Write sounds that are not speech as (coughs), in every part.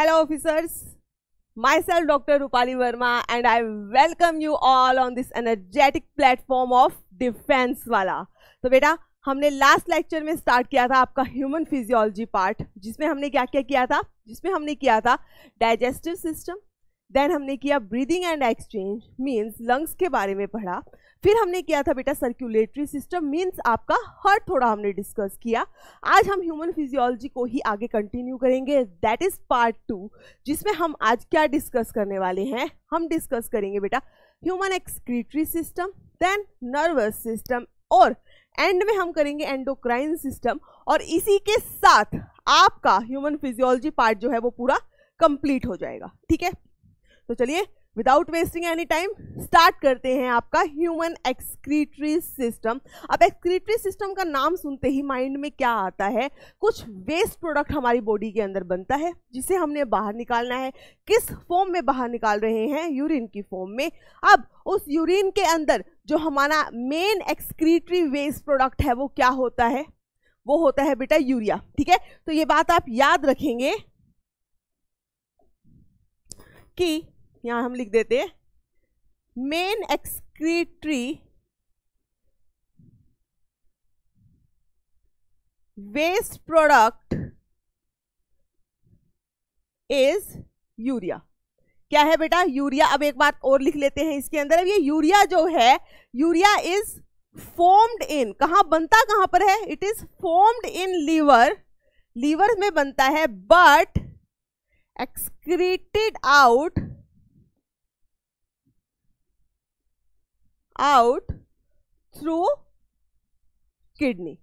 Hello officers, myself Dr. Rupali Verma and I welcome you all on this energetic platform of Defense वाला तो बेटा हमने last lecture में start किया था आपका ह्यूमन फिजियोलॉजी पार्ट जिसमें हमने क्या क्या किया था जिसमें हमने किया था डाइजेस्टिव सिस्टम देन हमने किया breathing and exchange means lungs के बारे में पढ़ा फिर हमने किया था बेटा सर्कुलेटरी सिस्टम मीन्स आपका हार्ट थोड़ा हमने डिस्कस किया। आज हम ह्यूमन फिजियोलॉजी को ही आगे कंटिन्यू करेंगे। दैट इज़ पार्ट टू जिसमें हम आज क्या डिस्कस करने वाले हैं, हम डिस्कस करेंगे बेटा human excretory system then nervous system और एंड में हम करेंगे एंडोक्राइन सिस्टम और इसी के साथ आपका ह्यूमन फिजियोलॉजी पार्ट जो है वो पूरा कंप्लीट हो जाएगा। ठीक है? तो चलिए without wasting any time start करते हैं आपका ह्यूमन एक्सक्रीटरी सिस्टम अब एक्सक्रीटरी सिस्टम का नाम सुनते ही माइंड में क्या आता है? कुछ वेस्ट प्रोडक्ट हमारी बॉडी के अंदर बनता है, जिसे हमने बाहर निकालना है। किस फॉर्म में बाहर निकाल रहे हैं? यूरिन की फॉर्म में। अब उस यूरिन के अंदर जो हमारा मेन एक्सक्रीटरी वेस्ट प्रोडक्ट है, वो क्या होता है? वो होता है बेटा यूरिया ठीक है? तो ये बात आप याद रखेंगे कि यहाँ हम लिख देते main excretory waste product is urea क्या है बेटा? यूरिया अब एक बात और लिख लेते हैं इसके अंदर। अब ये यूरिया जो है यूरिया इज़ फॉर्म्ड इन कहा बनता, कहाँ पर है? It is formed in liver liver में बनता है but excreted out out through kidney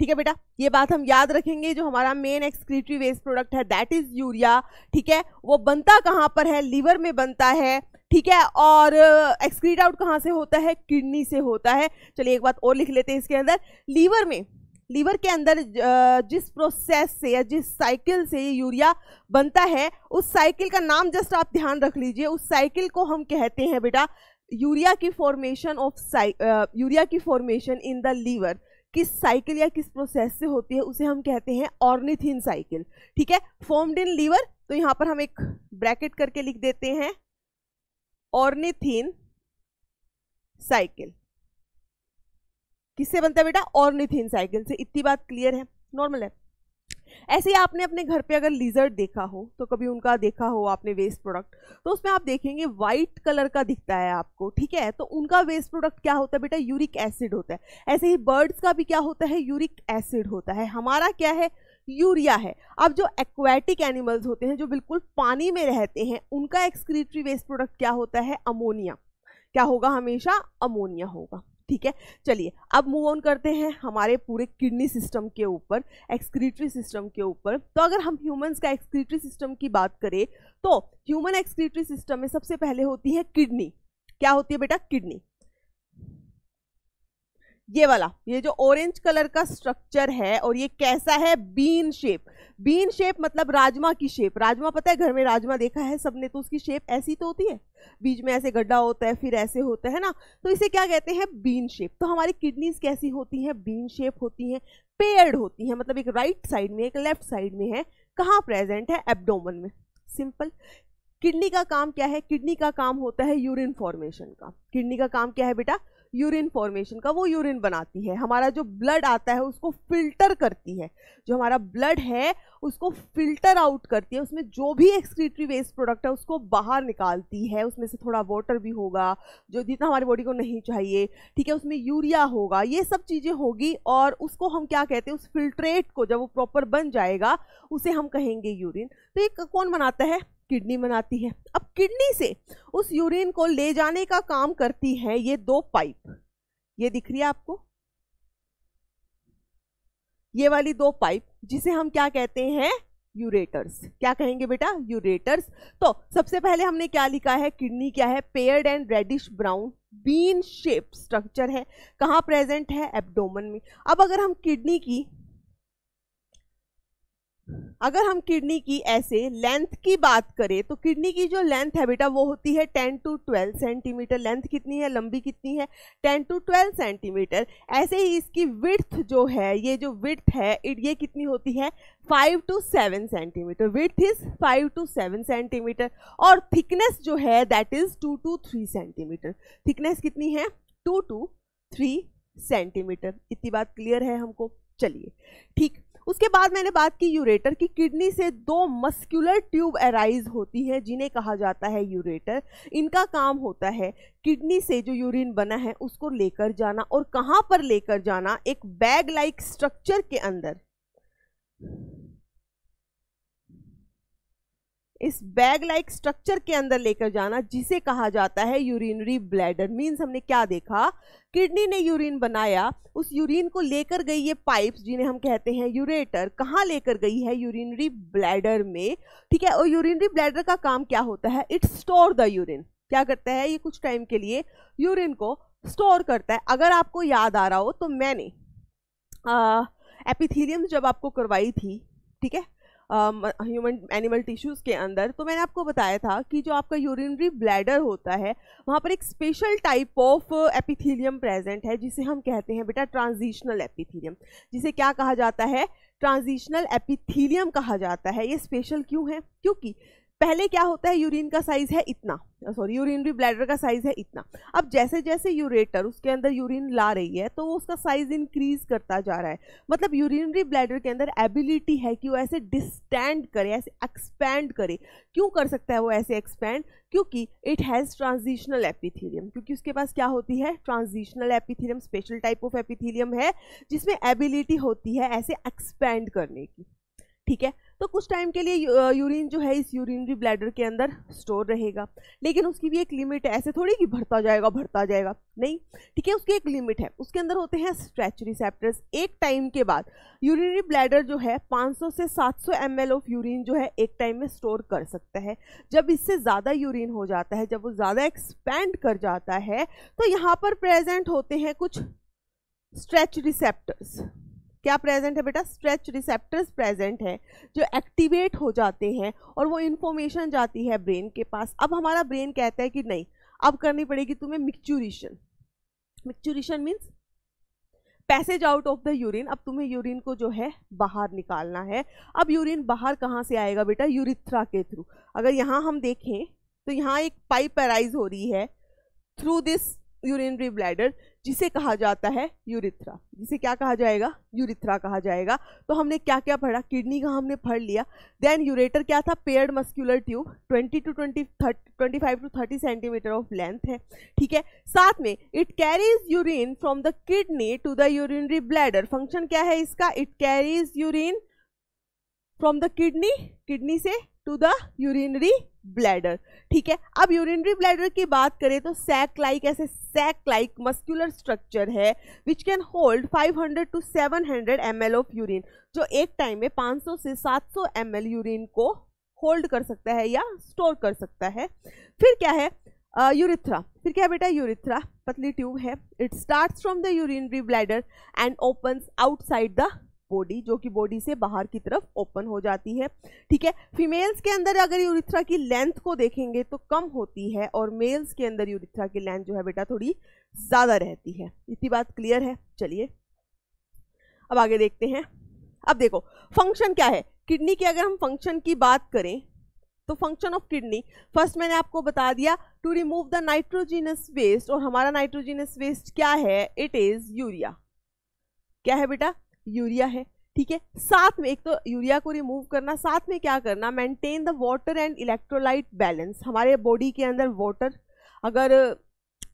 ठीक है बेटा? ये बात हम याद रखेंगे, जो हमारा मेन एक्सक्रीटरी वेस्ट प्रोडक्ट है दैट इज़ यूरिया ठीक है? वो बनता कहाँ पर है? लीवर में बनता है, ठीक है? और एक्सक्रीट आउट कहाँ से होता है? किडनी से होता है। चलिए एक बात और लिख लेते हैं इसके अंदर। लीवर में लीवर के अंदर जिस प्रोसेस से या जिस साइकिल से यूरिया बनता है, उस साइकिल का नाम जस्ट आप ध्यान रख लीजिए। उस साइकिल को हम कहते हैं बेटा, यूरिया की फॉर्मेशन ऑफ़ यूरिया की फॉर्मेशन इन द लीवर किस साइकिल या किस प्रोसेस से होती है, उसे हम कहते हैं ऑर्निथिन साइकिल ठीक है? फॉर्म्ड इन लीवर तो यहाँ पर हम एक ब्रैकेट करके लिख देते हैं ऑर्निथिन साइकिल किससे बनता है बेटा? ऑर्निथिन साइकिल से। इतनी बात क्लियर है? नॉर्मल है। ऐसे ही आपने अपने घर पे अगर लीजर्ड देखा हो तो कभी उनका देखा हो आपने वेस्ट प्रोडक्ट तो उसमें आप देखेंगे व्हाइट कलर का दिखता है आपको, ठीक है? तो उनका वेस्ट प्रोडक्ट क्या होता है बेटा? यूरिक एसिड होता है। ऐसे ही बर्ड्स का भी क्या होता है? यूरिक एसिड होता है। हमारा क्या है? यूरिया है। अब जो एक्वेटिक एनिमल्स होते हैं, जो बिल्कुल पानी में रहते हैं, उनका एक्सक्रीटरी वेस्ट प्रोडक्ट क्या होता है? अमोनिया क्या होगा? हमेशा अमोनिया होगा। ठीक है? चलिए, अब मूव ऑन करते हैं हमारे पूरे किडनी सिस्टम के ऊपर एक्सक्रीटरी सिस्टम के ऊपर। तो अगर हम ह्यूमंस का एक्सक्रीटरी सिस्टम की बात करें तो ह्यूमन एक्सक्रीटरी सिस्टम में सबसे पहले होती है किडनी। क्या होती है बेटा? किडनी। ये वाला, ये जो ऑरेंज कलर का स्ट्रक्चर है और ये कैसा है? बीन शेप बीन शेप मतलब राजमा की शेप राजमा पता है, घर में राजमा देखा है सबने तो उसकी शेप ऐसी तो होती है? बीच में ऐसे गड्ढा होता है, फिर ऐसे होता है ना? तो इसे क्या कहते हैं? बीन शेप तो हमारी किडनीज कैसी होती हैं? बीन शेप होती हैं पेयर्ड होती हैं मतलब एक राइट right साइड में, एक लेफ़्ट साइड में है। कहाँ प्रेजेंट है? एब्डोमन में. सिंपल किडनी का काम क्या है? किडनी का काम होता है यूरिन फॉर्मेशन का. किडनी का काम क्या है बेटा? यूरिन फॉर्मेशन का वो यूरिन बनाती है। हमारा जो ब्लड आता है, उसको फ़िल्टर करती है। जो हमारा ब्लड है, उसको फ़िल्टर आउट करती है। उसमें जो भी एक्सक्रीटरी वेस्ट प्रोडक्ट है, उसको बाहर निकालती है। उसमें से थोड़ा वाटर भी होगा, जो जितना हमारी बॉडी को नहीं चाहिए, ठीक है? उसमें यूरिया होगा, ये सब चीज़ें होगी और उसको हम क्या कहते हैं, उस फिल्ट्रेट को जब वो प्रॉपर बन जाएगा, उसे हम कहेंगे यूरिन तो ये कौन बनाता है? किडनी बनाती है। अब किडनी से उस यूरिन को ले जाने का काम करती है ये दो पाइप। ये दिख रही है आपको? ये वाली दो पाइप, जिसे हम क्या कहते हैं? यूरेटर्स। क्या कहेंगे बेटा? यूरेटर्स। तो सबसे पहले हमने क्या लिखा है? किडनी क्या है? Paired and reddish brown bean shape structure है। कहाँ प्रेजेंट है? एब्डोमन में। अब अगर हम किडनी की अगर हम किडनी की ऐसे लेंथ की बात करें तो किडनी की जो लेंथ है बेटा, वो होती है 10 टू 12 सेंटीमीटर। लेंथ कितनी है? लंबी कितनी है? 10 टू 12 सेंटीमीटर। ऐसे ही इसकी विड्थ जो है, ये जो विड्थ है ये कितनी होती है? 5 to 7 centimetre width is 5 to 7 centimetre और थिकनेस जो है that is 2 to 3 centimetre thickness कितनी है? 2 टू 3 सेंटीमीटर इतनी बात क्लियर है हमको? चलिए, ठीक। उसके बाद मैंने बात की यूरेटर की, किडनी से दो मस्कुलर ट्यूब एराइज होती है, जिन्हें कहा जाता है यूरेटर। इनका काम होता है किडनी से जो यूरिन बना है, उसको लेकर जाना और कहाँ पर लेकर जाना, एक बैग लाइक स्ट्रक्चर के अंदर। इस बैग लाइक स्ट्रक्चर के अंदर लेकर जाना, जिसे कहा जाता है यूरिनरी ब्लैडर मींस हमने क्या देखा? किडनी ने यूरिन बनाया, उस यूरिन को लेकर गई ये पाइप्स जिन्हें हम कहते हैं यूरेटर कहाँ लेकर गई है यूरिनरी ब्लैडर में? ठीक है, और यूरिनरी ब्लैडर का काम क्या होता है? इट स्टोर द यूरिन क्या करता है ये कुछ टाइम के लिए? यूरिन को स्टोर करता है. अगर आपको याद आ रहा हो तो मैंने एपिथीलियम जब आपको करवाई थी, ठीक है ह्यूमन एनिमल टिश्यूज़ के अंदर तो मैंने आपको बताया था कि जो आपका यूरिनरी ब्लैडर होता है, वहाँ पर एक special type of epithelium present है, जिसे हम कहते हैं बेटा ट्रांजिशनल एपिथीलियम जिसे क्या कहा जाता है? ट्रांजिशनल एपिथीलियम कहा जाता है। ये स्पेशल क्यों है? क्योंकि पहले क्या होता है? यूरिन का साइज़ है इतना। सॉरी यूरिनरी ब्लैडर का साइज़ है इतना। अब जैसे जैसे यूरेटर उसके अंदर यूरिन ला रही है तो वो उसका साइज़ इंक्रीज करता जा रहा है। मतलब यूरिनरी ब्लैडर के अंदर एबिलिटी है कि वो ऐसे डिस्टैंड करे, ऐसे एक्सपैंड करे। क्यों कर सकता है वो ऐसे एक्सपैंड क्योंकि इट हैज़ ट्रांजिशनल एपिथीलियम क्योंकि उसके पास क्या होती है? Transitional epithelium special type of epithelium है, जिसमें एबिलिटी होती है ऐसे एक्सपैंड करने की। ठीक है? तो कुछ टाइम के लिए यूरिन जो है, इस यूरिनरी ब्लैडर के अंदर स्टोर रहेगा। लेकिन उसकी भी एक लिमिट है, ऐसे थोड़ी कि भरता जाएगा भरता जाएगा। नहीं, ठीक है? उसकी एक लिमिट है। उसके अंदर होते हैं स्ट्रेच रिसेप्टर्स एक टाइम के बाद यूरिनरी ब्लैडर जो है 500 से 700 सौ ऑफ़ यूरिन जो है, एक टाइम में स्टोर कर सकता है। जब इससे ज़्यादा यूरिन हो जाता है, जब वो ज़्यादा एक्सपैंड कर जाता है तो यहाँ पर प्रेजेंट होते हैं कुछ स्ट्रेच रिसेप्टर्स क्या प्रेजेंट है बेटा? स्ट्रेच रिसेप्टर्स प्रेजेंट है, जो एक्टिवेट हो जाते हैं और वो इन्फॉर्मेशन जाती है ब्रेन के पास। अब हमारा ब्रेन कहता है कि नहीं, अब करनी पड़ेगी तुम्हें micturition micturition means passage out of the urine अब तुम्हें यूरिन को जो है बाहर निकालना है। अब यूरिन बाहर कहाँ से आएगा बेटा? यूरिथ्रा के थ्रू अगर यहाँ हम देखें तो यहाँ एक पाइप अराइज हो रही है थ्रू दिस यूरिनरी ब्लैडर जिसे कहा जाता है यूरिथ्रा जिसे क्या कहा जाएगा? यूरिथ्रा कहा जाएगा। तो हमने क्या क्या पढ़ा? किडनी का हमने पढ़ लिया। देन यूरेटर क्या था? Paired muscular tube 20 to 20 twenty five to 30 centimetre of length है। ठीक है? साथ में it carries urine from the kidney to the urinary bladder function क्या है इसका? It carries urine from the kidney kidney से टू द यूरिनरी ब्लैडर ठीक है? अब यूरिनरी ब्लैडर की बात करें तो सैक लाइक ऐसे सैक लाइक मस्कुलर स्ट्रक्चर है which can hold 500 to 700 hundred of urine जो एक टाइम में 500 से 700 एम यूरिन को होल्ड कर सकता है या स्टोर कर सकता है। फिर क्या है? यूरिथ्रा uh, फिर क्या बेटा? यूरिथ्रा पतली ट्यूब है। It start from the urinary bladder and opens outside the body जो कि बॉडी से बाहर की तरफ़ ओपन हो जाती है। ठीक है? फीमेल्स के अंदर अगर यूरिथ्रा की लेंथ को देखेंगे तो कम होती है और मेल्स के अंदर यूरिथ्रा की लेंथ जो है बेटा थोड़ी ज़्यादा रहती है। इतनी बात क्लियर है? चलिए। अब आगे देखते हैं। अब देखो फ़ंक्शन क्या है? किडनी के अगर हम फ़ंक्शन की बात करें तो फ़ंक्शन ऑफ़ किडनी फ़र्स्ट मैंने आपको बता दिया to remove the nitrogenous waste और हमारा नाइट्रोजीनस वेस्ट क्या है? इट इज़ यूरिया क्या है बेटा? यूरिया है, ठीक है? साथ में एक तो यूरिया को रिमूव करना, साथ में क्या करना maintain the water and electrolyte balance हमारे बॉडी के अंदर वाटर अगर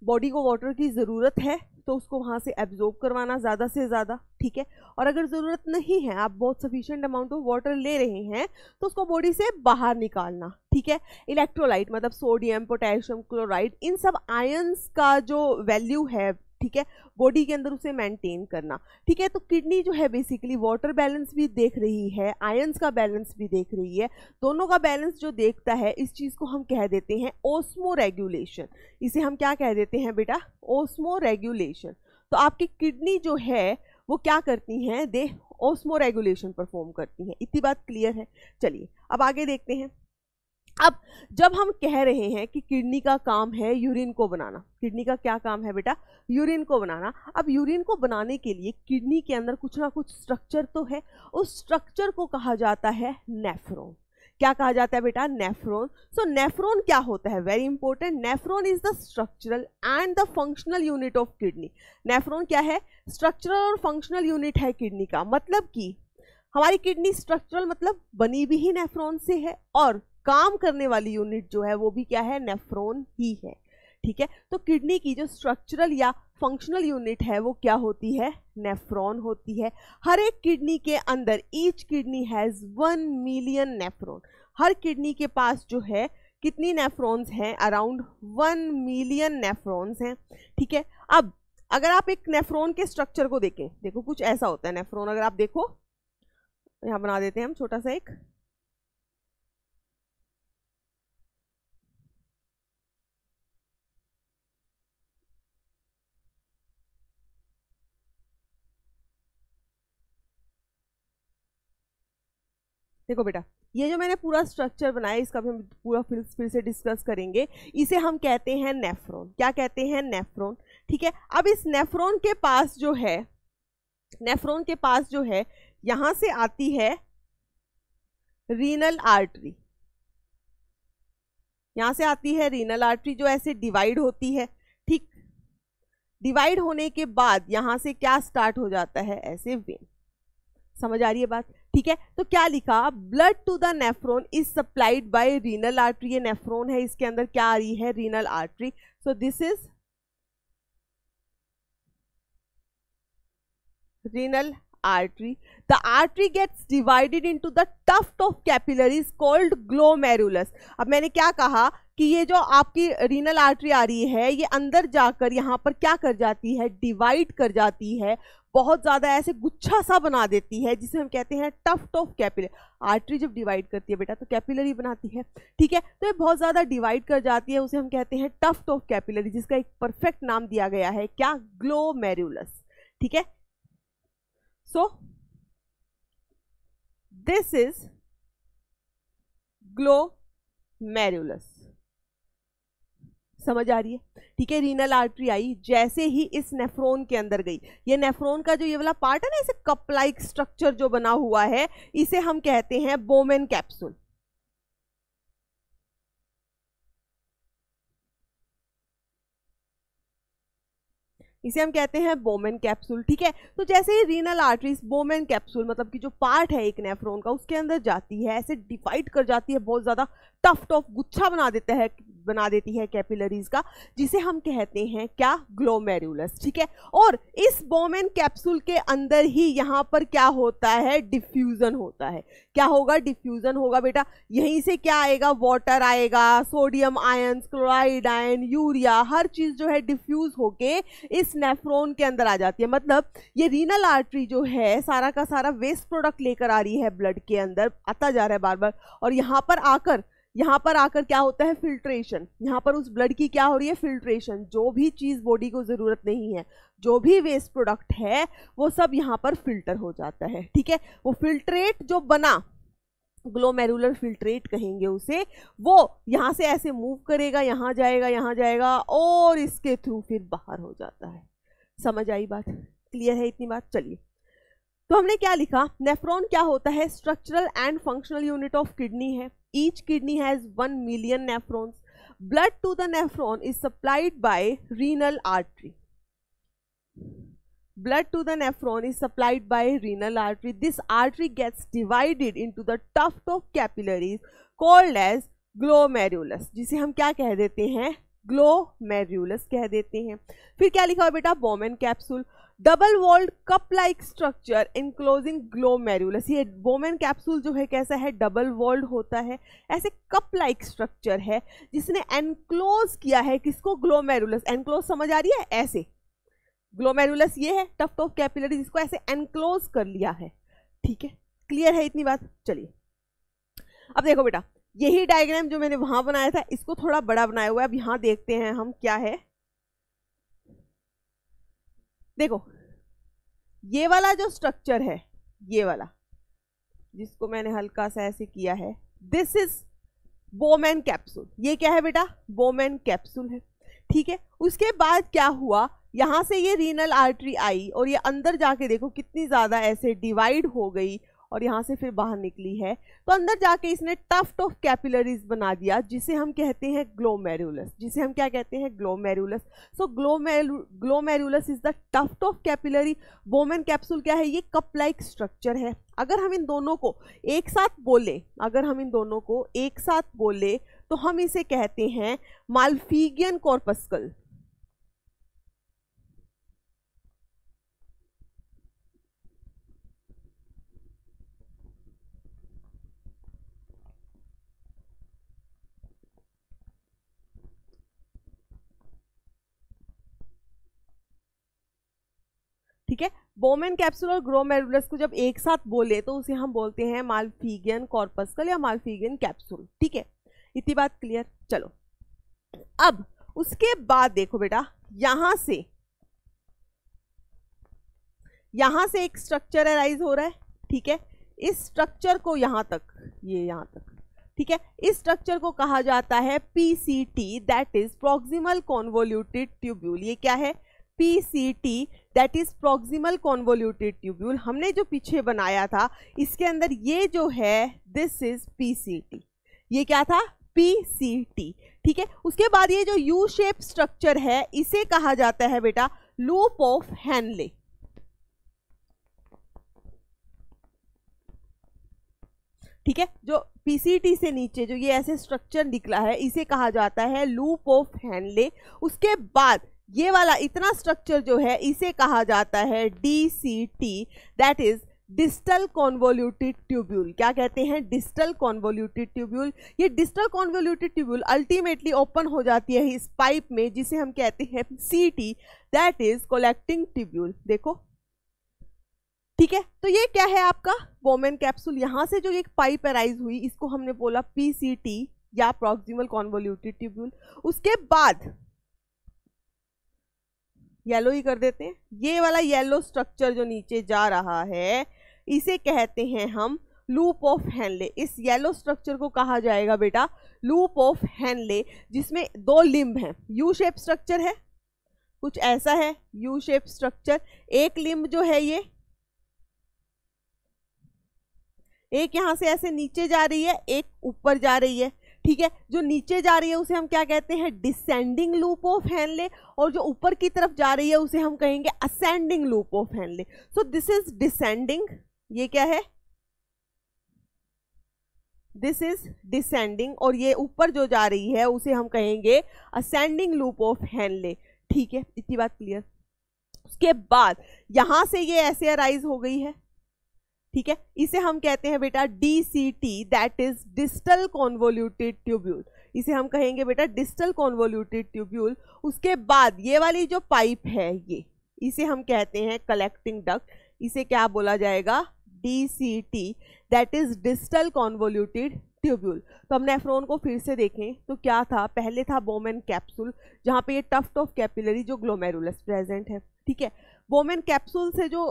बॉडी को वाटर की ज़रूरत है तो उसको वहाँ से एब्जॉर्ब करवाना ज़्यादा से ज़्यादा, ठीक है? और अगर ज़रूरत नहीं है, आप बहुत सफिशेंट अमाउंट ऑफ़ वाटर ले रहे हैं तो उसको बॉडी से बाहर निकालना, ठीक है? इलेक्ट्रोलाइट मतलब सोडियम पोटेशियम क्लोराइड इन सब आयंस का जो वैल्यू है ठीक है? बॉडी के अंदर उसे मेंटेन करना। ठीक है? तो किडनी जो है बेसिकली वाटर बैलेंस भी देख रही है आयंस का बैलेंस भी देख रही है। दोनों का बैलेंस जो देखता है, इस चीज़ को हम कह देते हैं ओस्मो रेगुलेशन इसे हम क्या कह देते हैं बेटा? ओस्मो रेगुलेशन तो आपकी किडनी जो है, वो क्या करती हैं? दे ओस्मो रेगुलेशन परफॉर्म करती हैं। इतनी बात क्लियर है? चलिए, अब आगे देखते हैं। अब, जब हम कह रहे हैं कि किडनी का काम है यूरिन को बनाना, किडनी का क्या काम है बेटा? यूरिन को बनाना। अब यूरिन को बनाने के लिए किडनी के अंदर कुछ ना कुछ स्ट्रक्चर तो है। उस स्ट्रक्चर को कहा जाता है नेफ्रॉन क्या कहा जाता है बेटा? नेफ्रॉन सो नेफ्रॉन क्या होता है? Very important nephron is the structural and the functional unit of kidney nephron क्या है? स्ट्रक्चरल और फंक्शनल यूनिट है किडनी का। मतलब कि, हमारी किडनी स्ट्रक्चरल मतलब बनी भी ही नेफ्रॉन से है और काम करने वाली यूनिट जो है, वो भी क्या है? नेफ्रॉन ही है। ठीक है? तो किडनी की जो स्ट्रक्चरल या फंक्शनल यूनिट है, वो क्या होती है? नेफ्रॉन होती है। हर एक किडनी के अंदर each kidney has one million nephron her kidney के पास जो है, कितनी नेफ्रॉन्स हैं? अराउंड वन मिलियन नेफ्रॉन्स हैं। ठीक है? अब, अगर आप एक नेफ्रॉन के स्ट्रक्चर को देखें, देखो कुछ ऐसा होता है नेफ्रॉन अगर आप देखो, यहाँ बना देते हैं हम छोटा सा एक। देखो बेटा, ये जो मैंने पूरा स्ट्रक्चर बनाया, इसका भी हम पूरा फिर फिर से डिस्कस करेंगे, इसे हम कहते हैं नेफ्रॉन क्या कहते हैं नेफ्रॉन ठीक है, अब इस नेफ्रॉन के पास जो है नेफ्रॉन के पास जो है, यहाँ से आती है रीनल आर्टरी यहाँ से आती है रीनल आर्टरी जो ऐसे डिवाइड होती है, ठीक? डिवाइड होने के बाद यहाँ से क्या स्टार्ट हो जाता है? ऐसे वेन समझ आ रही है बात? ठीक है? तो क्या लिखा? Blood to the nephron is supplied by renal artery ये नेफ्रोन है, इसके अंदर क्या आ रही है? Renal artery so this is renal artery. The artery gets divided into the tuft of capillaries called glomerulus. अब मैंने क्या कहा कि ये जो आपकी रीनल आर्टरी आ रही है, ये अंदर जाकर यहाँ पर क्या कर जाती है? डिवाइड कर जाती है। बहुत ज़्यादा ऐसे गुच्छा सा बना देती है, जिसे हम कहते हैं टफ्ट ऑफ़ कैपिलर आर्टरी जब डिवाइड करती है बेटा तो कैपिलरी बनाती है। ठीक है? तो ये बहुत ज़्यादा डिवाइड कर जाती है, उसे हम कहते हैं टफ्ट ऑफ़ कैपिलरी जिसका एक परफेक्ट नाम दिया गया है, क्या? ग्लोमेरुलस ठीक है? सो दिस इज़ ग्लोमेरुलस समझ आ रही है? ठीक है रीनल आर्टरी आई, जैसे ही इस नेफ्रोन के अंदर गई। ये नेफ्रोन का जो ये वाला पार्ट है ना, इसे कप लाइक स्ट्रक्चर जो बना हुआ है, इसे हम कहते हैं बोमेन कैप्सूल इसे हम कहते हैं बोमेन कैप्सूल ठीक है? तो जैसे ही रीनल आर्टरीज बोमेन कैप्सूल मतलब कि जो पार्ट है एक नेफ्रोन का, उसके अंदर जाती है, ऐसे डिवाइड कर जाती है बहुत ज़्यादा टफ टफ गुच्छा बना देता है, बना देती है कैपिलरीज का, जिसे हम कहते हैं क्या? ग्लोमेरुलस ठीक है? और इस बोमेन कैप्सूल के अंदर ही यहाँ पर क्या होता है? डिफ्यूजन होता है। क्या होगा? डिफ्यूजन होगा बेटा। यहीं से क्या आएगा? वाटर आएगा sodium ion chloride ion urea हर चीज़ जो है डिफ्यूज होके इस नेफ्रोन के अंदर आ जाती है। मतलब ये रीनल आर्टरी जो है, सारा का सारा वेस्ट प्रोडक्ट लेकर आ रही है ब्लड के अंदर। आता जा रहा है बार बार और यहाँ पर आकर यहाँ पर आकर क्या होता है? फिल्ट्रेशन यहाँ पर उस ब्लड की क्या हो रही है? फिल्ट्रेशन जो भी चीज़ बॉडी को ज़रूरत नहीं है, जो भी वेस्ट प्रोडक्ट है, वो सब यहाँ पर फ़िल्टर हो जाता है, ठीक है? वो फिल्ट्रेट जो बना ग्लोमेरुलर फिल्ट्रेट कहेंगे उसे, वो यहाँ से ऐसे मूव करेगा, यहाँ जाएगा यहाँ जाएगा और इसके थ्रू फिर बाहर हो जाता है। समझ आई बात? क्लियर है इतनी बात? चलिए। तो हमने क्या लिखा? नेफ्रॉन क्या होता है? Structural and functional unit of kidney है। Each kidney has one million nephrons blood to the nephron is supplied by renal artery blood to the nephron is supplied by renal artery this artery gets divided into the tuft of capillaries called as glomerulus जिसे हम क्या कह देते हैं glomerulus कह देते हैं फिर क्या लिखा हुआ बेटा Bowman capsule double walled cup like structure enclosing glomerulus ये बोमेन कैप्सूल जो है, कैसा है? डबल वॉल्ड होता है। ऐसे कप लाइक स्ट्रक्चर है, जिसने एनक्लोज किया है किसको? ग्लोमेरुलस एनक्लोज समझ आ रही है? ऐसे। ग्लोमेरुलस ये है टफ्ट ऑफ़ कैपिलरी जिसको ऐसे एनक्लोज कर लिया है। ठीक है? क्लियर है इतनी बात? चलिए। अब देखो बेटा, यही डायग्राम जो मैंने वहाँ बनाया था, इसको थोड़ा बड़ा बनाया हुआ है। अब यहाँ देखते हैं हम क्या है। देखो, ये वाला जो स्ट्रक्चर है, ये वाला, जिसको मैंने हल्का सा ऐसे किया है दिस इज़ बोमैन कैप्सूल ये क्या है बेटा? बोमैन कैप्सूल है। ठीक है? उसके बाद क्या हुआ? यहाँ से ये रीनल आर्टरी आई और ये अंदर जाके देखो कितनी ज़्यादा ऐसे डिवाइड हो गई और यहाँ से फिर बाहर निकली है। तो अंदर जाके इसने टफ्ट ऑफ़ कैपिलरीज बना दिया, जिसे हम कहते हैं ग्लोमेरुलस जिसे हम क्या कहते हैं? Glomerulus so glomeru glomerulus is the tuft of capillary Bowman capsule क्या है? ये कप लाइक स्ट्रक्चर है। अगर हम इन दोनों को एक साथ बोले, अगर हम इन दोनों को एक साथ बोले तो हम इसे कहते हैं माल्फीगियन कॉर्पस्कल ठीक है बोमेन कैप्सूल और ग्रोमेरुलस को जब एक साथ बोले तो उसे हम बोलते हैं मालफीगियन कॉर्पस्कल या मालफीगियन कैप्सूल ठीक है? इतनी बात क्लियर चलो। अब, उसके बाद देखो बेटा, यहाँ से यहाँ से एक स्ट्रक्चर अराइज हो रहा है, ठीक है? इस स्ट्रक्चर को यहाँ तक, ये यहाँ तक, ठीक है? इस स्ट्रक्चर को कहा जाता है PCT that is proximal convoluted tubule ये क्या है? PCT that is proximal convoluted tubule हमने जो पीछे बनाया था, इसके अंदर ये जो है दिस इज़ पीसीटी ये क्या था? पीसीटी ठीक है? उसके बाद ये जो यू शेप स्ट्रक्चर है, इसे कहा जाता है बेटा लूप ऑफ़ हैनले ठीक है? जो पीसीटी से नीचे, जो ये ऐसे स्ट्रक्चर निकला है, इसे कहा जाता है लूप ऑफ़ हैनले उसके बाद ये वाला इतना स्ट्रक्चर जो है, इसे कहा जाता है D C T that is distal convoluted tubule क्या कहते हैं? डिस्टल कॉन्वोल्यूटेड ट्यूब्यूल ये distal convoluted tubule ultimately open हो जाती है इस पाइप में, जिसे हम कहते हैं C T that is collecting tubule देखो। ठीक है? तो ये क्या है आपका? वोमेन कैप्सूल यहाँ से जो एक पाइप अराइज हुई, इसको हमने बोला पीसीटी या प्रोक्सिमल कॉन्वोल्यूटेड ट्यूब्यूल उसके बाद येलो ही कर देते हैं। ये वाला येलो स्ट्रक्चर जो नीचे जा रहा है, इसे कहते हैं हम लूप ऑफ़ हैंडले इस येलो स्ट्रक्चर को कहा जाएगा बेटा लूप ऑफ़ हैंडले जिसमें दो लिम्ब हैं। यू शेप स्ट्रक्चर है, कुछ ऐसा है यू शेप स्ट्रक्चर एक लिम्ब जो है ये, एक यहाँ से ऐसे नीचे जा रही है, एक ऊपर जा रही है। ठीक है? जो नीचे जा रही है उसे हम क्या कहते हैं? डिसेंडिंग लूप ऑफ़ हैंडले और जो ऊपर की तरफ़ जा रही है उसे हम कहेंगे ascending loop of Henle so this is descending ये क्या है? दिस इज़ डिसेंडिंग और ये ऊपर जो जा रही है उसे हम कहेंगे असेंडिंग लूप ऑफ़ हैंडले ठीक है? इतनी बात क्लियर उसके बाद यहाँ से ये ऐसे अराइज हो गई है। ठीक है? इसे हम कहते हैं बेटा D C T that is distal convoluted tubule इसे हम कहेंगे बेटा डिस्टल कॉन्वोल्यूटेड ट्यूब्यूल उसके बाद ये वाली जो पाइप है ये, इसे हम कहते हैं कलेक्टिंग डक्ट इसे क्या बोला जाएगा? D C T that is distal convoluted tubule तो हम नेफ्रॉन को फिर से देखें तो क्या था? पहले था बोमेन कैप्सूल जहाँ पे ये टफ्ट ऑफ़ कैपिलरी जो ग्लोमेरुलस प्रेजेंट है, ठीक है? बोमेन कैप्सूल से जो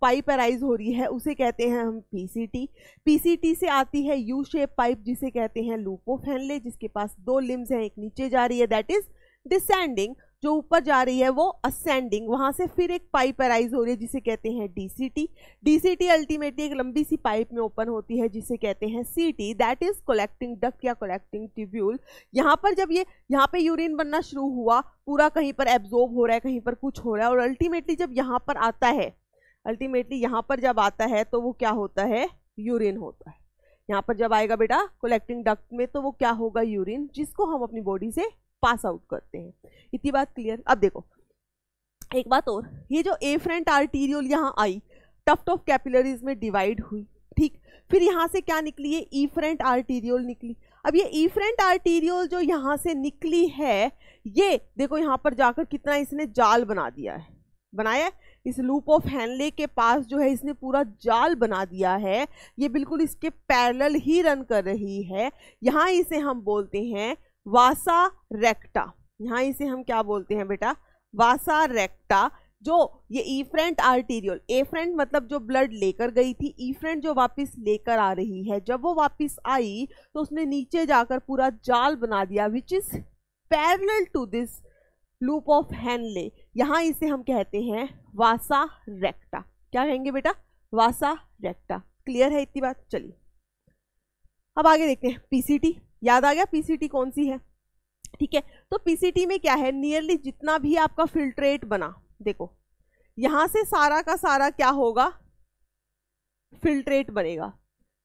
पाइप अराइज हो रही है, उसे कहते हैं हम पीसीटी पीसीटी से आती है यू शेप पाइप जिसे कहते हैं लूपो फैनले जिसके पास दो लिम्स हैं, एक नीचे जा रही है दैट इज़ डिसेंडिंग जो ऊपर जा रही है वो असेंडिंग वहाँ से फिर एक पाइप अराइज हो रही है, जिसे कहते हैं डीसीटी डीसीटी अल्टीमेटली एक लंबी सी पाइप में ओपन होती है, जिसे कहते हैं C T that is collecting duct या कलेक्टिंग ट्यूब्यूल यहाँ पर जब ये, यहाँ पे यूरिन बनना शुरू हुआ, पूरा कहीं पर एब्जॉर्ब हो रहा है, कहीं पर कुछ हो रहा है, और अल्टीमेटली जब यहाँ पर आता है अल्टीमेटली यहाँ पर जब आता है तो वो क्या होता है? यूरिन होता है। यहाँ पर जब आएगा बेटा कलेक्टिंग डक्ट में तो वो क्या होगा? यूरिन जिसको हम अपनी बॉडी से पास आउट करते हैं। इतनी बात क्लियर अब देखो। एक बात और, ये जो एफ्रेंट आर्टीरियल यहाँ आई टफ्ट ऑफ़ कैपिलरीज में डिवाइड हुई, ठीक? फिर यहाँ से क्या निकली? है ईफ्रेंट आर्टीरियल निकली। अब ये ईफ्रेंट आर्टीरियल जो यहाँ से निकली है, ये देखो यहाँ पर जाकर कितना इसने जाल बना दिया है। बनाया इस लूप ऑफ़ हैंडले के पास जो है, इसने पूरा जाल बना दिया है। ये बिल्कुल इसके पैरेलल ही रन कर रही है। यहाँ इसे हम बोलते हैं वासा रेक्टा। यहाँ इसे हम क्या बोलते हैं बेटा? वासा रेक्टा, जो ये ईफ्रेंट आर्टीरियल एफ्रेंट मतलब जो ब्लड लेकर गई थी ईफ्रेंट जो वापस लेकर आ रही है, जब वो वापस आई तो उसने नीचे जाकर पूरा जाल बना दिया which is parallel to this loop of Henle यहाँ इसे हम कहते हैं वासा रेक्टा। क्या कहेंगे बेटा? वासा रेक्टा। क्लियर है इतनी बात? चलिए। अब आगे देखते हैं। पीसीटी याद आ गया पीसीटी कौन सी है? ठीक है तो पीसीटी में क्या है? नियरली जितना भी आपका फिल्ट्रेट बना, देखो, यहाँ से सारा का सारा क्या होगा? फिल्ट्रेट बनेगा,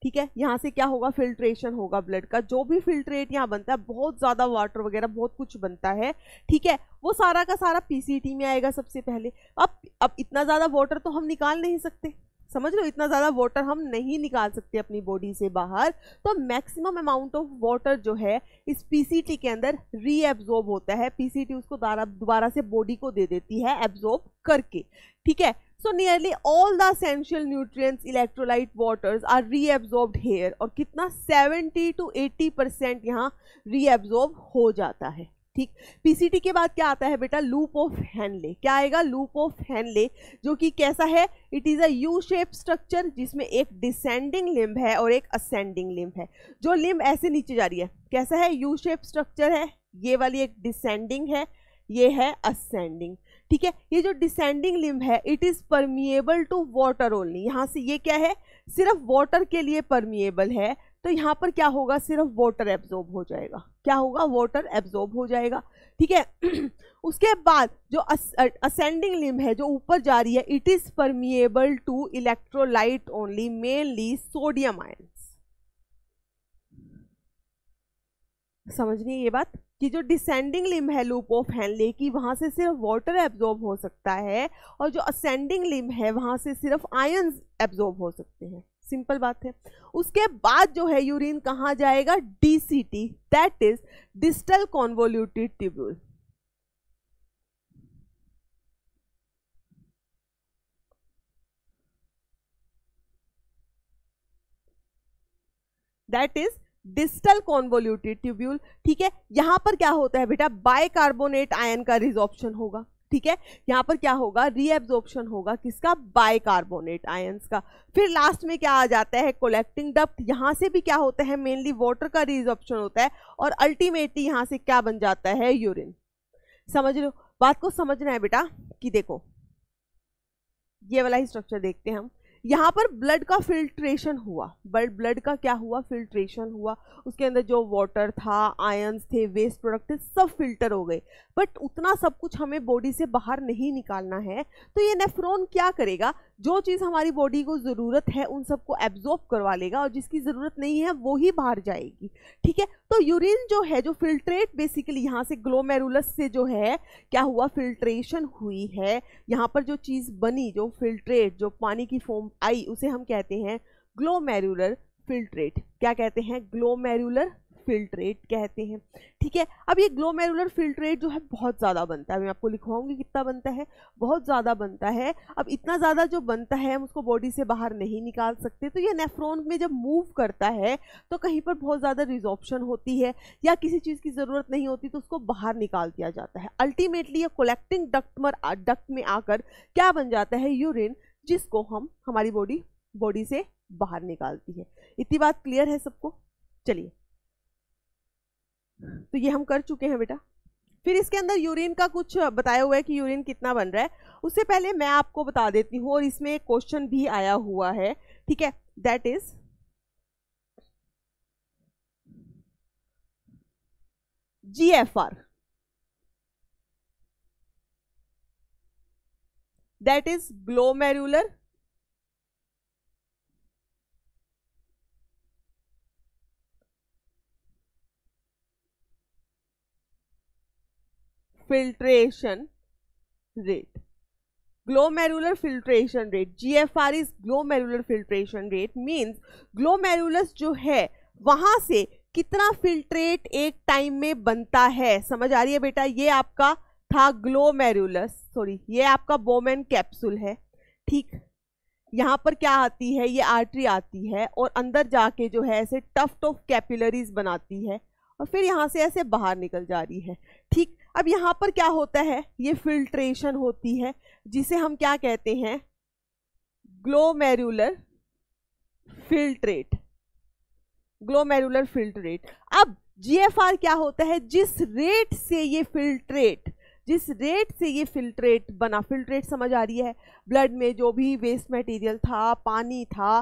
ठीक है? यहाँ से क्या होगा? फिल्ट्रेशन होगा ब्लड का। जो भी फिल्ट्रेट यहाँ बनता है, बहुत ज़्यादा वाटर वगैरह, बहुत कुछ बनता है, ठीक है? वो सारा का सारा पीसीटी में आएगा सबसे पहले। अब अब इतना ज़्यादा वाटर तो हम निकाल नहीं सकते। समझ लो इतना ज़्यादा वाटर हम नहीं निकाल सकते अपनी बॉडी से बाहर। तो मैक्सिमम अमाउंट ऑफ़ वाटर जो है, इस पीसीटी के अंदर रीएब्जॉर्ब होता है। पीसीटी उसको दोबारा से बॉडी को दे देती है एब्जॉर्ब करके। ठीक है? So nearly all the essential nutrients electrolyte waters are reabsorbed here और कितना 70 टू 80 परसेंट यहाँ रीएब्जॉर्ब हो जाता है। ठीक? पीसीटी के बाद क्या आता है बेटा? लूप ऑफ़ हैंडले क्या आएगा? लूप ऑफ़ हैंडले जो कि कैसा है? It is a U shape structure जिसमें एक डिसेंडिंग लिम्ब है और एक असेंडिंग लिम्ब है। जो लिम्ब ऐसे नीचे जा रही है। कैसा है? यू शेप स्ट्रक्चर है। ये वाली एक डिसेंडिंग है। ये है असेंडिंग ठीक है? ये जो डिसेंडिंग लिम्ब है it is permeable to water only यहाँ से ये क्या है? सिर्फ़ वाटर के लिए परमिएबल है। तो यहाँ पर क्या होगा? सिर्फ़ वाटर एब्जॉर्ब हो जाएगा। क्या होगा? वाटर एब्जॉर्ब हो जाएगा। ठीक है? (clears throat) उसके बाद जो अस, असेंडिंग लिम है जो ऊपर जा रही है it is permeable to electrolyte only mainly sodium ions समझनी ये बात? कि जो डिसेंडिंग लिम है लूप ऑफ़ हैंडले की वहाँ से सिर्फ़ वाटर एब्जॉर्ब हो सकता है और जो असेंडिंग लिम है वहाँ से सिर्फ़ आयंस एब्जॉर्ब हो सकते हैं। सिंपल बात है। उसके बाद जो है यूरिन कहा जाएगा? D C T that is distal convoluted tubule that is distal convoluted tubule ठीक है, यहाँ पर क्या होता है बेटा? बाइकार्बोनेट आयन का रिजॉर्प्शन होगा। ठीक है? यहाँ पर क्या होगा? रीएब्जॉर्प्शन होगा किसका? बाइकार्बोनेट आयंस का। फिर लास्ट में क्या आ जाता है? कोलेक्टिंग डक्ट यहाँ से भी क्या होता है? मेनली वाटर का रीजॉर्प्शन होता है और अल्टीमेटली यहाँ से क्या बन जाता है? यूरिन समझ लो बात को समझना है बेटा कि देखो, ये वाला ही स्ट्रक्चर देखते हैं हम। यहाँ पर ब्लड का फिल्ट्रेशन हुआ। बट ब्लड का क्या हुआ? फिल्ट्रेशन हुआ। उसके अंदर जो वाटर था आयंस थे वेस्ट प्रोडक्ट थे, सब फ़िल्टर हो गए। बट उतना सब कुछ हमें बॉडी से बाहर नहीं निकालना है। तो ये नेफ्रॉन क्या करेगा? जो चीज़ हमारी बॉडी को ज़रूरत है, उन सबको एब्जॉर्ब करवा लेगा और जिसकी ज़रूरत नहीं है, वो ही बाहर जाएगी। ठीक है? तो यूरिन जो है, जो फिल्ट्रेट बेसिकली यहाँ से ग्लोमेरुलस से जो है, क्या हुआ? फिल्ट्रेशन हुई है। यहाँ पर जो चीज़ बनी, जो फिल्ट्रेट जो पानी की फॉर्म आई, उसे हम कहते हैं ग्लोमेरुलर फिल्ट्रेट क्या कहते हैं? ग्लोमेरुलर फिल्ट्रेट कहते हैं। ठीक है? अब ये ग्लोमेरुलर फिल्ट्रेट जो है बहुत ज़्यादा बनता है। मैं आपको लिखवाऊँगी कितना बनता है। बहुत ज़्यादा बनता है। अब इतना ज़्यादा जो बनता है, हम उसको बॉडी से बाहर नहीं निकाल सकते। तो ये नेफ्रॉन में जब मूव करता है तो कहीं पर बहुत ज़्यादा रिजॉप्शन होती है या किसी चीज़ की ज़रूरत नहीं होती तो उसको बाहर निकाल दिया जाता है। अल्टीमेटली ये कोलेक्टिंग डक्ट डक्ट में आकर क्या बन जाता है? यूरिन जिसको हम, हमारी बॉडी बॉडी से बाहर निकालती है। इतनी बात क्लियर है सबको? चलिए। तो ये हम कर चुके हैं बेटा। फिर इसके अंदर यूरिन का कुछ बताया हुआ है कि यूरिन कितना बन रहा है। उससे पहले मैं आपको बता देती हूँ और इसमें एक क्वेश्चन भी आया हुआ है, ठीक है? That is G F R that is glomerular filtration rate. Glomerular filtration rate, GFR is glomerular filtration rate means glomerulus जो है वहाँ से कितना फिल्ट्रेट एक टाइम में बनता है? समझ आ रही है बेटा? ये आपका था ग्लोमेरुलस सॉरी ये आपका बोमेन कैप्सूल है ठीक? यहाँ पर क्या आती है? ये आर्टरी आती है और अंदर जाके जो है ऐसे टफ्ट ऑफ़ कैपिलरीज बनाती है। और फिर यहाँ से ऐसे बाहर निकल जा रही है। ठीक, अब यहाँ पर क्या होता है? ये फिल्ट्रेशन होती है, जिसे हम क्या कहते हैं? ग्लोमेरुलर फिल्ट्रेट ग्लोमेरुलर फिल्ट्रेट अब जीएफआर क्या होता है? जिस रेट से ये फिल्ट्रेट जिस रेट से ये फिल्ट्रेट बना फिल्ट्रेट समझ आ रही है? ब्लड में जो भी वेस्ट मटेरियल था, पानी था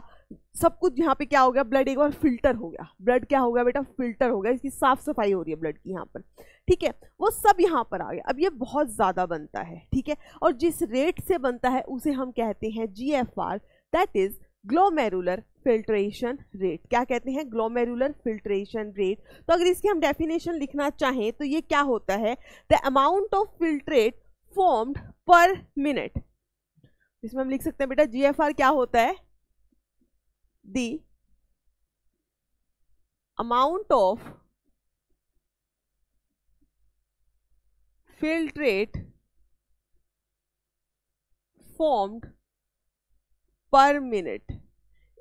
सब कुछ यहाँ पे क्या हो गया? ब्लड एक बार फ़िल्टर हो गया। ब्लड क्या हो गया बेटा? फ़िल्टर हो गया। इसकी साफ़ सफ़ाई हो रही है ब्लड की यहाँ पर। ठीक है? वो सब यहाँ पर आ गया। अब ये बहुत ज़्यादा बनता है। ठीक है? और जिस रेट से बनता है, उसे हम कहते हैं G F R that is glomerular filtration rate क्या कहते हैं? ग्लोमेरुलर फिल्ट्रेशन रेट तो अगर इसकी हम डेफिनेशन लिखना चाहें तो ये क्या होता है? The amount of filtrate formed per minute इसमें हम लिख सकते हैं बेटा जीएफआर क्या होता है? The amount of filtrate formed per minute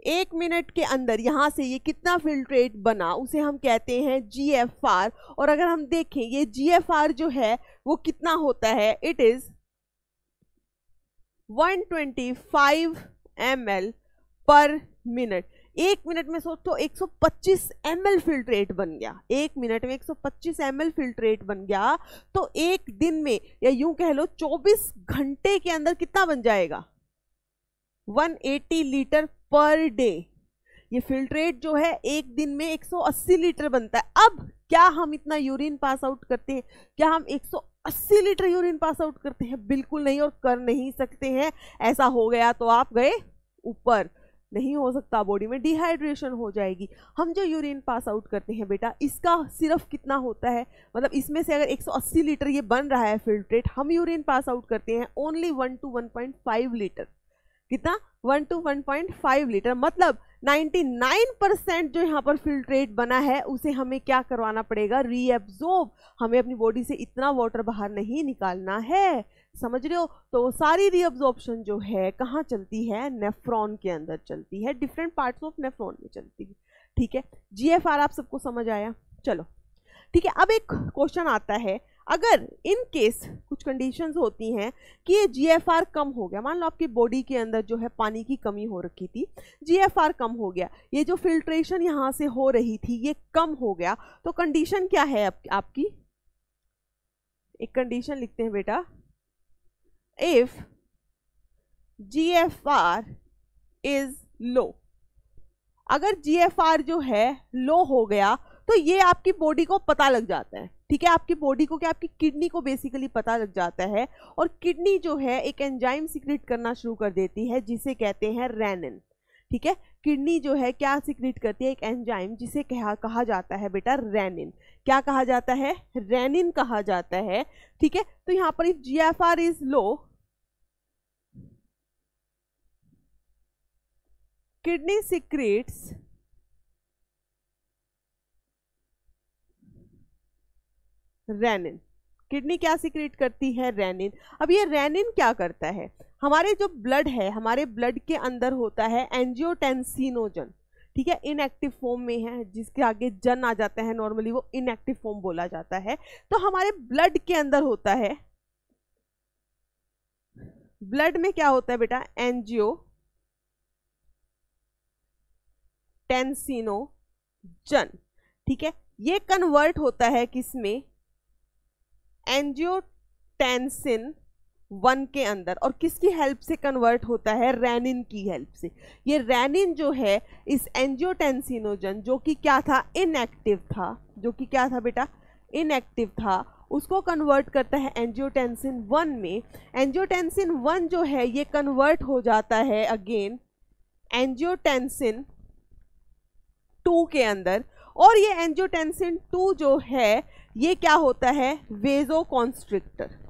एक मिनट के अंदर यहाँ से ये कितना फिल्ट्रेट बना, उसे हम कहते हैं जी एफ़ आर और अगर हम देखें, ये जी एफ़ आर जो है, वो कितना होता है? It is 125 ml per minute. एक मिनट में सोचो 125 ml फिल्ट्रेट बन गया। एक मिनट में 125 ml फिल्ट्रेट बन गया। तो एक दिन में, या यूँ कह लो 24 घंटे के अंदर कितना बन जाएगा? 180 लीटर पर डे। ये फिल्ट्रेट जो है, एक दिन में 180 लीटर बनता है। अब क्या हम इतना यूरिन पास आउट करते हैं? क्या हम 180 लीटर यूरिन पास आउट करते हैं? बिल्कुल नहीं और कर नहीं सकते हैं। ऐसा हो गया तो आप गए ऊपर। नहीं हो सकता बॉडी में डिहाइड्रेशन हो जाएगी। हम जो यूरिन पास आउट करते हैं बेटा, इसका सिर्फ़ कितना होता है? मतलब इसमें से अगर 180 लीटर ये बन रहा है फिल्ट्रेट हम यूरिन पास आउट करते हैं only one to one point five litre. कितना? One to one point five litre. मतलब 99 परसेंट जो यहाँ पर फिल्ट्रेट बना है, उसे हमें क्या करवाना पड़ेगा? रीएब्जॉर्ब हमें अपनी बॉडी से इतना वाटर बाहर नहीं निकालना है। समझ रहे हो? तो सारी रीअब्जॉर्प्शन जो है कहाँ चलती है? नेफ्रॉन के अंदर चलती है। डिफरेंट पार्ट्स ऑफ़ नेफ्रॉन में चलती है। ठीक है? जीएफआर आप सबको समझ आया? चलो। ठीक है अब एक क्वेश्चन आता है। अगर इन केस कुछ कंडीशंस होती हैं कि ये जीएफआर कम हो गया मान लो आपकी बॉडी के अंदर जो है पानी की कमी हो रखी थी जीएफआर कम हो गया ये जो फिल्ट्रेशन यहाँ से हो रही थी ये कम हो गया तो कंडीशन क्या है आप, आपकी? एक कंडीशन लिखते हैं बेटा। इफ़ जीएफआर इज़ लो अगर जीएफआर जो है लो हो गया तो ये आपकी बॉडी को पता लग जाता है, ठीक है? आपकी बॉडी को क्या? आपकी किडनी को बेसिकली पता लग जाता है और किडनी जो है एक एंजाइम सिक्रेट करना शुरू कर देती है, जिसे कहते हैं रैनिन ठीक है? किडनी जो है क्या सिक्रेट करती है? एक एंजाइम जिसे कहा कहा जाता है बेटा रैनिन क्या कहा जाता है? रैनिन कहा जाता है। ठीक है? तो यहाँ पर if G F R is low kidney secretes renin kidney क्या सिक्रेट करती है? रेनिन अब ये रेनिन क्या करता है? हमारे जो ब्लड है, हमारे ब्लड के अंदर होता है एंजियोटेंसिनोजन ठीक है इनएक्टिव फॉर्म में है, जिसके आगे जन आ जाता है नॉर्मली वो इनएक्टिव फॉर्म बोला जाता है। तो हमारे ब्लड के अंदर होता है। ब्लड में क्या होता है बेटा? एनजीओ टेंसिनो जन। ठीक है, ये कन्वर्ट होता है किसमें? एंजियोटेंसिन वन के अंदर। और किसकी हेल्प से कन्वर्ट होता है? रैनिन की हेल्प से। ये रैनिन जो है, इस एंजियोटेंसिनोजन जो कि क्या था? इनएक्टिव था। जो कि क्या था बेटा? इनएक्टिव था। उसको कन्वर्ट करता है एंजियोटेंसिन वन में। एंजियोटेंसिन वन जो है, ये कन्वर्ट हो जाता है अगेन एंजियोटेंसिन टू के अंदर। और ये एंजियोटेंसिन टू जो है, ये क्या होता है? वेजो कॉन्स्ट्रिक्टर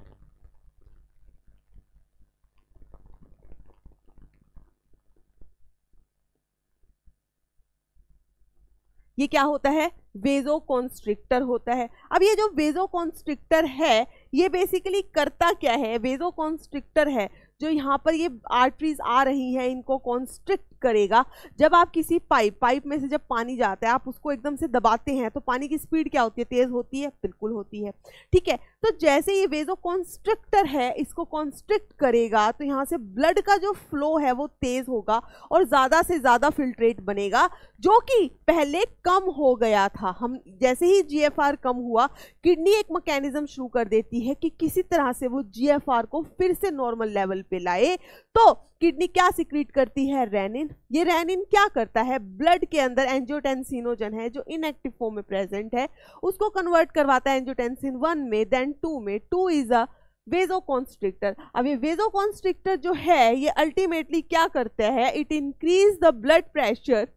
ये क्या होता है? वेजो कॉन्स्ट्रिक्टर होता है। अब ये जो वेजो कॉन्स्ट्रिक्टर है, ये बेसिकली करता क्या है? वेजो कॉन्स्ट्रिक्टर है, जो यहाँ पर ये आर्टरीज आ रही हैं, इनको कॉन्स्ट्रिक्ट करेगा। जब आप किसी पाइप पाइप में से जब पानी जाता है, आप उसको एकदम से दबाते हैं तो पानी की स्पीड क्या होती है? तेज होती है? बिल्कुल होती है। ठीक है? तो जैसे ये वेजो कॉन्स्ट्रिक्टर है, इसको कॉन्स्ट्रिक्ट करेगा तो यहाँ से ब्लड का जो फ्लो है, वो तेज होगा और ज़्यादा से ज़्यादा फिल्ट्रेट बनेगा, जो कि पहले कम हो गया था। हम, जैसे ही जीएफआर कम हुआ किडनी एक मैकेनिज्म शुरू कर देती है कि किसी तरह से वो जीएफआर को फिर से नॉर्मल लेवल पे लाए तो किडनी क्या सिक्रीट करती है? रेनिन। ये रेनिन क्या करता है? ब्लड के अंदर एंजियोटेंसिनोजन है, जो इनएक्टिव फॉर्म में प्रेजेंट है। उसको कन्वर्ट करवाता है एंजियोटेंसिन वन में देन टू में। टू इज़ अ वेजोकॉन्स्ट्रिक्टर अब ये वेजोकॉन्स्ट्रिक्टर जो है, ये अल्टीमेटली क्या करता है? It increase the blood pressure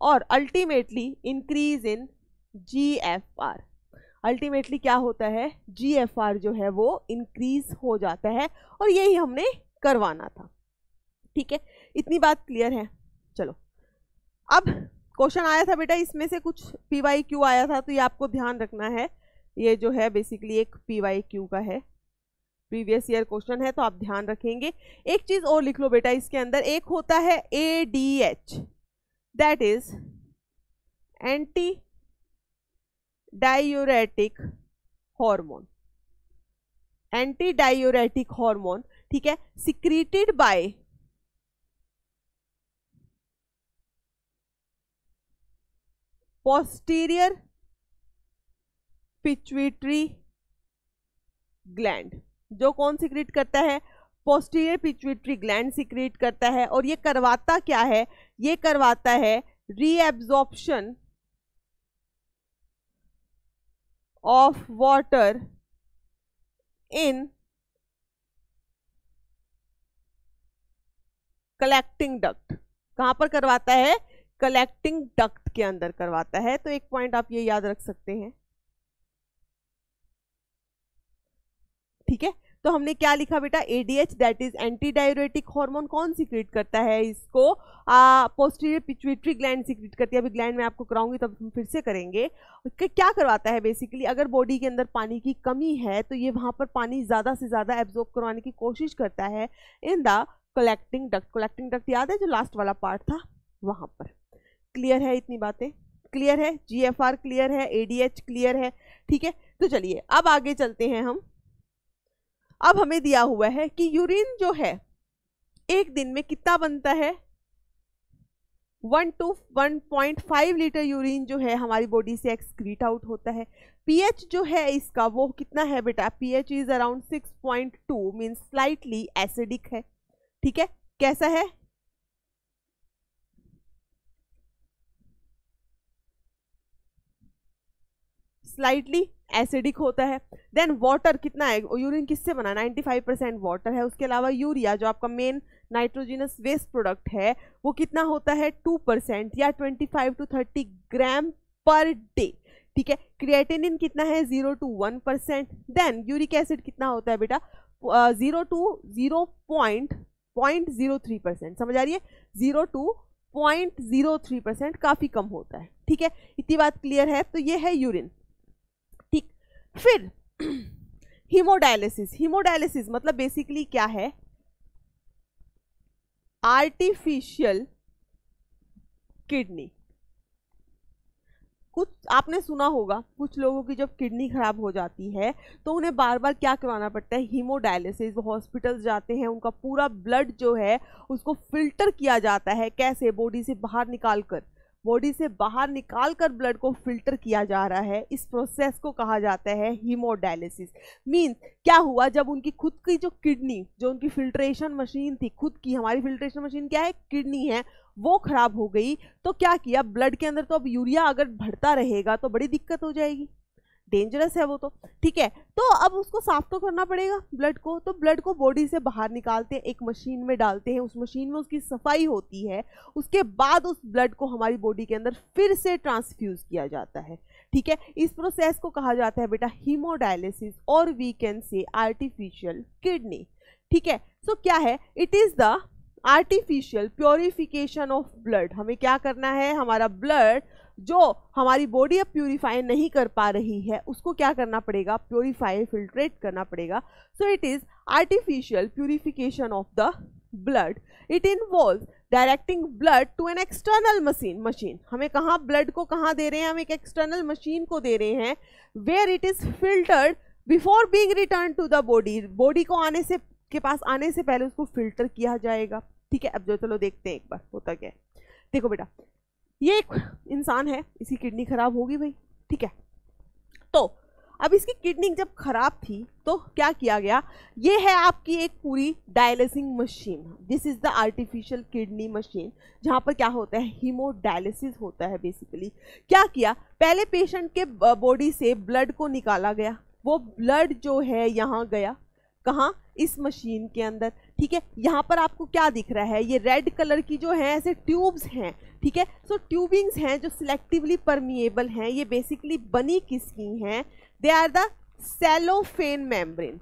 और ultimately increase in G F R ultimately क्या होता है? जीएफआर जो है वो इंक्रीज हो जाता है और यही हमने करवाना था। ठीक है? इतनी बात क्लियर है। चलो। अब क्वेश्चन आया था बेटा, इसमें से कुछ पी वाई क्यू आया था तो ये आपको ध्यान रखना है। ये जो है बेसिकली एक पी वाई क्यू का है। प्रीवियस ईयर क्वेश्चन है तो आप ध्यान रखेंगे। एक चीज़ और लिख लो बेटा इसके अंदर। एक होता है A D H that is anti diuretic hormone anti diuretic hormone ठीक है secreted by posterior pituitary gland जो कौन सिक्रीट करता है? पोस्टीरियर पिचविट्री ग्लैंड सिक्रीट करता है और ये करवाता क्या है? ये करवाता है reabsorption of water in collecting duct कहाँ पर करवाता है? कलेक्टिंग डक्ट के अंदर करवाता है। तो एक पॉइंट आप ये याद रख सकते हैं। ठीक है? तो हमने क्या लिखा बेटा? A D H that is anti diuretic hormone कौन सिक्रेट करता है इसको? पोस्टीरियर पिचुइट्री ग्लैंड सिक्रेट करती है। अभी ग्लैंड में आपको कराऊँगी, तब हम फिर से करेंगे। क्या करवाता है बेसिकली अगर बॉडी के अंदर पानी की कमी है तो ये वहाँ पर पानी ज़्यादा से ज़्यादा एब्जॉर्ब करवाने की कोशिश करता है in the collecting duct collecting duct याद है जो लास्ट वाला पार्ट था? वहाँ पर। क्लियर है इतनी बातें? क्लियर है? जीएफआर क्लियर है? एडीएच क्लियर है? ठीक है? तो चलिए, अब आगे चलते हैं हम। अब हमें दिया हुआ है कि यूरिन जो है, एक दिन में कितना बनता है? One to one point five litre urine जो है हमारी बॉडी से एक्सक्रीट आउट होता है। पीएच जो है इसका वो कितना है बेटा? P H is around six point two mean slightly acidic है। ठीक है? कैसा है? स्लाइटली एसिडिक होता है। देन वाटर कितना है? यूरिन किससे बना? 95 परसेंट वाटर है। उसके अलावा यूरिया जो आपका मेन नाइट्रोजिनस वेस्ट प्रोडक्ट है, वो कितना होता है? टू परसेंट या 25 टू 30 ग्राम पर डे ठीक है? क्रिएटिनिन कितना है? Zero to one percent then uric acid कितना होता है बेटा? Zero to zero point point zero three percent समझ आ रही है? Zero to point zero three percent काफ़ी कम होता है। ठीक है? इतनी बात क्लियर है? तो ये है यूरिन फिर (clears throat) हीमोडायलिसिस हीमोडायलिसिस मतलब बेसिकली क्या है? आर्टिफिशियल किडनी कुछ, आपने सुना होगा, कुछ लोगों की जब किडनी खराब हो जाती है तो उन्हें बार बार क्या करवाना पड़ता है? हीमोडायलिसिस वो हॉस्पिटल्स जाते हैं, उनका पूरा ब्लड जो है, उसको फ़िल्टर किया जाता है, कैसे? बॉडी से बाहर निकाल कर बॉडी से बाहर निकाल कर ब्लड को फ़िल्टर किया जा रहा है। इस प्रोसेस को कहा जाता है हीमोडायलिसिस। मीन्स क्या हुआ? जब उनकी खुद की जो किडनी, जो उनकी फिल्ट्रेशन मशीन थी, खुद की, हमारी फिल्ट्रेशन मशीन क्या है? किडनी है, वो खराब हो गई। तो क्या किया? ब्लड के अंदर तो अब यूरिया अगर बढ़ता रहेगा तो बड़ी दिक्कत हो जाएगी। डेंजरस है वो तो। ठीक है तो अब उसको साफ़ तो करना पड़ेगा ब्लड को। तो ब्लड को बॉडी से बाहर निकालते हैं एक मशीन में डालते हैं। उस मशीन में उसकी सफ़ाई होती है। उसके बाद उस ब्लड को हमारी बॉडी के अंदर फिर से ट्रांसफ्यूज किया जाता है। ठीक है इस प्रोसेस को कहा जाता है बेटा हीमोडायलिसिस और we can say artificial kidney ठीक है सो so, क्या है? It is the artificial purification of blood हमें क्या करना है? हमारा ब्लड जो हमारी बॉडी अब प्योरीफाई नहीं कर पा रही है, उसको क्या करना पड़ेगा? प्योरीफाई फिल्ट्रेट करना पड़ेगा। So it is artificial purification of the blood it involve directing blood to an external machine machine हमें कहाँ ब्लड को कहाँ दे रहे हैं? हम एक एक्सटर्नल मशीन को दे रहे हैं where it is filtered before being return to the body body को आने से, के पास आने से पहले उसको फ़िल्टर किया जाएगा। ठीक है? अब जो, चलो देखते हैं एक बार, होता क्या है? देखो बेटा ये एक इंसान है, इसकी किडनी खराब होगी भाई, ठीक है। तो अब इसकी किडनी जब खराब थी तो क्या किया गया? ये है आपकी एक पूरी dialysing machine this is the artificial kidney machine जहाँ पर क्या होता है? हीमोडायलिसिस होता है बेसिकली क्या किया? पहले पेशेंट के बॉडी से ब्लड को निकाला गया। वो ब्लड जो है, यहाँ गया। कहाँ? इस मशीन के अंदर, ठीक है? यहाँ पर आपको क्या दिख रहा है? ये रेड कलर की जो है, ऐसे ट्यूब्स हैं ठीक है? सो ट्यूबिंग्स हैं जो सिलेक्टिवली परमिएबल हैं, ये बेसिकली बनी किसकी हैं? They are the cellophane membrane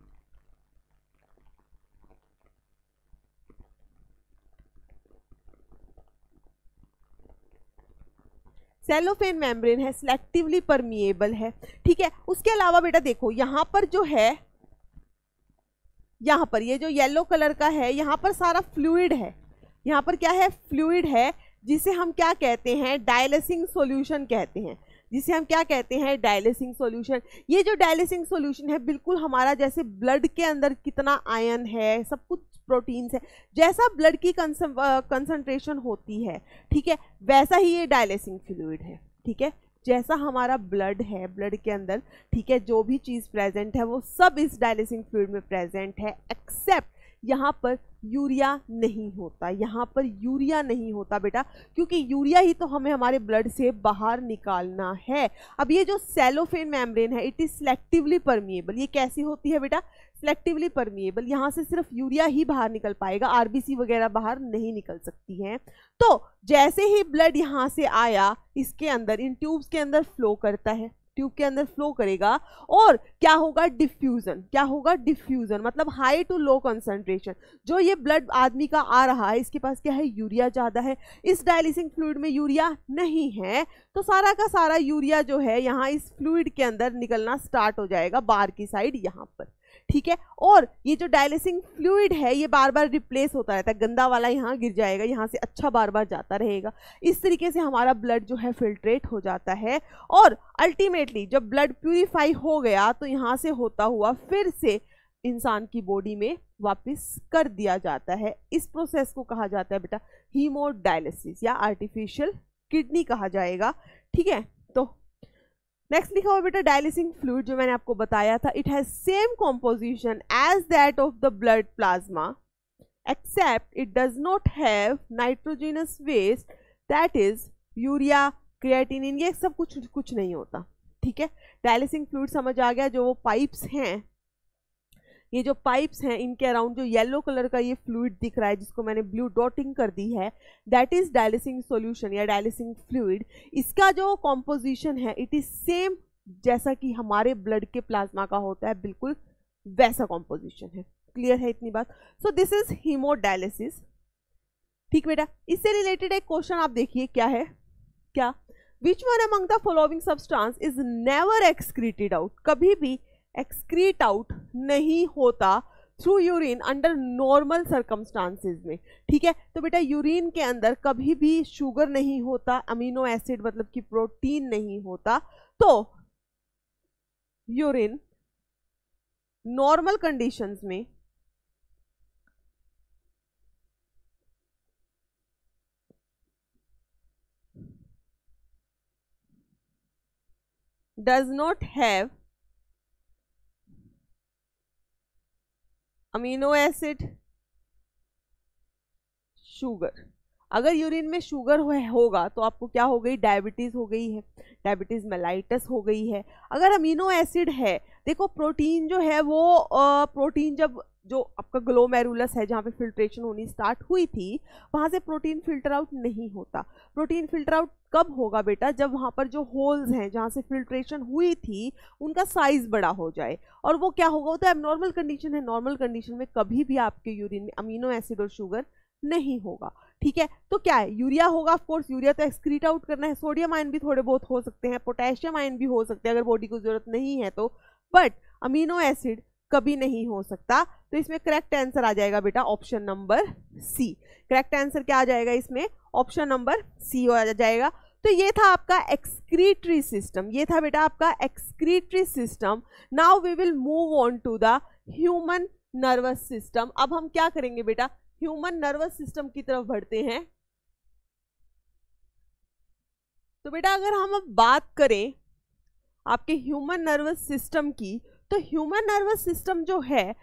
cellophane membrane है सिलेक्टिवली परमिएबल है, ठीक है? उसके अलावा बेटा देखो, यहाँ पर जो है, यहाँ पर, ये जो येलो कलर का है, यहाँ पर सारा फ्लूइड है। यहाँ पर क्या है? फ्लूइड है जिसे हम क्या कहते हैं? डायलिसिंग सॉल्यूशन कहते हैं। जिसे हम क्या कहते हैं? Dialysing solution. ये जो डायलिसिंग सॉल्यूशन है, बिल्कुल हमारा जैसे ब्लड के अंदर कितना आयन है, सब कुछ प्रोटीन्स है, जैसा ब्लड की कंसनट्रेशन होती है, ठीक है? वैसा ही ये डायलिसिंग फ्लूड है, ठीक है? जैसा हमारा ब्लड है, ब्लड के अंदर, ठीक है? जो भी चीज़ प्रेजेंट है, वो सब इस डायलिसिंग फ्लूड में प्रेजेंट है, एक्सेप्ट यहाँ पर यूरिया नहीं होता, यहाँ पर यूरिया नहीं होता बेटा, क्योंकि यूरिया ही तो हमें हमारे ब्लड से बाहर निकालना है। अब ये जो सेलोफेन मेम्ब्रेन है इट इज़ सेलेक्टिवली परमिएबल ये कैसी होती है बेटा? सेलेक्टिवली परमिएबल यहाँ से सिर्फ़ यूरिया ही बाहर निकल पाएगा आरबीसी वगैरह बाहर नहीं निकल सकती हैं। तो जैसे ही ब्लड यहाँ से आया, इसके अंदर, इन ट्यूब्स के अंदर फ्लो करता है ट्यूब के अंदर फ्लो करेगा और क्या होगा डिफ्यूजन क्या होगा डिफ्यूजन मतलब हाई टू लो कंसंट्रेशन जो ये ब्लड आदमी का आ रहा है, इसके पास क्या है? यूरिया ज़्यादा है। इस डायलिसिंग फ्लूड में यूरिया नहीं है तो सारा का सारा यूरिया जो है, यहाँ इस फ्लूड के अंदर निकलना स्टार्ट हो जाएगा, बाहर की साइड यहाँ पर। ठीक है? और ये जो डायलिसिंग फ्लूइड है, ये बार बार रिप्लेस होता रहता है। गंदा वाला यहाँ गिर जाएगा, यहाँ से अच्छा बार बार जाता रहेगा। इस तरीके से हमारा ब्लड जो है फिल्ट्रेट हो जाता है। और अल्टीमेटली जब ब्लड प्यूरिफाई हो गया तो यहाँ से होता हुआ फिर से इंसान की बॉडी में वापस कर दिया जाता है। इस प्रोसेस को कहा जाता है बेटा हीमोडायलिसिस या आर्टिफिशियल किडनी कहा जाएगा। ठीक है? तो नेक्स्ट लिखा हुआ बेटा डायलिसिंग फ्लूड जो मैंने आपको बताया था it has same composition as that of the blood plasma except it does not have nitrogenous waste that is urea creatinine ये सब कुछ कुछ नहीं होता, ठीक है? डायलिसिंग फ्लूड समझ आ गया, जो वो पाइप्स हैं ये जो पाइप्स हैं इनके अराउंड जो येलो कलर का ये फ्लूइड दिख रहा है, जिसको मैंने ब्लू डॉटिंग कर दी है दैट इज़ डायलिसिंग सॉल्यूशन या डायलिसिंग फ्लूइड इसका जो कॉम्पोजिशन है इट इज़ सेम जैसा कि हमारे ब्लड के प्लाज्मा का होता है, बिल्कुल वैसा कॉम्पोजिशन है. क्लियर है इतनी बात? सो दिस इज़ हीमोडायलिसिस ठीक बेटा? इससे रिलेटेड एक क्वेश्चन आप देखिए, क्या है? क्या? Which one among the following substance is never excreted out कभी भी एक्सक्रीट आउट नहीं होता through urine under normal circumstances में। ठीक है? तो बेटा यूरिन के अंदर कभी भी शुगर नहीं होता अमीनो एसिड मतलब कि प्रोटीन नहीं होता। तो यूरिन नॉर्मल कंडीशंस में does not have amino acid sugar अगर यूरिन में शुगर होगा तो आपको क्या हो गई? डायबिटीज़ हो गई है डायबिटीज़ मेलाइटस हो गई है। अगर अमीनो एसिड है देखो प्रोटीन जो है वो आ, प्रोटीन जब जो आपका ग्लोमेरुलस है, जहाँ पे फिल्ट्रेशन होनी स्टार्ट हुई थी, वहाँ से प्रोटीन फ़िल्टर आउट नहीं होता। प्रोटीन फ़िल्टर आउट कब होगा बेटा? जब वहाँ पर जो होल्स हैं, जहाँ से फिल्ट्रेशन हुई थी, उनका साइज़ बड़ा हो जाए। और वो क्या होगा? वो तो एबनॉर्मल कंडीशन है। नॉर्मल कंडीशन में कभी भी आपके यूरिन में अमीनो एसिड और शुगर नहीं होगा। ठीक है? तो क्या है? यूरिया होगा ऑफ़ कोर्स यूरिया तो एक्सक्रीट आउट करना है। सोडियम आयन भी थोड़े बहुत हो सकते हैं पोटेशियम आयन भी हो सकते हैं, अगर बॉडी को ज़रूरत नहीं है तो। बट अमीनो एसिड कभी नहीं हो सकता। तो इसमें करेक्ट आंसर आ जाएगा बेटा option number C correct answer क्या आ जाएगा इसमें? ऑप्शन नंबर सी आ जाएगा। तो ये था आपका एक्सक्रीटरी सिस्टम ये था बेटा आपका excretory system now we will move on to the human nervous system अब हम क्या करेंगे बेटा? ह्यूमन नर्वस सिस्टम की तरफ़ बढ़ते हैं। तो बेटा अगर हम अब बात करें आपके ह्यूमन नर्वस सिस्टम की तो ह्यूमन नर्वस सिस्टम जो है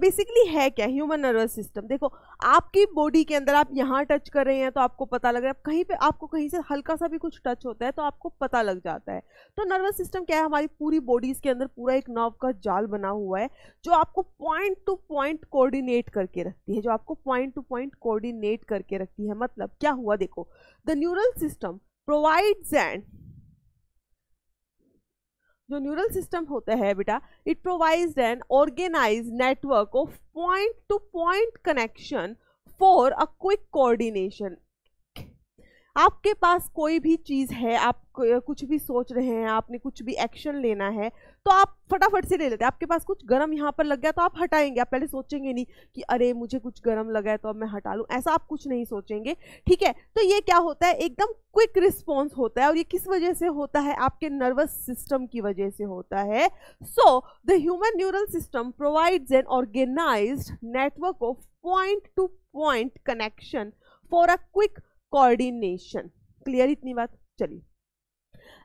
बेसिकली uh, है क्या ह्यूमन नर्वस सिस्टम देखो आपकी बॉडी के अंदर आप यहाँ टच कर रहे हैं तो आपको पता लग रहा है। कहीं पे आपको कहीं से हल्का सा भी कुछ टच होता है तो आपको पता लग जाता है। तो नर्वस सिस्टम क्या है? हमारी पूरी बॉडीज के अंदर पूरा एक नर्व का जाल बना हुआ है जो आपको पॉइंट टू पॉइंट कोऑर्डिनेट करके रखती है जो आपको पॉइंट टू पॉइंट कोऑर्डिनेट करके रखती है। मतलब क्या हुआ? देखो the neural system provides and जो न्यूरल सिस्टम होता है बेटा it provides an organise network of point to point connection for a quick coordination आपके पास कोई भी चीज़ है, आप कुछ भी सोच रहे हैं, आपने कुछ भी एक्शन लेना है तो आप फटाफट से ले लेते हैं। आपके पास कुछ गर्म यहाँ पर लग गया तो आप हटाएँगे। आप पहले सोचेंगे नहीं कि अरे, मुझे कुछ गर्म लगा है तो अब मैं हटा लूँ। ऐसा आप कुछ नहीं सोचेंगे, ठीक है? तो ये क्या होता है? एकदम क्विक रिस्पॉन्स होता है और ये किस वजह से होता है? आपके नर्वस सिस्टम की वजह से होता है। So the human neural system provides an organise network of point to point connection for a quick coordination clear इतनी बात? चलिए।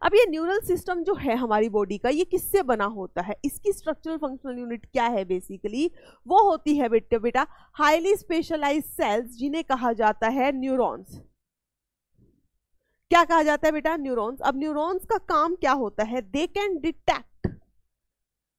अब ये न्यूरल सिस्टम जो है हमारी बॉडी का, ये किससे बना होता है? इसकी स्ट्रक्चरल फंक्शनल यूनिट क्या है बेसिकली वो होती है बेटे, बेटा हाईली स्पेशलाइज सेल्स जिन्हें कहा जाता है न्यूरॉन्स क्या कहा जाता है बेटा? न्यूरॉन्स अब न्यूरॉन्स का काम क्या होता है? दे कैन डिटेक्ट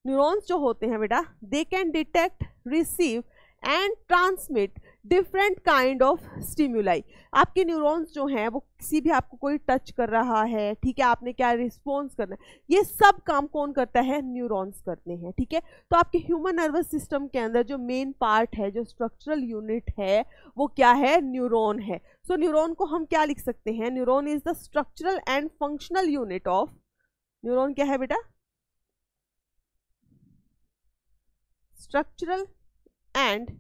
न्यूरॉन्स जो होते हैं बेटा they can detect receive and transmit different kind of stimuli आपके न्यूरॉन्स जो हैं वो किसी भी आपको कोई टच कर रहा है ठीक है? आपने क्या रिस्पॉन्स करना है? ये सब काम कौन करता है? न्यूरॉन्स करते हैं ठीक है? तो आपके ह्यूमन नर्वस सिस्टम के अंदर जो मेन पार्ट है जो स्ट्रक्चरल यूनिट है वो क्या है? न्यूरोन है. सो so, न्यूरोन को हम क्या लिख सकते हैं? Neuron is the structural and functional unit of neuron क्या है बेटा? Structural and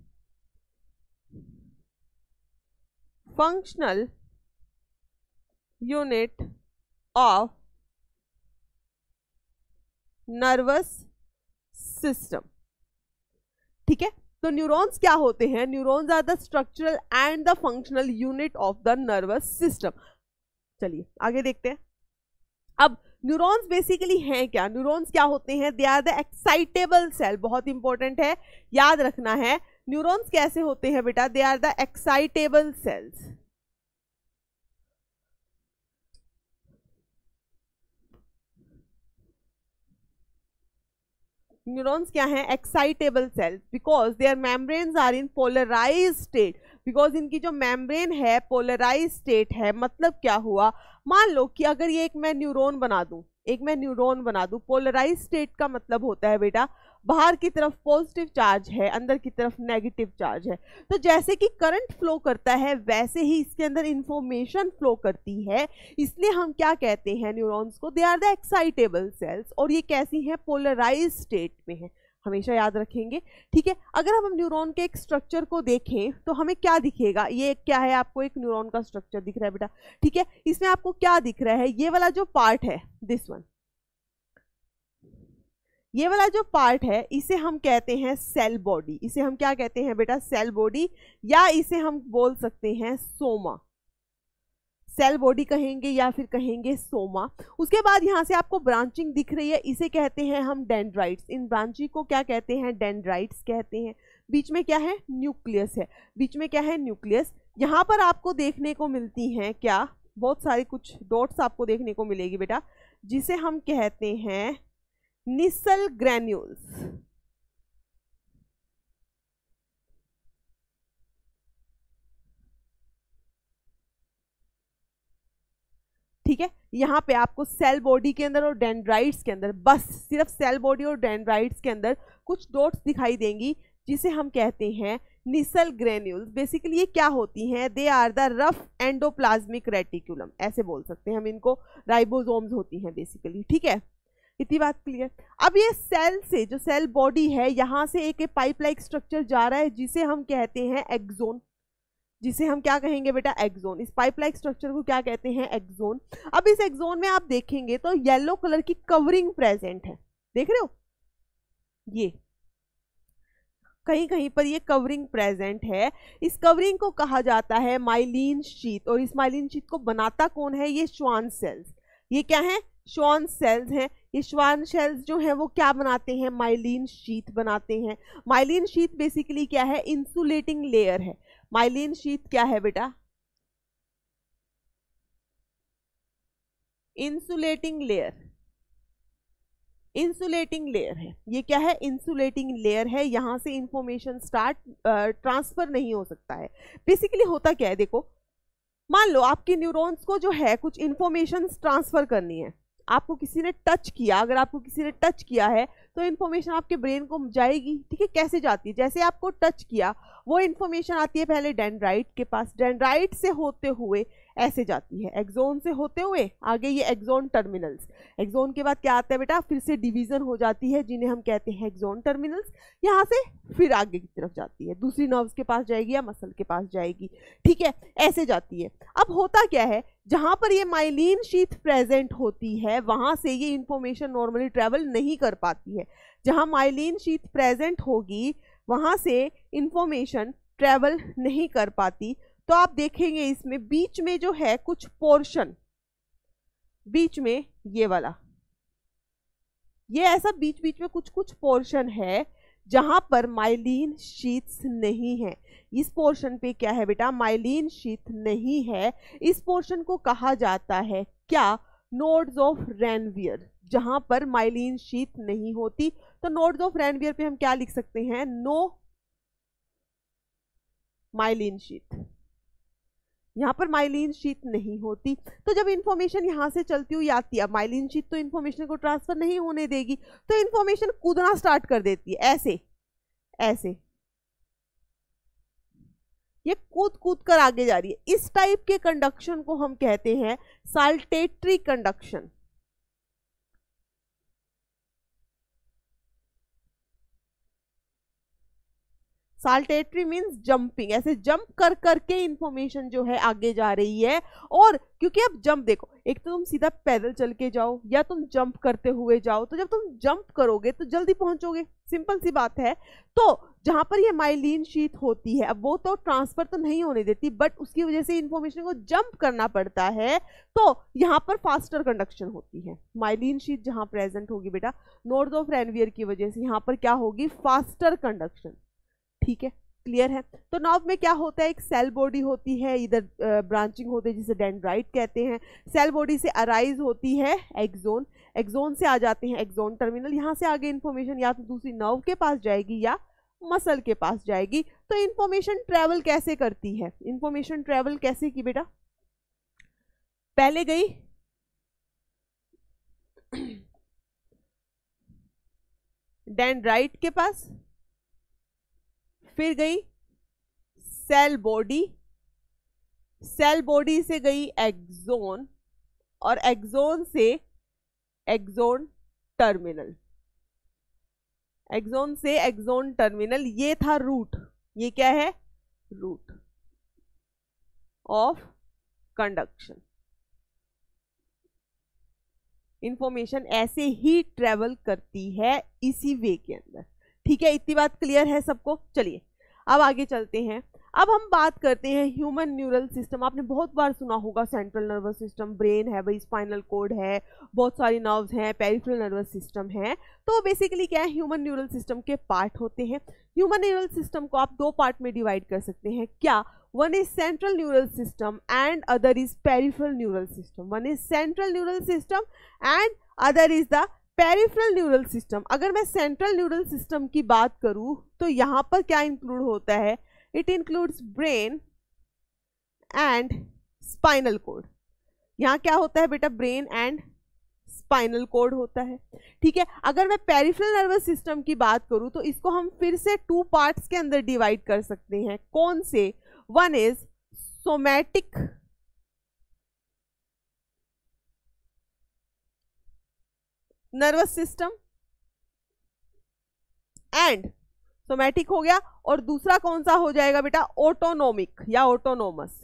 functional unit of nervous system ठीक है? तो न्यूरॉन्स क्या होते हैं? Neurons are the structural and the functional unit of the nervous system चलिए, आगे देखते हैं। अब न्यूरॉन्स बेसिकली हैं क्या? न्यूरॉन्स क्या होते हैं? They are the excitable cell बहुत इंपॉर्टेंट है, याद रखना है। न्यूरॉन्स कैसे होते हैं बेटा? They are the excitable cells neurons क्या हैं? Excitable cells because their membranes are in polarise state because इनकी जो मेम्ब्रेन है पोलराइज स्टेट है मतलब क्या हुआ? मान लो कि अगर ये एक मैं न्यूरॉन बना दूँ, एक मैं न्यूरॉन बना दूँ पोलराइज स्टेट का मतलब होता है बेटा बाहर की तरफ़ पॉजिटिव चार्ज है, अंदर की तरफ़ नेगेटिव चार्ज है। तो जैसे कि करंट फ्लो करता है, वैसे ही इसके अंदर इंफॉर्मेशन फ्लो करती है। इसलिए हम क्या कहते हैं न्यूरॉन्स को? They are the excitable cells और ये कैसी हैं? पोलराइज स्टेट में है। हमेशा याद रखेंगे, ठीक है? अगर हम न्यूरॉन के एक स्ट्रक्चर को देखें तो हमें क्या दिखेगा? ये क्या है? आपको एक न्यूरॉन का स्ट्रक्चर दिख रहा है बेटा, ठीक है? इसमें आपको क्या दिख रहा है? ये वाला जो पार्ट है दिस वन ये वाला जो पार्ट है, इसे हम कहते हैं सेल बॉडी इसे हम क्या कहते हैं बेटा? सेल बॉडी या इसे हम बोल सकते हैं सोमा सेल बॉडी कहेंगे या फिर कहेंगे सोमा उसके बाद यहाँ से आपको ब्रांचिंग दिख रही है. इसे कहते हैं हम डेंड्राइट्स इन ब्रांचिंग को क्या कहते हैं? डेंड्राइट्स कहते हैं. बीच में क्या है? न्यूक्लियस है. बीच में क्या है? न्यूक्लियस यहाँ पर आपको देखने को मिलती हैं क्या? बहुत सारी कुछ डॉट्स आपको देखने को मिलेगी बेटा, जिसे हम कहते हैं निसल ग्रैन्यूल्स ठीक है? यहाँ पे आपको सेल बॉडी के अंदर और डेंड्राइट्स के अंदर, बस सिर्फ़ सेल बॉडी और डेंड्राइट्स के अंदर कुछ डॉट्स दिखाई देंगी, जिसे हम कहते हैं निसल ग्रेन्यूल्स बेसिकली ये क्या होती हैं? They are the rough endoplasmic reticulum ऐसे बोल सकते हैं हम इनको. राइबोसोम्स होती हैं बेसिकली ठीक है? इतनी बात क्लियर अब ये सेल से, जो सेल बॉडी है, यहाँ से एक पाइप लाइक स्ट्रक्चर जा रहा है, जिसे हम कहते हैं एक्जोन जिसे हम क्या कहेंगे बेटा? एक्जोन इस पाइप लाइक स्ट्रक्चर को क्या कहते हैं? एक्जोन अब इस एक्जोन में आप देखेंगे तो येलो कलर की कवरिंग प्रेजेंट है. देख रहे हो? ये. कहीं कहीं पर ये कवरिंग प्रेजेंट है. इस कवरिंग को कहा जाता है माइलिन शीत और इस माइलिन शीत को बनाता कौन है? ये श्वान सेल्स ये क्या है? श्वान सेल्स हैं. ये श्वान सेल्स जो है, वो क्या बनाते हैं? माइलिन शीत बनाते हैं। माइलिन शीत बेसिकली क्या है? इंसुलेटिंग लेयर है। माइलिन शीत क्या है बेटा? इंसुलेटिंग लेयर इंसुलेटिंग लेयर है। ये क्या है? इंसुलेटिंग लेयर है। यहाँ से इंफॉर्मेशन स्टार्ट ट्रांसफ़र नहीं हो सकता है। बेसिकली होता क्या है? देखो, मान लो आपके न्यूरॉन्स को जो है, कुछ इंफॉर्मेशन ट्रांसफ़र करनी है। आपको किसी ने टच किया, अगर आपको किसी ने टच किया है तो इन्फॉर्मेशन आपके ब्रेन को जाएगी, ठीक है? कैसे जाती है? जैसे आपको टच किया, वो इन्फॉर्मेशन आती है पहले डेंड्राइट के पास। डेंड्राइट से होते हुए ऐसे जाती है। एक्जोन से होते हुए आगे ये एक्जोन टर्मिनल्स एक्जोन के बाद क्या आता है बेटा? फिर से डिवीज़न हो जाती है, जिन्हें हम कहते हैं एक्जोन टर्मिनल्स यहाँ से फिर आगे की तरफ़ जाती है। दूसरी नर्व्स के पास जाएगी या मसल के पास जाएगी। ठीक है, ऐसे जाती है। अब होता क्या है? जहाँ पर ये माइलिन शीथ प्रेजेंट होती है, वहाँ से ये इंफॉर्मेशन नॉर्मली ट्रेवल नहीं कर पाती है। जहाँ माइलिन शीथ प्रेजेंट होगी, वहाँ से इंफॉर्मेशन ट्रैवल नहीं कर पाती। तो आप देखेंगे इसमें बीच में जो है कुछ पोर्शन, बीच में ये वाला। ये ऐसा बीच बीच में कुछ कुछ पोर्शन है जहाँ पर माइलिन शीट्स नहीं है। इस पोर्शन पे क्या है बेटा? माइलिन शीट नहीं है। इस पोर्शन को कहा जाता है क्या? नोड्स ऑफ़ रेनवियर, जहाँ पर माइलिन शीत नहीं होती। तो नोड्स ऑफ़ रेनवियर पे हम क्या लिख सकते हैं? No myelin sheath. यहाँ पर माइलिन शीत नहीं होती। तो जब इन्फॉर्मेशन यहाँ से चलती हुई आती है माइलिन शीत तो इन्फॉर्मेशन को ट्रांसफ़र नहीं होने देगी तो इन्फॉर्मेशन कूदना स्टार्ट कर देती है। ऐसे ऐसे। ये कूद कूद कर आगे जा रही है। इस टाइप के कंडक्शन को हम कहते हैं saltatory conduction saltatory means jumping ऐसे जंप कर करके इंफॉर्मेशन जो है आगे जा रही है। और क्योंकि अब जंप देखो, एक तो तुम सीधा पैदल चल के जाओ, या तुम जंप करते हुए जाओ तो जब तुम जंप करोगे तो जल्दी पहुंचोगे। सिंपल सी बात है। तो जहाँ पर ये माइलिन शीट होती है, अब वो तो ट्रांसफ़र तो नहीं होने देती बट उसकी वजह से इंफॉर्मेशन को जंप करना पड़ता है तो यहाँ पर फास्टर कंडक्शन होती है। माइलिन शीट जहाँ प्रेजेंट होगी बेटा नोड्स ऑफ़ रेनवियर की वजह से यहाँ पर क्या होगी? फास्टर कंडक्शन ठीक है क्लियर है। तो नॉब में क्या होता है, एक सेल बॉडी होती है, इधर ब्रांचिंग होती है, जिसे डेंड्राइट कहते हैं। सेल बॉडी से अराइज होती है एक्जोन एक्जोन से आ जाते हैं एक्जोन टर्मिनल यहाँ से आगे इन्फॉर्मेशन या तो दूसरी नर्व के पास जाएगी या मसल के पास जाएगी। तो इन्फॉर्मेशन ट्रेवल कैसे करती है? इन्फॉर्मेशन ट्रेवल कैसे की बेटा? पहले गई। (coughs) डेंड्राइट के पास। फिर गई सेल बॉडी सेल बॉडी से गई एक्जोन और एक्जोन से एक्जोन टर्मिनल एक्जोन से एक्जोन टर्मिनल ये था रूट ये क्या है? रूट ऑफ़ कंडक्शन इंफॉर्मेशन ऐसे ही ट्रेवल करती है इसी वे के अंदर. ठीक है, इतनी बात क्लियर है सबको? चलिए, अब आगे चलते हैं। अब हम बात करते हैं ह्यूमन न्यूरल सिस्टम आपने बहुत बार सुना होगा सेंट्रल नर्वस सिस्टम ब्रेन है भाई स्पाइनल कोड है, बहुत सारी नर्व्स हैं पेरिफेरल नर्वस सिस्टम है। तो बेसिकली क्या है ह्यूमन न्यूरल सिस्टम के पार्ट होते हैं। ह्यूमन न्यूरल सिस्टम को आप दो पार्ट में डिवाइड कर सकते हैं। क्या? One is central neural system and other is peripheral neural system one is central neural system and other is the peripheral neural system अगर मैं सेंट्रल न्यूरल सिस्टम की बात करूँ तो यहाँ पर क्या इंक्लूड होता है? It includes brain and spinal cord यहाँ क्या होता है बेटा? ब्रेन एंड स्पाइनल कोड होता है। ठीक है? अगर मैं पेरिफेरल नर्वस सिस्टम की बात करूँ तो इसको हम फिर से टू पार्ट्स के अंदर डिवाइड कर सकते हैं। कौन से? One is somatic nervous system and somatic हो गया और दूसरा कौन सा हो जाएगा बेटा? ऑटोनोमिक या ऑटोनोमस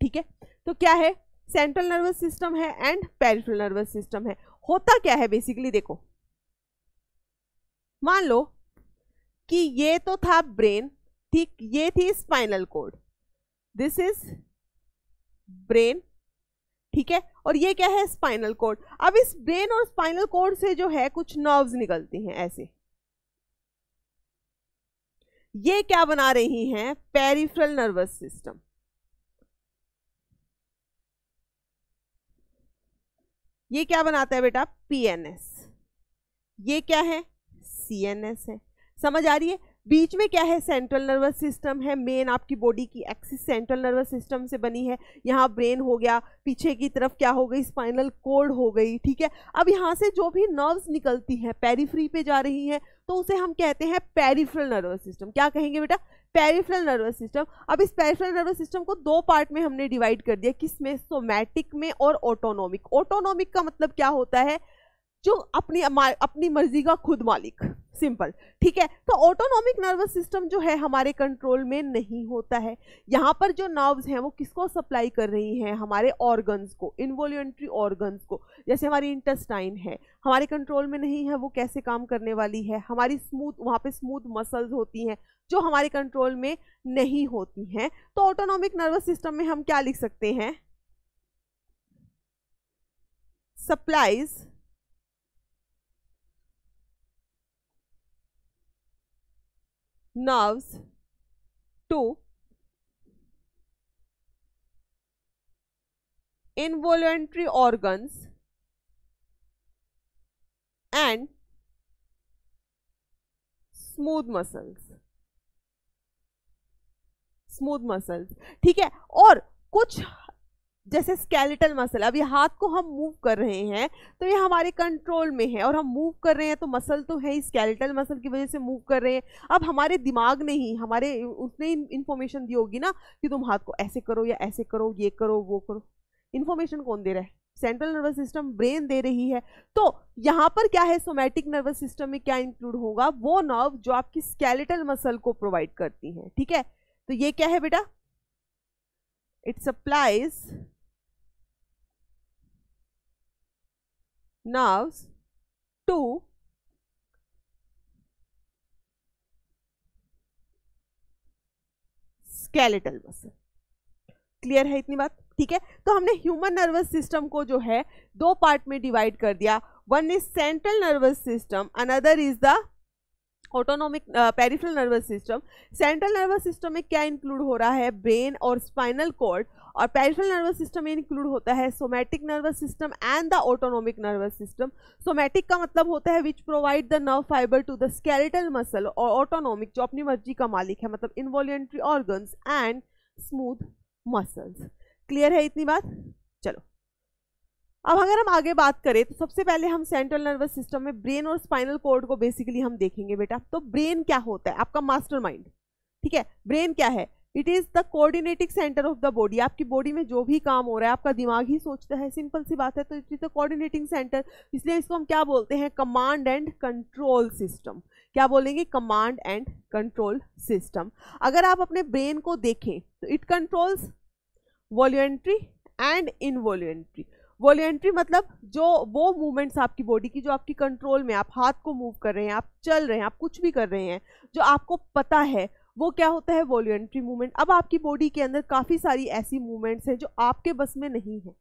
ठीक है? तो क्या है? सेंट्रल नर्वस सिस्टम है एंड पेरिफेरल नर्वस सिस्टम है। होता क्या है बेसिकली देखो। मान लो कि ये तो था ब्रेन, ठीक, ये थी spinal cord. This is brain ठीक है? और ये क्या है? Spinal cord. अब इस ब्रेन और स्पाइनल कोड से जो है कुछ नर्व्स निकलती हैं ऐसे। ये क्या बना रही हैं? पेरिफ्रल नर्वस सिस्टम ये क्या बनाता है बेटा? पीएनएस ये क्या है? सीएनएस है। समझ आ रही है? बीच में क्या है? सेंट्रल नर्वस सिस्टम है मेन आपकी बॉडी की एक्सिस सेंट्रल नर्वस सिस्टम से बनी है। यहाँ ब्रेन हो गया, पीछे की तरफ़ क्या हो गई? स्पाइनल कोड हो गई, ठीक है? अब यहाँ से जो भी नर्व्स निकलती हैं पेरीफ्री पे जा रही हैं तो उसे हम कहते हैं पेरिफेरल नर्वस सिस्टम क्या कहेंगे बेटा? पेरिफेरल नर्वस सिस्टम अब इस पेरिफेरल नर्वस सिस्टम को दो पार्ट में हमने डिवाइड कर दिया, किसमें? सोमैटिक में और ऑटोनोमिक ऑटोनोमिक का मतलब क्या होता है? जो अपनी अपनी मर्ज़ी का खुद मालिक, सिंपल, ठीक है? तो ऑटोनॉमिक नर्वस सिस्टम जो है हमारे कंट्रोल में नहीं होता है। यहाँ पर जो नर्व्स हैं वो किसको सप्लाई कर रही हैं? हमारे ऑर्गन्स को इन्वोल्यूंट्री ऑर्गन्स को। जैसे हमारी इंटेस्टाइन है, हमारे कंट्रोल में नहीं है, वो कैसे काम करने वाली है? हमारी स्मूथ वहाँ पे स्मूथ मसल्स होती हैं, जो हमारे कंट्रोल में नहीं होती हैं। तो ऑटोनॉमिक नर्वस सिस्टम में हम क्या लिख सकते हैं? Supplies nerves to involuntary organs and smooth muscles smooth muscles ठीक है और कुछ जैसे स्केलेटल मसल अभी हाथ को हम मूव कर रहे हैं तो ये हमारे कंट्रोल में है, और हम मूव कर रहे हैं तो मसल तो है ही स्केलेटल मसल की वजह से मूव कर रहे हैं। अब हमारे दिमाग ने ही, हमारे उसने इंफॉर्मेशन दी होगी ना कि तुम हाथ को ऐसे करो या ऐसे करो, ये करो, वो करो। इन्फॉर्मेशन कौन दे रहा है? सेंट्रल नर्वस सिस्टम ब्रेन दे रही है। तो यहाँ पर क्या है? सोमैटिक नर्वस सिस्टम में क्या इंक्लूड होगा? वो नर्व जो आपकी स्केलेटल मसल को प्रोवाइड करती हैं, ठीक है? तो ये क्या है बेटा? It supplies nerves to skeletal muscle clear है इतनी बात? ठीक है? तो हमने ह्यूमन नर्वस सिस्टम को जो है, दो पार्ट में डिवाइड कर दिया। One is central nervous system another is the autonomic peripheral nervous system central nervous system में क्या इंक्लूड हो रहा है? ब्रेन और स्पाइनल कॉर्ड और पेरिफेरल नर्वस सिस्टम में इंक्लूड होता है somatic nervous system and the autonomic nervous system somatic का मतलब होता है which provide the nerve fibre to the skeletal muscle और ऑटोनोमिक जो अपनी मर्ज़ी का मालिक है मतलब involuntary organs and smooth muscles clear है इतनी बात? चलो। अब अगर हम आगे बात करें तो सबसे पहले हम सेंट्रल नर्वस सिस्टम में ब्रेन और स्पाइनल कोड को बेसिकली हम देखेंगे बेटा। तो ब्रेन क्या होता है? आपका मास्टर माइंड ठीक है? ब्रेन क्या है? It is the coordinating centre of the body आपकी बॉडी में जो भी काम हो रहा है, आपका दिमाग ही सोचता है। सिंपल सी बात है तो it is the coordinating centre इसलिए इसको हम क्या बोलते हैं? कमांड एंड कंट्रोल सिस्टम क्या बोलेंगे? कमांड एंड कंट्रोल सिस्टम अगर आप अपने ब्रेन को देखें तो it controls voluntary and involuntary voluntary मतलब जो, वो मूवमेंट्स आपकी बॉडी की, जो आपकी कंट्रोल में आप हाथ को मूव कर रहे हैं, आप चल रहे हैं, आप कुछ भी कर रहे हैं, जो आपको पता है वो क्या होता है? वॉल्यूंट्री मूवमेंट अब आपकी बॉडी के अंदर काफ़ी सारी ऐसी मूवमेंट्स हैं जो आपके बस में नहीं है।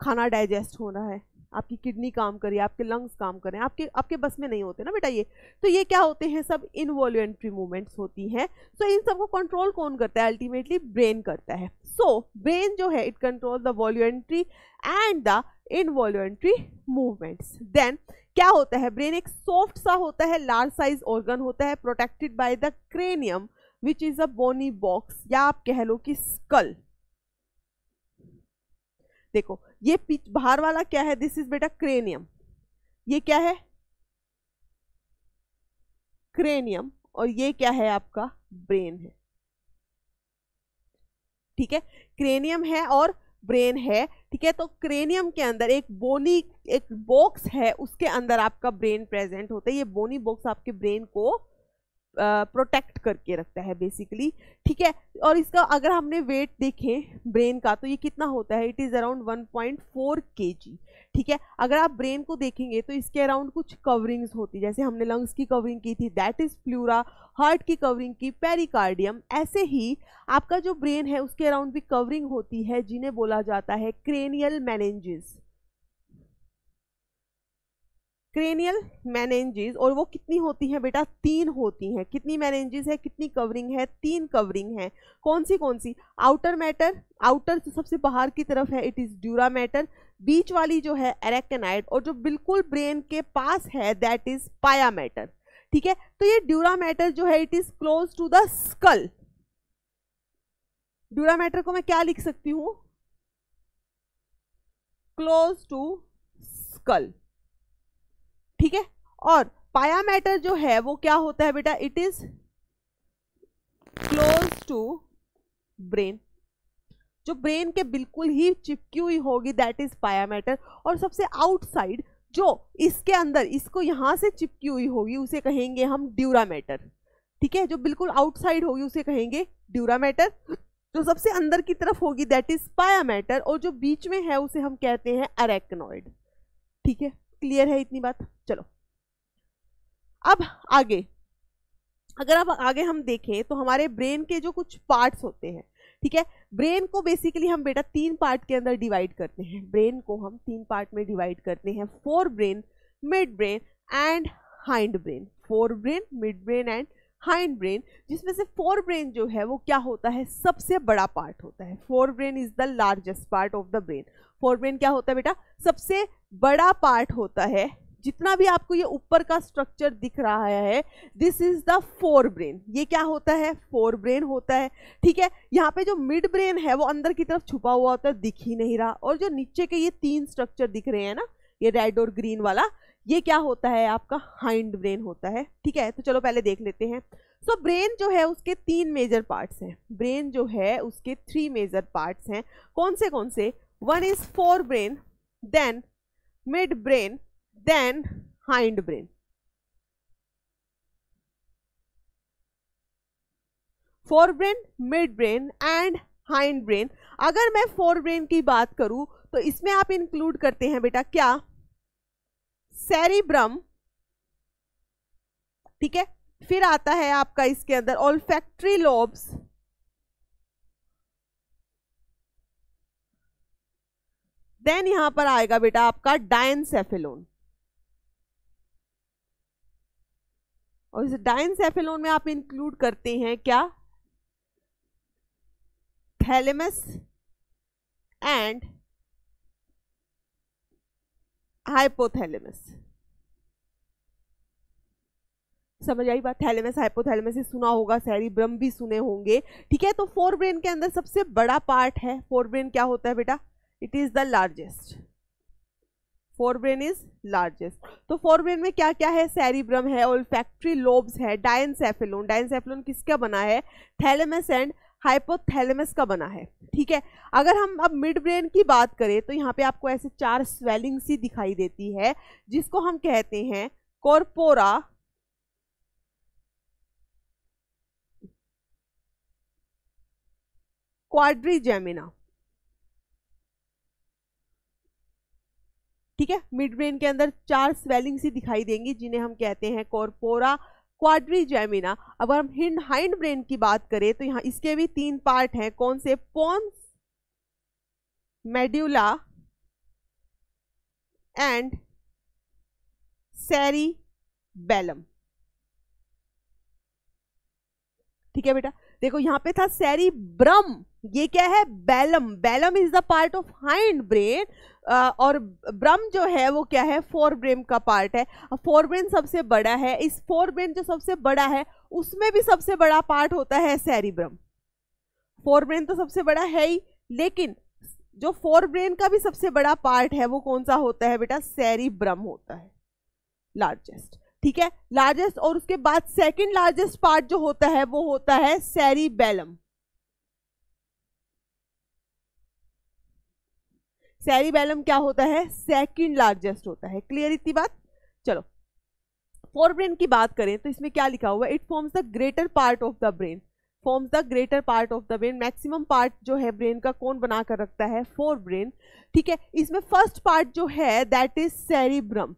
खाना डाइजेस्ट हो रहा है आपकी किडनी काम करे आपके लंग्स काम करें आपके आपके बस में नहीं होते ना बेटा ये। तो ये क्या होते हैं? सब इनवॉल्यूंट्री मूवमेंट्स होती हैं। सो so, इन सबको कंट्रोल कौन करता है? अल्टीमेटली ब्रेन करता है। सो so, ब्रेन जो है it control the voluntary and the involuntary movements then क्या होता है? ब्रेन एक सॉफ्ट सा होता है लार्ज साइज़ ऑर्गन होता है protected by the cranium which is a bony box या आप कह लो कि स्कल देखो, ये बाहर वाला क्या है? दिस इज़ बेटा क्रेनियम ये क्या है? क्रेनियम और ये क्या है आपका? ब्रेन है. ठीक है? क्रेनियम है और ब्रेन है. ठीक है? तो क्रेनियम के अंदर एक बोनी एक बॉक्स है, उसके अंदर आपका ब्रेन प्रेजेंट होता है. ये बोनी बॉक्स आपके ब्रेन को प्रोटेक्ट करके रखता है बेसिकली ठीक है? और इसका अगर हमने वेट देखें ब्रेन का तो ये कितना होता है? इट इज़ अराउंड 1.4 केजी ठीक है? अगर आप ब्रेन को देखेंगे तो इसके अराउंड कुछ कवरिंग्स होती जैसे हमने लंग्स की कवरिंग की थी दैट इज़ प्लूरा हार्ट की कवरिंग की पेरिकार्डियम ऐसे ही आपका जो ब्रेन है, उसके अराउंड भी कवरिंग होती है, जिन्हें बोला जाता है क्रेनियल मैनेजेस क्रेनियल मैनेंजेस और वो कितनी होती हैं बेटा? तीन होती हैं। कितनी मैनेंजेस है? कितनी कवरिंग है? तीन कवरिंग है। कौन सी कौन सी आउटर मैटर, आउटर जो सबसे बाहर की तरफ़ है, इट इज़ ड्यूरा मैटर। बीच वाली जो है एरेकेनाइड और जो बिल्कुल ब्रेन के पास है दैट इज़ पाया मैटर। ठीक है? तो ये ड्यूरा मैटर जो है, it is close to the skull. Dura mater को मैं क्या लिख सकती हूँ? Close to skull. ठीक है? और पाया मैटर जो है, वो क्या होता है बेटा? It is close to brain जो ब्रेन के बिल्कुल ही चिपकी हुई होगी दैट इज़ पाया मैटर और सबसे आउटसाइड जो इसके अंदर, इसको यहाँ से चिपकी हुई होगी, उसे कहेंगे हम ड्यूरा मैटर ठीक है? जो बिल्कुल आउटसाइड होगी, उसे कहेंगे ड्यूरा मैटर जो सबसे अंदर की तरफ़ होगी दैट इज़ पाया मैटर और जो बीच में है, उसे हम कहते हैं अरेक्नॉइड ठीक है? क्लियर है इतनी बात? चलो। अब आगे। अगर अब आगे हम देखें तो हमारे ब्रेन के जो कुछ पार्ट्स होते हैं, ठीक है? ब्रेन को बेसिकली हम बेटा तीन पार्ट के अंदर डिवाइड करते हैं। ब्रेन को हम तीन पार्ट में डिवाइड करते हैं। Forebrain midbrain and hindbrain forebrain midbrain and hindbrain जिसमें से फोर ब्रेन जो है, वो क्या होता है? सबसे बड़ा पार्ट होता है। Forebrain is the largest part of the brain forebrain क्या होता है बेटा? सबसे बड़ा पार्ट होता है। जितना भी आपको ये ऊपर का स्ट्रक्चर दिख रहा है this is the fore brain ये क्या होता है? फोर ब्रेन होता है। ठीक है? यहाँ पे जो मिड ब्रेन है, वो अंदर की तरफ़ छुपा हुआ होता है, दिख ही नहीं रहा। और जो नीचे के ये तीन स्ट्रक्चर दिख रहे हैं ना, ये रेड और ग्रीन वाला ये क्या होता है? आपका हाइंड ब्रेन होता है ठीक है? तो चलो पहले देख लेते हैं। सो so, ब्रेन जो है उसके तीन मेजर पार्ट्स हैं। ब्रेन जो है उसके थ्री मेजर पार्ट्स हैं। कौन से कौन से? One is forebrain then midbrain then hindbrain forebrain midbrain and hindbrain अगर मैं फोर ब्रेन की बात करूँ तो इसमें आप इंक्लूड करते हैं बेटा क्या? सेरिब्रम, ठीक है, फिर आता है आपका इसके अंदर ऑल्फैक्ट्री लोब्स देन यहाँ पर आएगा बेटा आपका डायनसेफेलोन और इस डायनसेफेलोन में आप इंक्लूड करते हैं क्या? थैलेमस एंड हाइपोथैलेमस समझ आई बात? थैलेमस हाइपोथैलेमस से सुना होगा सैरी ब्रम भी सुने होंगे। ठीक है तो फोर ब्रेन के अंदर सबसे बड़ा पार्ट है। फोर ब्रेन क्या होता है बेटा? It is the largest forebrain is largest तो फोर ब्रेन में क्या क्या है सैरिब्रम है ओल्फैक्ट्री लोब्स है डायनसेफेलोन डायनसेफेलोन किसका बना है? थैलेमस एंड हाइपोथैलेमस का बना है, ठीक है? अगर हम अब मिड ब्रेन की बात करें तो यहाँ पे आपको ऐसे चार स्वेलिंग सी दिखाई देती है, जिसको हम कहते हैं कॉर्पोरा क्वाड्रीजेमिना ठीक है? मिड ब्रेन के अंदर चार स्वेलिंग सी दिखाई देंगी, जिन्हें हम कहते हैं कॉर्पोरा क्वाड्रीजेमिना अगर हम हिंड हाइंड ब्रेन की बात करें तो यहाँ इसके भी तीन पार्ट हैं। कौन से? पोन्स मेड्यूला एंड सैरी बैलम ठीक है बेटा? देखो, यहाँ पे था सैरी ब्रम ये क्या है? बैलम Belum is the part of hindbrain और ब्रम जो है, वो क्या है? फोर ब्रेन का पार्ट है. फोर ब्रेन सबसे बड़ा है. इस फोर ब्रेन जो सबसे बड़ा है, उसमें भी सबसे बड़ा पार्ट होता है सैरिब्रम फोर ब्रेन तो सबसे बड़ा है ही, लेकिन जो फोर ब्रेन का भी सबसे बड़ा पार्ट है, वो कौन सा होता है बेटा? सैरिब्रम होता है. लार्जेस्ट ठीक है? लार्जेस्ट और उसके बाद सेकंड लार्जेस्ट पार्ट जो होता है, वो होता है सैरिबेलम सैरिबेलम क्या होता है? सेकंड लार्जेस्ट होता है। क्लियर इतनी बात? चलो। फोर ब्रेन की बात करें तो इसमें क्या लिखा हुआ है? It forms the greater part of the brain forms the greater part of the brain maximum part जो है ब्रेन का कौन बना कर रखता है? फोर ब्रेन ठीक है? इसमें फ़र्स्ट पार्ट जो है that is cerebrum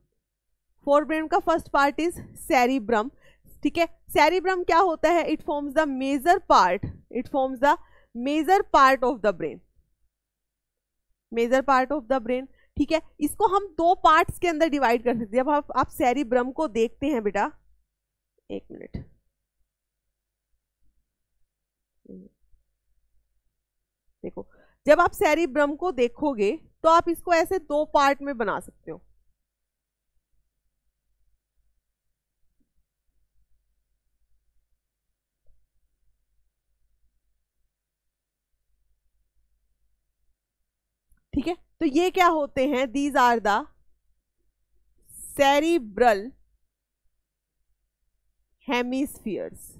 fore brain का फ़र्स्ट पार्ट इज़ सैरिब्रम ठीक है? सैरिब्रम क्या होता है? It forms the major part it forms the major part of the brain major part of the brain ठीक है? इसको हम दो पार्ट्स के अंदर डिवाइड कर सकते हैं। अब आप, आप सैरिब्रम को देखते हैं बेटा। एक मिनट। देखो जब आप सैरी सैरिब्रम को देखोगे तो आप इसको ऐसे दो पार्ट में बना सकते हो। ठीक है? तो ये क्या होते हैं? These are the cerebral hemispheres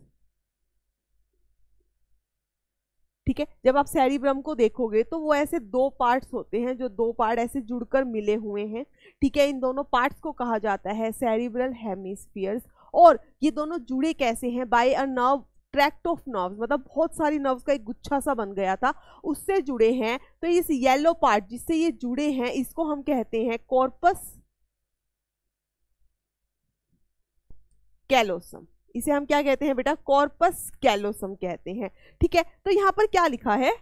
ठीक है? जब आप सैरिब्रम को देखोगे तो वो ऐसे दो पार्ट्स होते हैं, जो दो पार्ट ऐसे जुड़कर मिले हुए हैं। ठीक है? इन दोनों पार्ट्स को कहा जाता है सैरिब्रल हेमिस्फियर्स और ये दोनों जुड़े कैसे हैं? By a nerve tract of nerves मतलब बहुत सारी नर्व्स का एक गुच्छा सा बन गया था, उससे जुड़े हैं। तो इस येलो पार्ट जिससे ये जुड़े हैं, इसको हम कहते हैं कॉर्पस कैलोसम। इसे हम क्या कहते हैं बेटा? कॉर्पस कैलोसम कहते हैं। ठीक है तो यहाँ पर क्या लिखा है?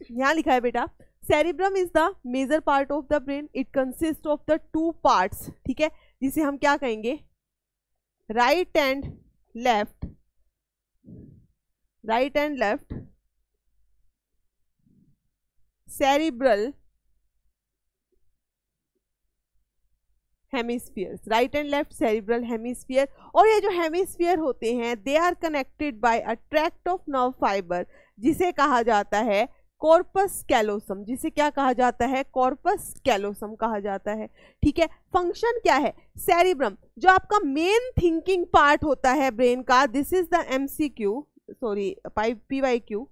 यहाँ लिखा है बेटा cerebrum is the major part of the brain it consist of the two parts ठीक है, जिसे हम क्या कहेंगे? Right and left right and left cerebral hemispheres right and left cerebral hemisphere और ये जो हेमिस्फीयर होते हैं they are connected by a tract of nerve fibre जिसे कहा जाता है कॉर्पस कैलोसम जिसे क्या कहा जाता है? कॉर्पस कैलोसम कहा जाता है। ठीक है? फ़ंक्शन क्या है? सेरिब्रम जो आपका मेन थिंकिंग पार्ट होता है ब्रेन का this is the MCQ sorry P Y Q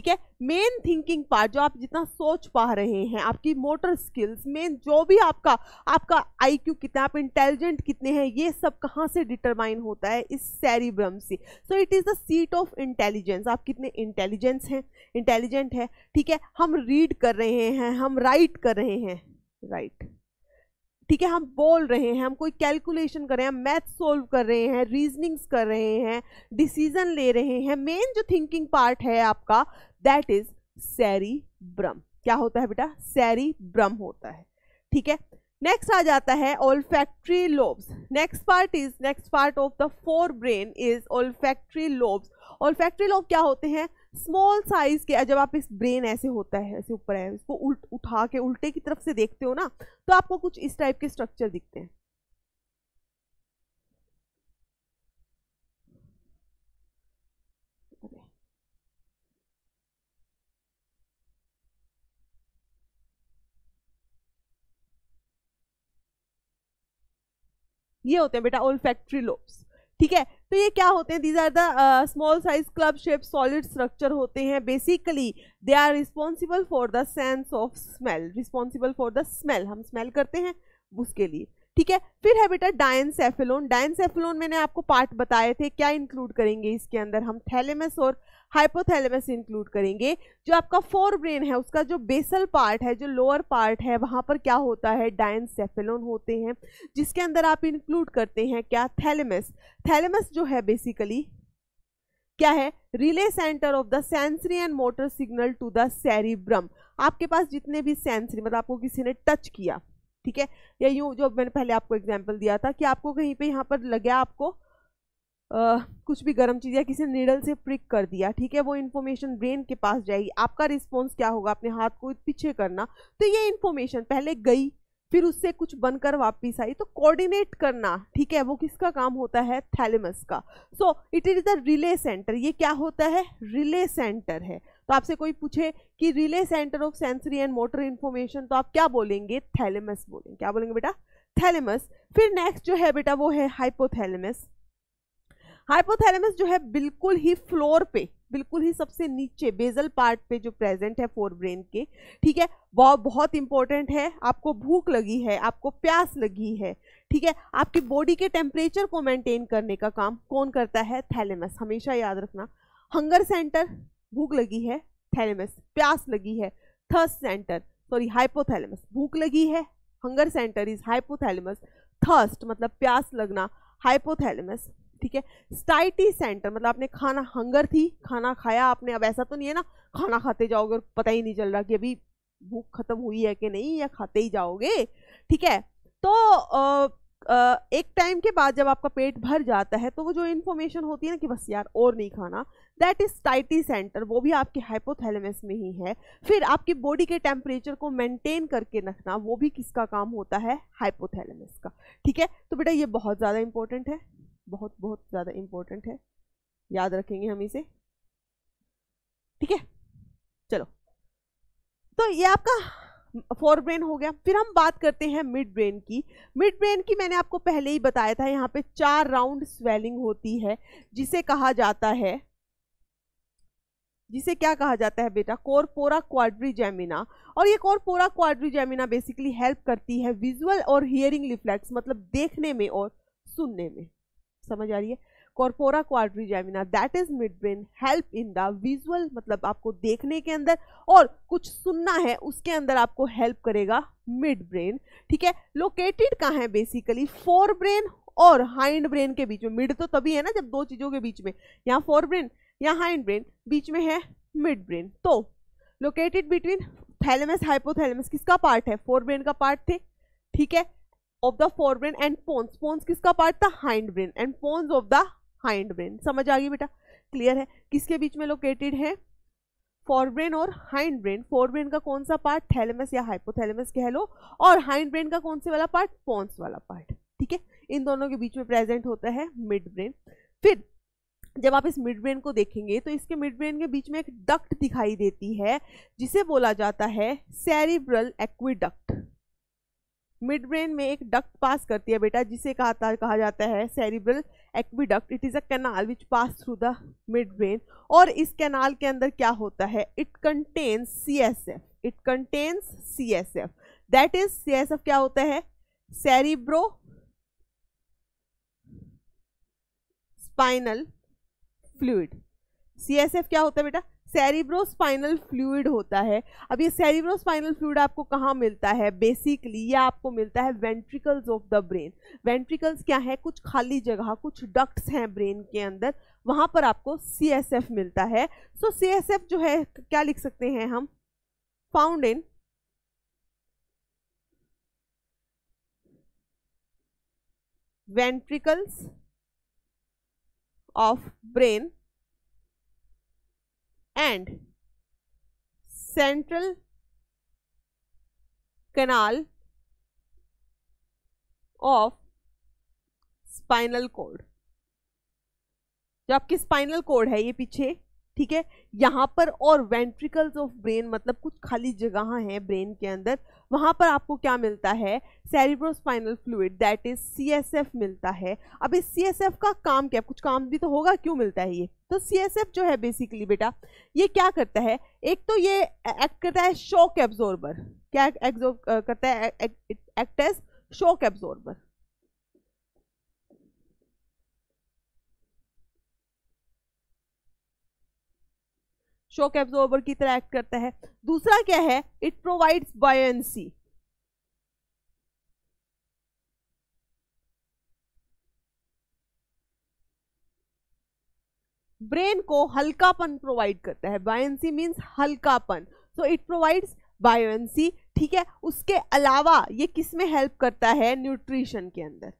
ठीक है? मेन थिंकिंग पार्ट जो आप जितना सोच पा रहे हैं, आपकी मोटर स्किल्स मेन जो भी आपका आपका आईक्यू कितना, आप इंटेलिजेंट कितने हैं, ये सब कहाँ से डिटरमाइन होता है? इस सैरिब्रम से। So it is the seat of intelligence आप कितने इंटेलिजेंस हैं? इंटेलिजेंट है, ठीक है? हम रीड कर रहे हैं, हम राइट कर रहे हैं। Right right. ठीक है, हम बोल रहे हैं, हम कोई कैलकुलेशन कर रहे हैं मैथ सोल्व कर रहे हैं रीजनिंग्स कर रहे हैं डिसीज़न ले रहे हैं। मेन जो थिंकिंग पार्ट है आपका दैट इज़ सैरी ब्रम क्या होता है बेटा? सैरी ब्रम होता है। ठीक है? नेक्स्ट आ जाता है olfactory lobes next part is next part of the forebrain is olfactory lobes olfactory lobe क्या होते हैं? स्मॉल साइज़ के, जब आप इस ब्रेन ऐसे होता है, ऐसे ऊपर है इसको उल्ट, उठा के, उल्टे की तरफ़ से देखते हो ना तो आपको कुछ इस टाइप के स्ट्रक्चर दिखते हैं। ये होते हैं बेटा ओल फैक्ट्री लोब्स ठीक है? तो ये क्या होते हैं? These are the small size club shape solid structure होते हैं। Basically they are responsible for the sense of smell responsible for the smell हम स्मेल करते हैं उसके लिए। ठीक है? फिर है बेटा डायनसेफेलोन डायनसेफेलोन मैंने आपको पार्ट बताए थे, क्या इंक्लूड करेंगे इसके अंदर? हम थैलेमस और हाइपोथैलेमस इंक्लूड करेंगे। जो आपका फोर ब्रेन है, उसका जो बेसल पार्ट है, जो लोअर पार्ट है, वहाँ पर क्या होता है? डायनसेफेलोन होते हैं, जिसके अंदर आप इंक्लूड करते हैं क्या? थैलेमस थैलेमस जो है बेसिकली क्या है? Relay centre of the sensory and motor signal to the cerebrum आपके पास जितने भी सेंसरी मतलब आपको किसी ने टच किया ठीक है? या यूँ जो मैंने पहले आपको एग्ज़ाम्पल दिया था कि आपको कहीं पे यहाँ पर लगे आपको Uh, कुछ भी गर्म चीज़ या किसी नीडल से प्रिक कर दिया ठीक है? वो इन्फॉर्मेशन ब्रेन के पास जाएगी। आपका रिस्पॉन्स क्या होगा? अपने हाथ को पीछे करना। तो ये इन्फॉर्मेशन पहले गई फिर उससे कुछ बनकर वापस आई। तो कोऑर्डिनेट करना ठीक है? वो किसका काम होता है? थैलेमस का। So it is the relay centre ये क्या होता है? रिले सेंटर है। तो आपसे कोई पूछे कि relay centre of sensory and motor information तो आप क्या बोलेंगे? थैलेमस बोलेंगे। क्या बोलेंगे बेटा? थैलेमस। फिर नेक्स्ट जो है बेटा, वो है हाइपोथैलेमस हाइपोथैलेमस जो है बिल्कुल ही फ्लोर पे, बिल्कुल ही सबसे नीचे बेजल पार्ट पे जो प्रेजेंट है फोर ब्रेन के, ठीक है? वो बहुत इंपॉर्टेंट है। आपको भूख लगी है, आपको प्यास लगी है, ठीक है? आपकी बॉडी के टेम्परेचर को मेंटेन करने का काम कौन करता है? थैलेमस। हमेशा याद रखना। हंगर सेंटर भूख लगी है थैलेमस प्यास लगी है थर्स सेंटर सॉरी हाइपोथैलेमस भूख लगी है hunger centre is hypothalamus thirst मतलब प्यास लगना हाइपोथैलेमस ठीक है? स्टाइटी सेंटर मतलब आपने खाना हंगर थी, खाना खाया आपने, अब ऐसा तो नहीं है ना, खाना खाते जाओगे और पता ही नहीं चल रहा कि अभी भूख खत्म हुई है कि नहीं या खाते ही जाओगे, ठीक है? तो एक टाइम के बाद जब आपका पेट भर जाता है तो वो जो इन्फॉर्मेशन होती है ना कि बस यार और नहीं खाना दैट इज़ टाइटी सेंटर वो भी आपके हाइपोथैलेमस में ही है। फिर आपकी बॉडी के टेम्परेचर को मेंटेन करके रखना, वो भी किसका काम होता है? हाइपोथैलेमस का। ठीक है? तो बेटा ये बहुत ज़्यादा इंपॉर्टेंट है, बहुत बहुत ज़्यादा इंपॉर्टेंट है। याद रखेंगे हम इसे। ठीक है? चलो। तो ये आपका फोर ब्रेन हो गया। फिर हम बात करते हैं मिड ब्रेन की। मिड ब्रेन की मैंने आपको पहले ही बताया था, यहाँ पे चार राउंड स्वेलिंग होती है, जिसे कहा जाता है। जिसे क्या कहा जाता है बेटा? कोरपोरा क्वाड्रीजेमिना और ये कोरपोरा क्वाड्रीजेमिना बेसिकली हेल्प करती है विजुअल और हियरिंग रिफ्लेक्स मतलब देखने में और सुनने में। समझ आ रही है? Corpora quadrigemina that is midbrain help in the visual मतलब आपको देखने के अंदर और कुछ सुनना है, उसके अंदर आपको हेल्प करेगा मिड ब्रेन ठीक है? लोकेटेड कहाँ है बेसिकली फोर ब्रेन और हाइंड ब्रेन के बीच में। मिड तो तभी है ना जब दो चीज़ों के बीच में। यहाँ फोर ब्रेन या हाइंड ब्रेन बीच में है मिड ब्रेन तो लोकेटेड बिटवीन थैलेमस हाइपोथैलेमस किसका पार्ट है? फोर ब्रेन का पार्ट थे, ठीक है? Of the forebrain and pons pons किसका पार्ट था? Hindbrain and pons of the hindbrain. समझ आ गई बेटा? क्लियर है? किसके बीच में लोकेटेड है? फोर ब्रेन और हाइंड ब्रेन फोर ब्रेन का कौन सा पार्ट थैलेमस या हाइपोथैलेमस कह लो। और हाइंड ब्रेन का कौन से वाला पार्ट पॉन्स वाला पार्ट ठीक है? इन दोनों के बीच में प्रेजेंट होता है मिड ब्रेन फिर, जब आप इस मिड ब्रेन को देखेंगे तो इसके मिड ब्रेन के बीच में एक डक्ट दिखाई देती है, जिसे बोला जाता है सेरिब्रल एक्विडक्ट मिड ब्रेन में एक डक्ट पास करती है बेटा, जिसे कहा कहा जाता है cerebral aqueduct it is a canal which pass through the midbrain और इस कैनाल के अंदर क्या होता है? It contains C S F it contains C S F that is C S F क्या होता है? Cerebrospinal fluid C S F क्या होता है बेटा? सेरिब्रोस्पाइनल फ्लूड होता है। अब ये सेरिब्रोस्पाइनल फ्लूड आपको कहाँ मिलता है? बेसिकली ये आपको मिलता है ventricles of the brain ventricles क्या है? कुछ खाली जगह कुछ डक्ट्स हैं ब्रेन के अंदर। वहाँ पर आपको सीएसएफ मिलता है। सो so, सी जो है क्या लिख सकते हैं हम? Found in ventricles of brain and central canal of spinal cord जो आपकी स्पाइनल कोड है ये पीछे ठीक है? यहाँ पर और वेंट्रिकल्स ऑफ़ ब्रेन मतलब कुछ खाली जगह है ब्रेन के अंदर, वहाँ पर आपको क्या मिलता है? Cerebrospinal fluid that is CSF मिलता है। अब इस सीएसएफ का काम क्या कुछ काम भी तो होगा, क्यों मिलता है ये? तो सीएसएफ जो है बेसिकली बेटा, ये क्या करता है? एक तो ये एक्ट करता है शॉक एब्जॉर्बर क्या एब्जॉर्ब करता है? Act as shock absorber shock absorber की तरह एक्ट करता है। दूसरा क्या है? इट प्रोवाइड्स बायोन्सी ब्रेन को हल्कापन प्रोवाइड करता है। बायोन्सी मीन्स हल्कापन। सो इट प्रोवाइड्स बायोन्सी ठीक है? उसके अलावा ये किसमें हेल्प करता है? न्यूट्रिशन के अंदर।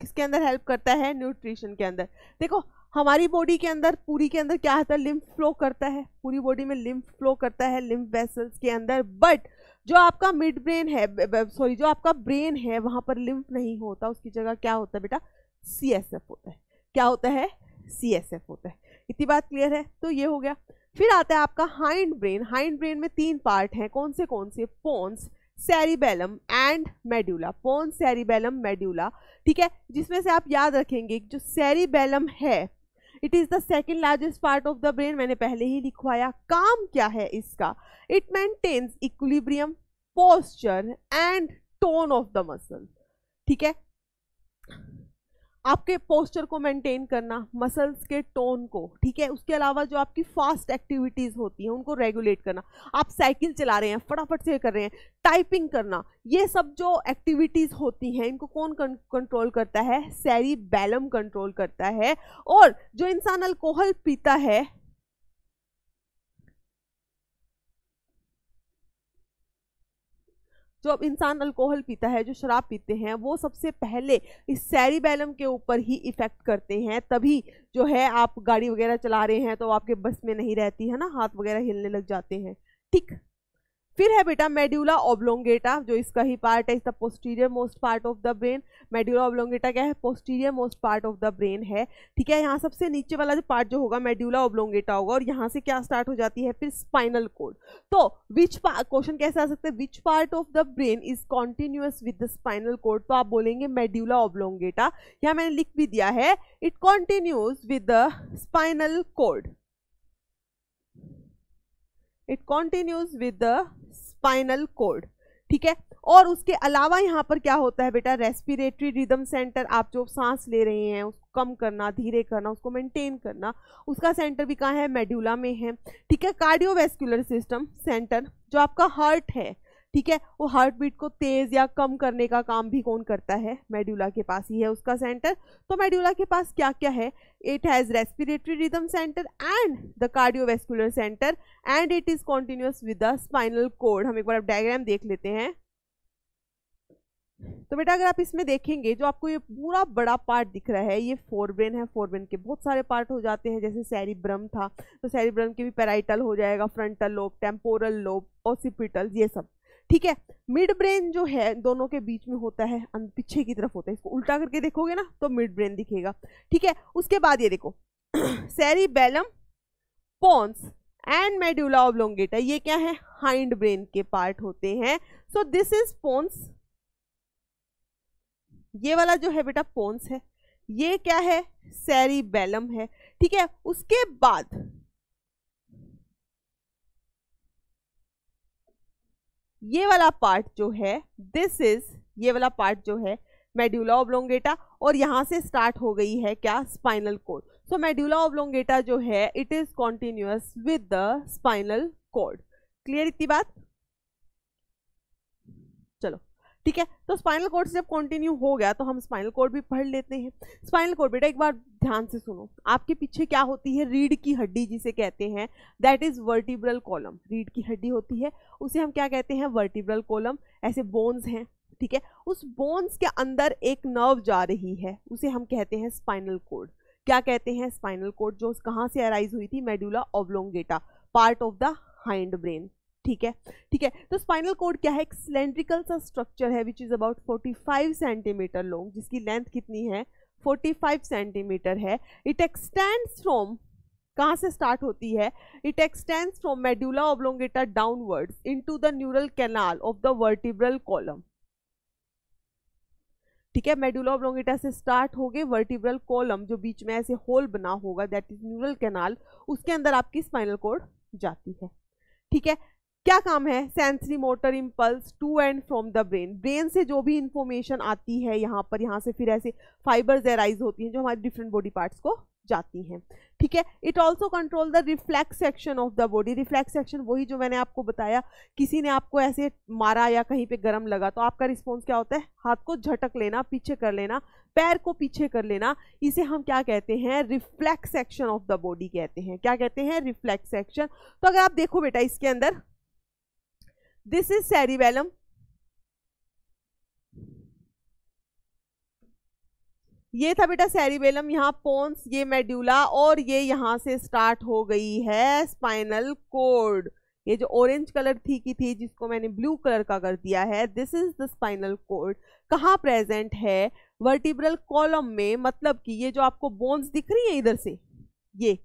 किसके अंदर हेल्प करता है? न्यूट्रिशन के अंदर। देखो हमारी बॉडी के अंदर, पूरी के अंदर क्या होता है? लिम्फ फ्लो करता है। पूरी बॉडी में लिम्फ फ्लो करता है लिम्फ वेसल्स के अंदर। बट जो आपका मिड ब्रेन है सॉरी जो आपका ब्रेन है, वहाँ पर लिम्फ नहीं होता। उसकी जगह क्या होता है बेटा? सीएसएफ होता है। क्या होता है? सीएसएफ होता है। इतनी बात क्लियर है? तो ये हो गया। फिर आता है आपका हाइंड ब्रेन हाइंड ब्रेन में तीन पार्ट हैं। कौन से कौन से? Pons cerebellum and medulla pons cerebellum medulla ठीक है? जिसमें से आप याद रखेंगे जो सेरिबेलम है it is the second largest part of the brain मैंने पहले ही लिखवाया। काम क्या है इसका? It maintains equilibrium posture and tone of the muscle ठीक है? आपके पोस्चर को मेंटेन करना मसल्स के टोन को, ठीक है? उसके अलावा जो आपकी फास्ट एक्टिविटीज़ होती हैं, उनको रेगुलेट करना। आप साइकिल चला रहे हैं, फटाफट से कर रहे हैं टाइपिंग करना, ये सब जो एक्टिविटीज़ होती हैं, इनको कौन कंट्रोल करता है? सैरी बैलम कंट्रोल करता है। और जो इंसान अल्कोहल पीता है जो अब इंसान अल्कोहल पीता है, जो शराब पीते हैं, वो सबसे पहले इस सैरीबैलम के ऊपर ही इफ़ेक्ट करते हैं। तभी जो है आप गाड़ी वगैरह चला रहे हैं तो आपके बस में नहीं रहती, है ना? हाथ वगैरह हिलने लग जाते हैं। ठीक। फिर है बेटा मेड्यूला ओब्लोंगेटा, जो इसका ही पार्ट है, इसका posterior most part of the brain medulla oblongata क्या है? Posterior most part of the brain है। ठीक है, यहाँ सबसे नीचे वाला जो पार्ट जो होगा मेड्यूला ओब्लोंगेटा होगा, और यहाँ से क्या स्टार्ट हो जाती है? फिर स्पाइनल कोड तो विच क्वेश्चन कैसे आ सकते हैं? Which part of the brain is continuous with the spinal cord तो आप बोलेंगे मेड्यूला ओब्लोंगेटा। यहाँ मैंने लिख भी दिया है it continuous with the spinal cord it continues with the spinal cord ठीक है? और उसके अलावा यहाँ पर क्या होता है बेटा? रेस्पिरेटरी रिदम सेंटर आप जो सांस ले रहे हैं, उसको कम करना, धीरे करना, उसको मेंटेन करना, उसका सेंटर भी कहाँ है? मेड्यूला में है। ठीक है? कार्डियोवेस्कुलर सिस्टम सेंटर जो आपका हार्ट है ठीक है? वो हार्ट बीट को तेज या कम करने का काम भी कौन करता है? मेड्यूला के पास ही है उसका सेंटर तो मेड्यूला के पास क्या क्या है? It has respiratory rhythm centre and the cardiovascular centre and it is continuous with the spinal cord हम एक बार डायग्राम देख लेते हैं। तो बेटा अगर आप इसमें देखेंगे, जो आपको ये पूरा बड़ा पार्ट दिख रहा है, ये फोर ब्रेन है फोर ब्रेन के बहुत सारे पार्ट हो जाते हैं, जैसे सैरिब्रम था तो सैरिब्रम के भी पैराइटल हो जाएगा frontal lobe temporal lobe occipital ये सब। ठीक है? मिड ब्रेन जो है, दोनों के बीच में होता है पीछे की तरफ़ होता है। इसको उल्टा करके देखोगे ना तो मिड ब्रेन दिखेगा। ठीक है? उसके बाद ये देखो। Cerebellum pons and medulla oblongata ये क्या है? हाइंड ब्रेन के पार्ट होते हैं। सो दिस इज़ पोन्स ये वाला जो है बेटा पोन्स है। ये क्या है? सैरी बेलम है। ठीक है? उसके बाद ये वाला पार्ट जो है दिस इज़ ये वाला पार्ट जो है मेड्यूला ओब्लोंगेटा और यहाँ से स्टार्ट हो गई है क्या? Spinal cord so medulla oblongata जो है it is continuous with the spinal cord clear इतनी बात? चलो। ठीक है? तो स्पाइनल कोड से जब कंटिन्यू हो गया तो हम स्पाइनल कोड भी पढ़ लेते हैं। स्पाइनल कोड बेटा, एक बार ध्यान से सुनो। आपके पीछे क्या होती है? रीढ़ की हड्डी जिसे कहते हैं। दैट इज़ वर्टिब्रल कॉलम रीढ़ की हड्डी होती है। उसे हम क्या कहते हैं? वर्टिब्रल कॉलम ऐसे बोन्स हैं, ठीक है? उस बोन्स के अंदर एक नर्व जा रही है। उसे हम कहते हैं स्पाइनल कोड क्या कहते हैं स्पाइनल कोड जो कहाँ से अराइज हुई थी? Medulla oblongata part of the hindbrain ठीक है ठीक है। तो स्पाइनल कोड क्या है? एक सिलेंड्रिकल सा स्ट्रक्चर है which is about 45 centimetre long जिसकी लेंथ कितनी है? 45 सेंटीमीटर है। इट एक्सटेंड्स फ्रॉम कहाँ से स्टार्ट होती है? It extends from medulla oblongata downwards into the neural canal of the vertebral column ठीक है मेडुला ऑब्लोंगेटा से स्टार्ट हो गए वर्टिब्रल कॉलम जो बीच में ऐसे होल बना होगा दैट इज़ न्यूरल कैनाल उसके अंदर आपकी स्पाइनल कोड जाती है। ठीक है क्या काम है? Sensory motor impulse to and from the brain brain से जो भी इंफॉर्मेशन आती है यहाँ पर, यहाँ से फिर ऐसे फाइबर्स एराइज होती हैं जो हमारे डिफरेंट बॉडी पार्ट्स को जाती हैं। ठीक है? It also control the reflex section of the body reflex section वही जो मैंने आपको बताया, किसी ने आपको ऐसे मारा या कहीं पे गर्म लगा तो आपका रिस्पॉन्स क्या होता है? हाथ को झटक लेना, पीछे कर लेना, पैर को पीछे कर लेना, इसे हम क्या कहते हैं? Reflex section of the body कहते हैं। क्या कहते हैं? रिफ्लेक्स सेक्शन तो अगर आप देखो बेटा इसके अंदर This is cerebellum. ये था बेटा सेरिबेलम यहाँ पोन्स ये मेड्यूला और ये यहाँ से स्टार्ट हो गई है स्पाइनल कोड ये जो ऑरेंज कलर थी की थी, जिसको मैंने ब्लू कलर का कर दिया है this is the spinal cord कहाँ प्रेजेंट है? वर्टिब्रल कॉलम में मतलब कि ये जो आपको बोन्स दिख रही है इधर से, ये।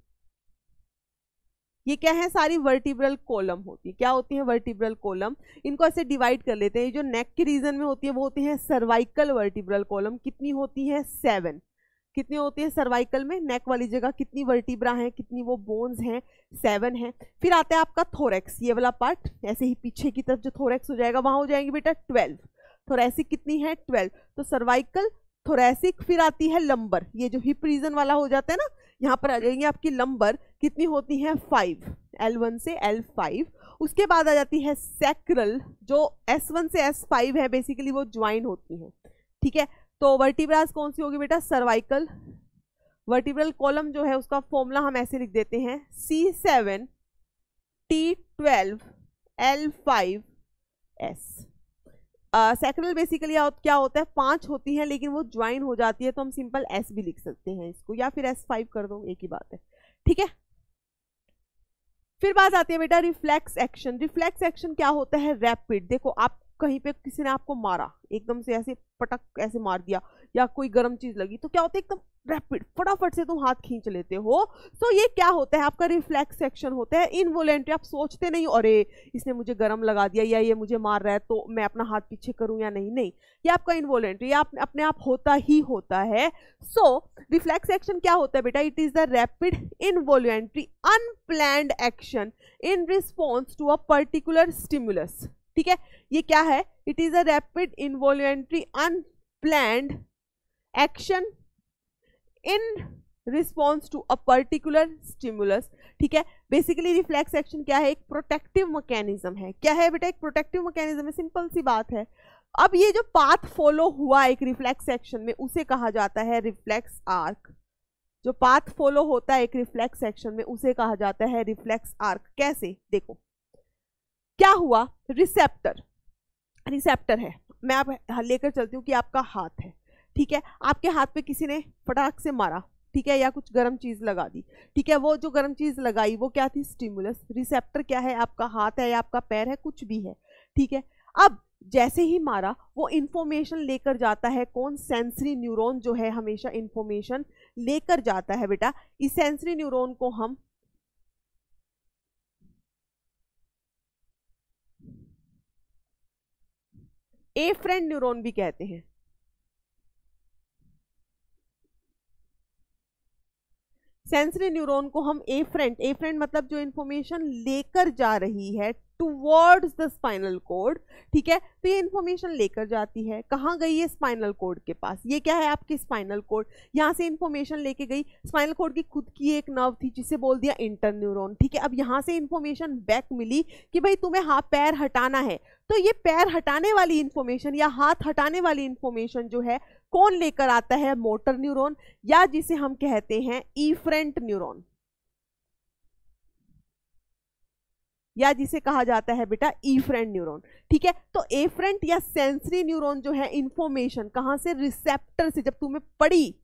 ये क्या है? सारी वर्टिब्रल कॉलम होती है। क्या होती है वर्टिब्रल कॉलम इनको ऐसे डिवाइड कर लेते हैं। जो नेक के रीजन में होती है, वो होती है सर्वाइकल वर्टिब्रल कॉलम कितनी होती है? सेवन कितनी होती है सर्वाइकल में? नेक वाली जगह कितनी वर्टिब्रा हैं? कितनी वो बोन्स हैं? सेवन है। फिर आता है आपका थोरेक्स ये वाला पार्ट ऐसे ही पीछे की तरफ़ जो थोरेक्स हो जाएगा, वहाँ हो जाएँगे बेटा ट्वेल्व थोरेसिक कितनी है? ट्वेल्व तो सर्वाइकल थोरेसिक फिर आती है लंबर ये जो हिप रीजन वाला हो जाता है ना यहाँ पर आ जाएँगे आपकी लंबर कितनी होती है? फाइव एल वन से एल फाइव उसके बाद आ जाती है सेक्रल जो एस वन से एस फाइव है बेसिकली वो ज्वाइन होती है। ठीक है? तो वर्टिब्रास कौन सी होगी बेटा? सर्वाइकल वर्टिब्रल कॉलम जो है, उसका फॉर्मूला हम ऐसे लिख देते हैं। C seven T twelve L five S sacral basically क्या होता है? पाँच होती हैं, लेकिन वो ज्वाइन हो जाती है तो हम सिंपल एस भी लिख सकते हैं इसको, या फिर एस फाइव कर दो, एक ही बात है। ठीक है? फिर बात आती है बेटा रिफ्लेक्स एक्शन रिफ्लेक्स एक्शन क्या होता है? रैपिड देखो, आप कहीं पे किसी ने आपको मारा, एकदम से ऐसे पटक ऐसे मार दिया या कोई गर्म चीज़ लगी तो क्या होता है, एकदम रैपिड फटाफट से तुम हाथ खींच लेते हो। सो so ये क्या होता है, आपका रिफ्लेक्स एक्शन होता है इनवोलेंट्री आप सोचते नहीं, अरे, इसने मुझे गर्म लगा दिया या ये मुझे मार रहा है तो मैं अपना हाथ पीछे करूँ या नहीं? नहीं, ये आपका इनवोलेंट्री आप, अपने आप होता ही होता है। सो रिफ्लेक्स एक्शन क्या होता है बेटा? It is the rapid involuntary unplanned action in response to a particular stimulus ठीक है? ये क्या है? It is a rapid involuntary unplanned action in response to a particular stimulus ठीक है? बेसिकली रिफ्लेक्स एक्शन क्या है? एक प्रोटेक्टिव मैकेनिज्म है। क्या है बेटा? एक प्रोटेक्टिव मैकेनिज्म है। सिंपल सी बात है। अब ये जो पाथ फॉलो हुआ एक रिफ्लेक्स एक्शन में, उसे कहा जाता है रिफ्लेक्स आर्क जो पाथ फॉलो होता है एक रिफ्लेक्स एक्शन में, उसे कहा जाता है रिफ्लेक्स आर्क कैसे? देखो। क्या हुआ? रिसेप्टर रिसेप्टर है। मैं आप लेकर चलती हूँ कि आपका हाथ है। ठीक है? आपके हाथ पे किसी ने फटाक से मारा, ठीक है? या कुछ गर्म चीज़ लगा दी, ठीक है? वो जो गर्म चीज़ लगाई, वो क्या थी? स्टिमुलस। रिसेप्टर क्या है? आपका हाथ है या आपका पैर है? कुछ भी है, ठीक है? अब जैसे ही मारा, वो इन्फॉर्मेशन लेकर जाता है। कौन? सेंसरी न्यूरॉन जो है हमेशा इन्फॉर्मेशन लेकर जाता है बेटा। इस सेंसरी न्यूरॉन को हम ए फ्रेंड न्यूरॉन भी कहते हैं। सेंसरी न्यूरॉन को हम ए फ्रेंड ए फ्रेंड मतलब जो इंफॉर्मेशन लेकर जा रही है टूवर्ड्स द स्पाइनल कोड ठीक है? तो ये इंफॉर्मेशन लेकर जाती है। कहाँ गई है स्पाइनल कोड के पास? ये क्या है आपकी स्पाइनल कोड यहाँ से इन्फॉर्मेशन लेके गई। स्पाइनल कोड की खुद की एक नर्व थी जिसे बोल दिया इंटर न्यूरोन ठीक है? अब यहाँ से इन्फॉर्मेशन बैक मिली कि भाई तुम्हें हाँ पैर हटाना है। तो ये पैर हटाने वाली इन्फॉर्मेशन या हाथ हटाने वाली इन्फॉर्मेशन जो है कौन लेकर आता है मोटर न्यूरोन या जिसे हम कहते हैं ईफ्रेंट न्यूरोन? या जिसे कहा जाता है बेटा ईफ्रेंट न्यूरॉन। ठीक है? तो एफ्रेंट या सेंसरी न्यूरॉन जो है इंफॉर्मेशन कहाँ से? रिसेप्टर से। जब तुम्हें पड़ी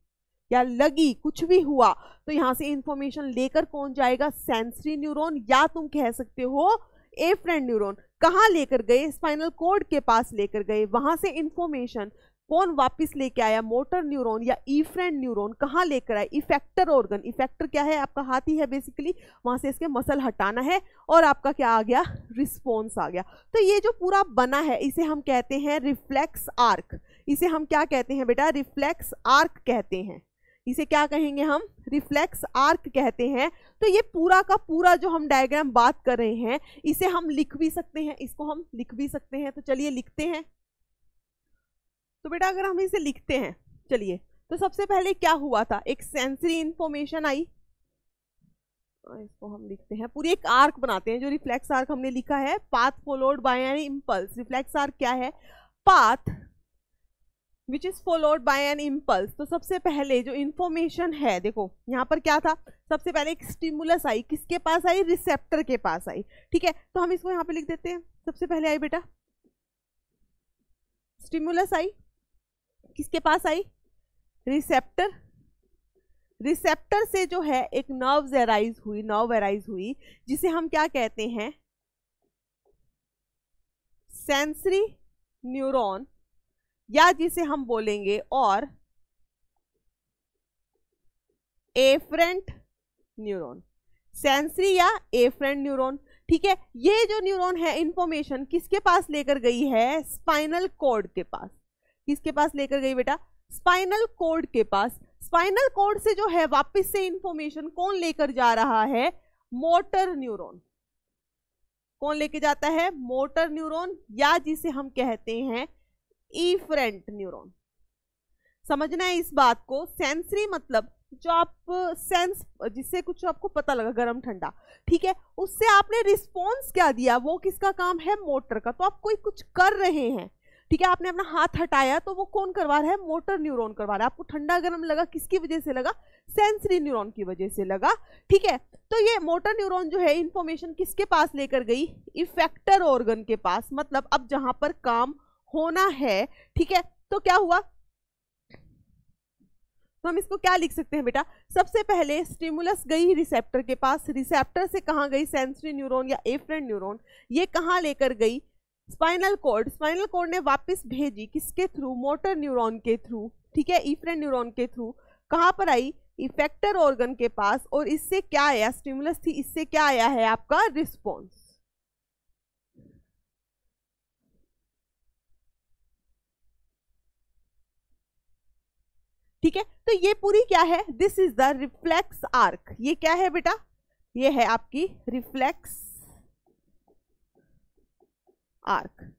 या लगी, कुछ भी हुआ तो यहाँ से इंफॉर्मेशन लेकर कौन जाएगा? सेंसरी न्यूरॉन या तुम कह सकते हो ए एफ्रेंट न्यूरॉन। कहाँ लेकर गए? स्पाइनल कोड के पास लेकर गए। वहाँ से इंफॉर्मेशन कौन वापस लेके आया? मोटर न्यूरॉन या ईफ्रेंड न्यूरॉन कहाँ लेकर आया? Effector organ. इफेक्टर क्या है? आपका हाथ ही है बेसिकली वहाँ से इसके मसल हटाना है और आपका क्या आ गया? रिस्पॉन्स आ गया। तो ये जो पूरा बना है, इसे हम कहते हैं रिफ्लेक्स आर्क इसे हम क्या कहते हैं बेटा? रिफ्लेक्स आर्क कहते हैं। इसे क्या कहेंगे हम? रिफ्लेक्स आर्क कहते हैं। तो ये पूरा का पूरा जो हम डायग्राम बात कर रहे हैं, इसे हम लिख भी सकते हैं। इसको हम लिख भी सकते हैं। तो चलिए लिखते हैं। तो बेटा, अगर हम इसे लिखते हैं, चलिए। तो सबसे पहले क्या हुआ था? एक सेंसरी इंफॉर्मेशन आई। इसको हम लिखते हैं। पूरी एक आर्क बनाते हैं, जो रिफ्लेक्स आर्क हमने लिखा है। Path followed by an impulse reflex arc क्या है? Path which is followed by an impulse तो सबसे पहले जो इंफॉर्मेशन है, देखो, यहाँ पर क्या था? सबसे पहले एक स्टिमुलस आई। किसके पास आई? रिसेप्टर के पास आई। ठीक है? तो हम इसको यहाँ पे लिख देते हैं। सबसे पहले आई बेटा। स्टिमुलस आई। किसके पास आई? रिसेप्टर। रिसेप्टर से जो है, एक नर्व एराइज हुई, नर्व एराइज हुई, जिसे हम क्या कहते हैं? सेंसरी न्यूरॉन, या जिसे हम बोलेंगे और एफ्रेंट न्यूरॉन। सेंसरी या एफ्रेंट न्यूरॉन, ठीक है? ये जो न्यूरॉन है इंफॉर्मेशन किसके पास लेकर गई है? स्पाइनल कोड के पास। किसके पास लेकर गई बेटा? स्पाइनल कोड के पास। स्पाइनल कोड से जो है वापस से इंफॉर्मेशन कौन लेकर जा रहा है? मोटर न्यूरॉन कौन लेके जाता है? मोटर न्यूरॉन या जिसे हम कहते हैं ईफरेंट न्यूरॉन समझना है इस बात को। सेंसरी मतलब जो आप सेंस जिससे कुछ आपको पता लगा गर्म ठंडा। ठीक है? उससे आपने रिस्पॉन्स क्या दिया? वो किसका काम है? मोटर का। तो आप कोई कुछ कर रहे हैं। ठीक है, आपने अपना हाथ हटाया तो वो कौन करवा रहा है? मोटर न्यूरॉन करवा रहा है। आपको ठंडा गर्म लगा किसकी वजह से लगा? सेंसरी न्यूरॉन की वजह से लगा। ठीक है तो ये मोटर न्यूरॉन जो है इंफॉर्मेशन किसके पास लेकर गई? इफेक्टर ऑर्गन के पास मतलब अब जहाँ पर काम होना है। ठीक है तो क्या हुआ? तो हम इसको क्या लिख सकते हैं बेटा? सबसे पहले स्टिमुलस गई रिसेप्टर के पास। रिसेप्टर से कहाँ गई? सेंसरी न्यूरॉन या एफ्रेंट न्यूरॉन ये कहाँ लेकर गई? स्पाइनल कोड स्पाइनल कोड ने वापस भेजी किसके थ्रू मोटर न्यूरॉन के थ्रू ठीक है? ईफ्रेंट न्यूरॉन के थ्रू कहाँ पर आई? इफेक्टर ऑर्गन के पास और इससे क्या आया? स्टिमुलस थी, इससे क्या आया है आपका? रिस्पॉन्स ठीक है? तो ये पूरी क्या है? This is the reflex arc ये क्या है बेटा? ये है आपकी रिफ्लेक्स आर्क।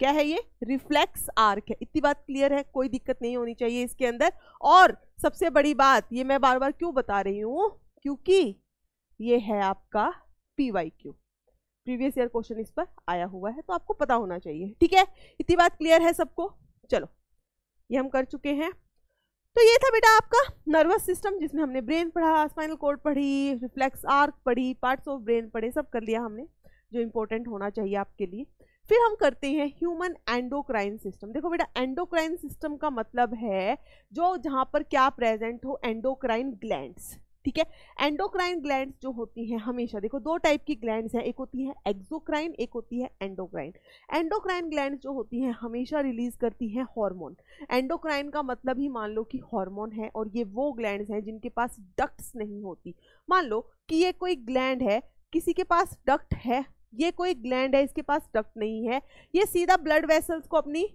क्या है ये? रिफ्लेक्स आर्क है। इतनी बात क्लियर है? कोई दिक्कत नहीं होनी चाहिए इसके अंदर। और सबसे बड़ी बात, ये मैं बार बार क्यों बता रही हूँ? क्योंकि ये है आपका P Y Q previous year question इस पर आया हुआ है तो आपको पता होना चाहिए। ठीक है? इतनी बात क्लियर है सबको? चलो, ये हम कर चुके हैं। तो ये था बेटा आपका नर्वस सिस्टम जिसमें हमने ब्रेन पढ़ा स्पाइनल कोड पढ़ी रिफ्लेक्स आर्क पढ़ी पार्ट्स ऑफ़ ब्रेन पढ़े, सब कर लिया हमने। जो इम्पोर्टेंट होना चाहिए आपके लिए। फिर हम करते हैं ह्यूमन एंडोक्राइन सिस्टम देखो बेटा एंडोक्राइन सिस्टम का मतलब है जो जहाँ पर क्या प्रेजेंट हो एंडोक्राइन ग्लैंड्स ठीक है? एंडोक्राइन ग्लैंड्स जो होती हैं हमेशा, देखो दो टाइप की ग्लैंड्स हैं। एक होती है एक्सोक्राइन एक होती है एंडोक्राइन एंडोक्राइन ग्लैंड्स जो होती हैं हमेशा रिलीज़ करती हैं हार्मोन एंडोक्राइन का मतलब ही मान लो कि हार्मोन है और ये वो ग्लैंड्स हैं जिनके पास डक्ट्स नहीं होती। मान लो कि ये कोई ग्लैंड है, किसी के पास डक्ट है ये कोई ग्लैंड है, इसके पास डक्ट नहीं है। ये सीधा ब्लड वेसल्स को अपनी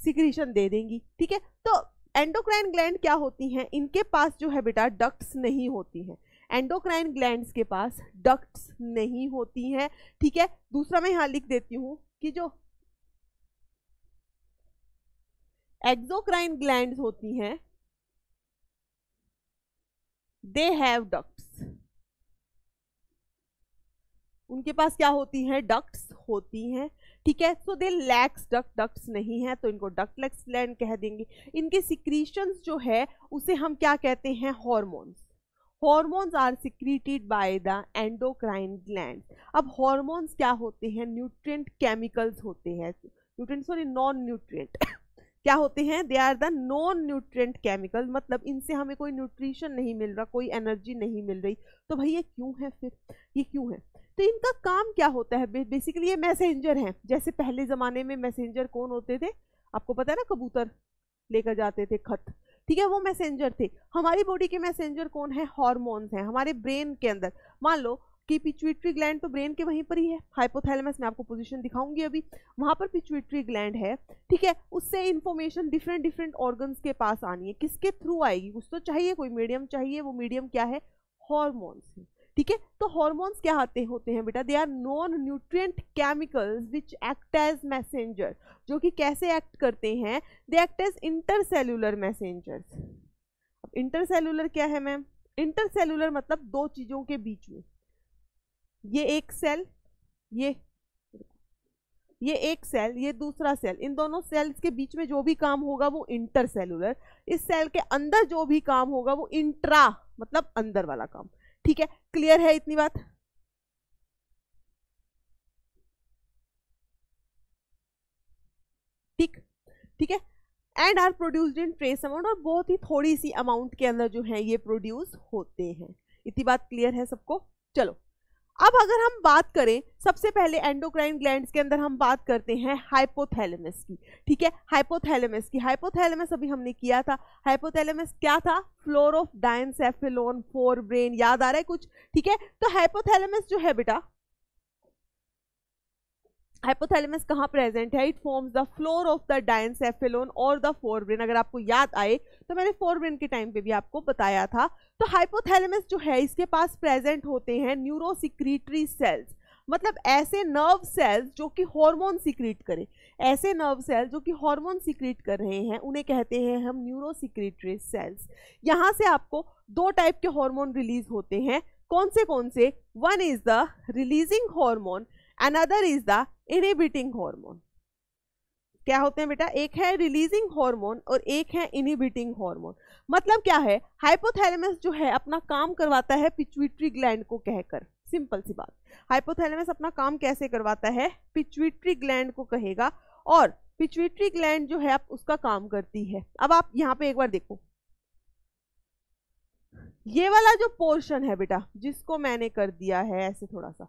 सिक्रीशन दे देंगी, ठीक है? तो एंडोक्राइन ग्लैंड क्या होती हैं? इनके पास जो है बेटा डक्ट्स नहीं होती हैं। एंडोक्राइन ग्लैंड्स के पास डक्ट्स नहीं होती हैं, ठीक है? दूसरा मैं यहाँ लिख देती हूँ कि जो एक्सोक्राइन ग्लैंड्स होती हैं दे हैव डक्ट्स उनके पास क्या होती हैं? डक्ट्स होती हैं। ठीक है? So they lacks duct ducts नहीं है तो इनको डक्टलेक्स ग्लैंड कह देंगे। इनके सिक्रीशंस जो है, उसे हम क्या कहते हैं? Hormones hormones are secreted by the endocrine gland अब हॉर्मोन्स क्या होते हैं? न्यूट्रिएंट केमिकल्स होते हैं। न्यूट्रिएंट सॉरी नॉन न्यूट्रिएंट क्या होते हैं? They are the non nutrient chemical मतलब इनसे हमें कोई न्यूट्रिशन नहीं मिल रहा, कोई एनर्जी नहीं मिल रही। तो भाई ये क्यों है फिर? ये क्यों है? तो इनका काम क्या होता है? बेसिकली ये मैसेंजर हैं। जैसे पहले ज़माने में मैसेंजर कौन होते थे? आपको पता है ना, कबूतर लेकर जाते थे खत। ठीक है, वो मैसेंजर थे। हमारी बॉडी के मैसेंजर कौन है? हॉर्मोन्स हैं। हमारे ब्रेन के अंदर। मान लो कि पिचुइट्री ग्लैंड तो ब्रेन के वहीं पर ही है। हाइपोथैलेमस में आपको पोजीशन दिखाऊँगी अभी। वहाँ पर पिचुइट्री ग्लैंड है। ठीक है, उससे इंफॉर्मेशन डिफरेंट डिफरेंट ऑर्गन्स के पास आनी है। किसके थ्रू आएगी? कुछ तो चाहिए, कोई मीडियम चाहिए, वो मीडियम क्या है? हॉर्मोन्स है। ठीक है? तो हॉर्मोन्स क्या आते होते हैं बेटा? They are non nutrient chemicals which act as messenger जो कि कैसे एक्ट करते हैं? They act as intercellular messengers अब इंटरसेल्यूलर क्या है मैम इंटरसेल्यूलर मतलब दो चीज़ों के बीच में। ये एक सेल ये ये एक सेल ये दूसरा सेल इन दोनों सेल्स के बीच में जो भी काम होगा वो इंटरसेल्यूलर इस सेल के अंदर जो भी काम होगा वो इंट्रा मतलब अंदर वाला काम. ठीक है क्लियर है इतनी बात? ठीक ठीक है? And are produced in trace amount और बहुत ही थोड़ी सी अमाउंट के अंदर जो है ये प्रोड्यूस होते हैं। इतनी बात क्लियर है सबको? चलो। अब अगर हम बात करें, सबसे पहले एंडोक्राइन ग्लैंड्स के अंदर हम बात करते हैं हाइपोथैलेमस की, ठीक है? हाइपोथैलेमस की हाइपोथैलेमस अभी हमने किया था। हाइपोथैलेमस क्या था? Floor of diencephalon forebrain याद आ रहा है कुछ? ठीक है? तो हाइपोथैलेमस जो है बेटा हाइपोथैलेमस कहाँ प्रेजेंट है? It forms the floor of the diencephalon और द फोरब्रेन अगर आपको याद आए तो मैंने फोर फोरब्रेन के टाइम पे भी आपको बताया था। तो हाइपोथैलेमस जो है, इसके पास प्रेजेंट होते हैं न्यूरोसिक्रीटरी सेल्स मतलब ऐसे नर्व सेल्स जो कि हार्मोन सिक्रीट करें। ऐसे नर्व सेल्स जो कि हार्मोन सिक्रीट कर रहे हैं, उन्हें कहते हैं हम न्यूरोसिक्रीटरी सेल्स यहाँ से आपको दो टाइप के हार्मोन रिलीज़ होते हैं। कौन से कौन से? One is the releasing hormone another is the inhibiting hormone क्या होते हैं बेटा? एक है रिलीजिंग हार्मोन और एक है इनिबिटिंग हार्मोन मतलब क्या है? हाइपोथैलेमस जो है अपना काम करवाता है पिचुइट्री ग्लैंड को कहकर. सिंपल सी बात. हाइपोथैलेमस अपना काम कैसे करवाता है? पिचुइट्री ग्लैंड को कहेगा और पिचुइट्री ग्लैंड जो है, आप उसका काम करती है. अब आप यहाँ पे एक बार देखो. ये वाला जो पोर्शन है बेटा, जिसको मैंने कर दिया है, ऐसे थोड़ा सा.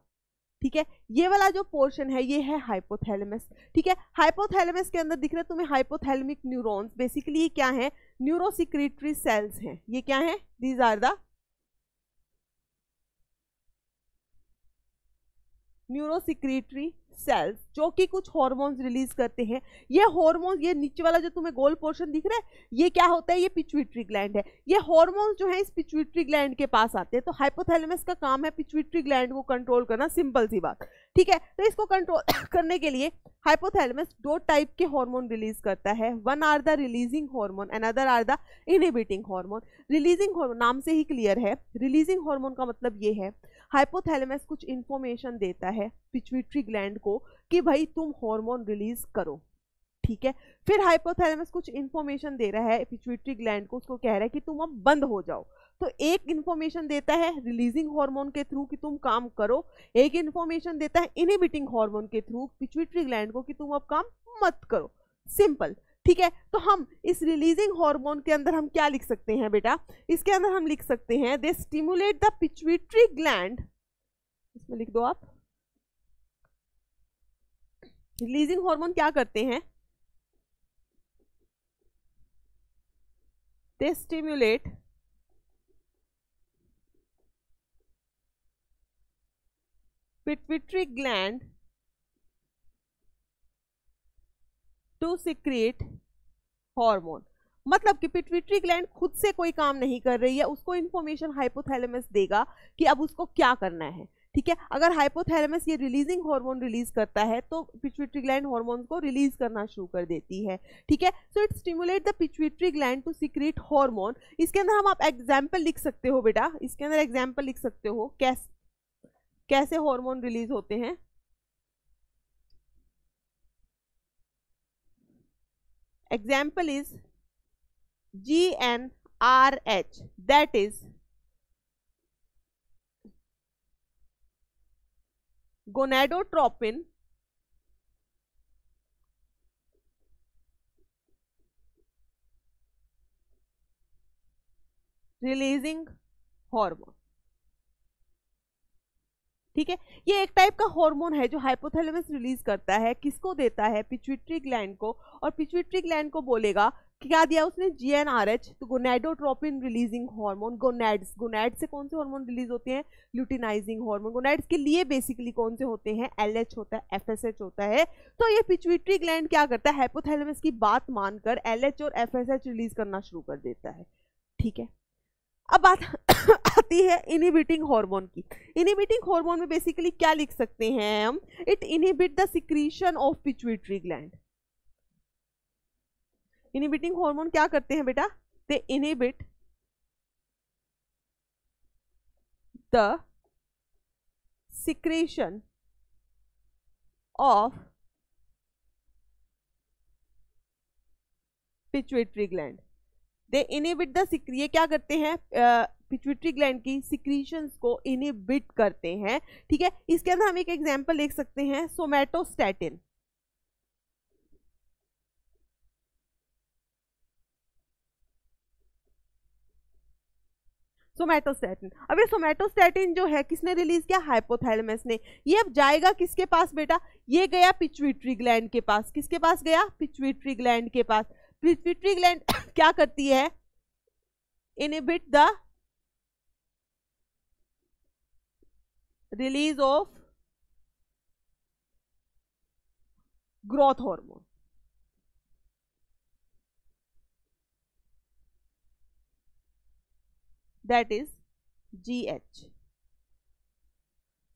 ठीक है? ये वाला जो पोर्शन है, ये है हाइपोथैलेमस ठीक है? हाइपोथैलेमस के अंदर दिख रहा है तुम्हें हाइपोथैलेमिक न्यूरॉन्स बेसिकली ये क्या है? न्यूरोसिक्रेटरी सेल्स हैं. ये क्या है? These are the neurosecretory cells जो कि कुछ हॉर्मोन्स रिलीज़ करते हैं। ये हॉर्मोन्स ये नीचे वाला जो तुम्हें गोल पोर्शन दिख रहा है, ये क्या होता है? ये पिचुइट्री ग्लैंड है। ये हॉर्मोन्स जो है इस पिचुइट्री ग्लैंड के पास आते हैं। तो हाइपोथैलेमस का काम है पिचुइट्री ग्लैंड को कंट्रोल करना सिंपल सी बात। ठीक है? तो इसको कंट्रोल (coughs) करने के लिए हाइपोथैलेमस दो टाइप के हार्मोन रिलीज़ करता है। One are the releasing hormone other are the inhibiting hormone releasing hormone नाम से ही क्लियर है। रिलीजिंग हार्मोन का मतलब ये है हाइपोथैलेमस कुछ इन्फॉर्मेशन देता है पिचुइट्री ग्लैंड को कि भाई तुम हार्मोन रिलीज़ करो। ठीक है? फिर हाइपोथैलेमस कुछ इन्फॉर्मेशन दे रहा है पिचुइट्री ग्लैंड को, उसको कह रहा है कि तुम अब बंद हो जाओ। तो एक इन्फॉर्मेशन देता है रिलीजिंग हार्मोन के थ्रू कि तुम काम करो। एक इन्फॉर्मेशन देता है इनिबिटिंग हार्मोन के थ्रू पिचुइट्री ग्लैंड को कि तुम अब काम मत करो। सिंपल ठीक है? तो हम इस रिलीजिंग हार्मोन के अंदर हम क्या लिख सकते हैं बेटा? इसके अंदर हम लिख सकते हैं they stimulate the pituitary gland इसमें लिख दो आप। रिलीजिंग हार्मोन क्या करते हैं? They stimulate pituitary gland to secrete hormone मतलब कि पिट्विट्री ग्लैंड खुद से कोई काम नहीं कर रही है, उसको इंफॉर्मेशन हाइपोथैलेमस देगा कि अब उसको क्या करना है, ठीक है? अगर हाइपोथैलेमस ये रिलीजिंग हार्मोन रिलीज़ करता है तो पिचुइट्री ग्लैंड हार्मोन को रिलीज़ करना शुरू कर देती है, ठीक है? So it stimulate the pituitary gland to secrete hormone इसके अंदर हम आप एग्ज़ाम्पल लिख सकते हो बेटा, इसके अंदर एग्ज़ाम्पल लिख सकते हो, कैसे कैसे हार्मोन रिलीज़ होते हैं? Example is GnRH that is gonadotropin releasing hormone ठीक है ये एक टाइप का हार्मोन है जो हाइपोथैलेमस रिलीज़ करता है किसको देता है पिचुइट्री ग्लैंड को और पिचुइट्री ग्लैंड को बोलेगा कि क्या दिया उसने? जीएनआरएच तो gonadotropin releasing hormone gonads gonad से कौन से हार्मोन रिलीज़ होते हैं? ल्यूटिनाइजिंग हार्मोन गोनेड्स के लिए बेसिकली कौन से होते हैं? एलएच होता है एफएसएच होता है। तो ये पिचुइट्री ग्लैंड क्या करता है? हाइपोथैलेमस की बात मानकर एलएच और एफएसएच रिलीज़ करना शुरू कर देता है। ठीक है? अब बात (coughs) आती है इनिबिटिंग हार्मोन की। इनिबिटिंग हार्मोन में बेसिकली क्या लिख सकते हैं हम? It inhibit the secretion of pituitary gland inhibiting hormone क्या करते हैं बेटा? They inhibit the secretion of pituitary gland they inhibit the ये क्या करते हैं? पिचुइट्री ग्लैंड की सिक्रीशंस को इनिबिट करते हैं, ठीक है? इसके अंदर हम एक एग्जांपल देख सकते हैं सोमेटोस्टैटिन सोमेटोस्टेटिन अब ये सोमेटोस्टेटिन जो है, किसने रिलीज़ किया? हाइपोथैलेमस ने। ये अब जाएगा किसके पास बेटा? ये गया पिचविट्री ग्लैंड के पास। किसके पास गया? पिचविट्री ग्लैंड के पास। पिचविट्री ग्लैंड (coughs) क्या करती है? Inhibit the release of growth hormone that is G H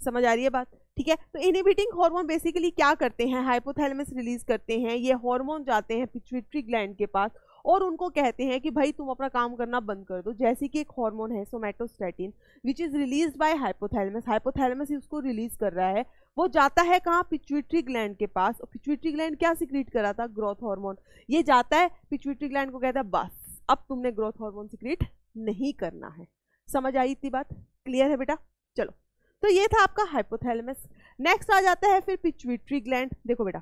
समझ आ रही है बात? ठीक है? तो इनिबिटिंग हार्मोन बेसिकली क्या करते हैं? हाइपोथैलेमस रिलीज़ करते हैं, ये हार्मोन जाते हैं पिट्यूटरी ग्लैंड के पास और उनको कहते हैं कि भाई तुम अपना काम करना बंद कर दो। जैसे कि एक हार्मोन है somatostatin which is release by hypothalamus hypothalamus उसको रिलीज़ कर रहा है। वो जाता है कहाँ? पिचुइट्री ग्लैंड के पास। और पिचुइट्री ग्लैंड क्या सिक्रीट कर रहा था? ग्रोथ हार्मोन ये जाता है पिचुइट्री ग्लैंड को कहता है, बस, अब तुमने ग्रोथ हार्मोन सिक्रीट नहीं करना है। समझ आई इतनी बात? क्लियर है बेटा? चलो। तो ये था आपका हाइपोथैलेमस नेक्स्ट आ जाता है फिर पिचुइट्री ग्लैंड देखो बेटा।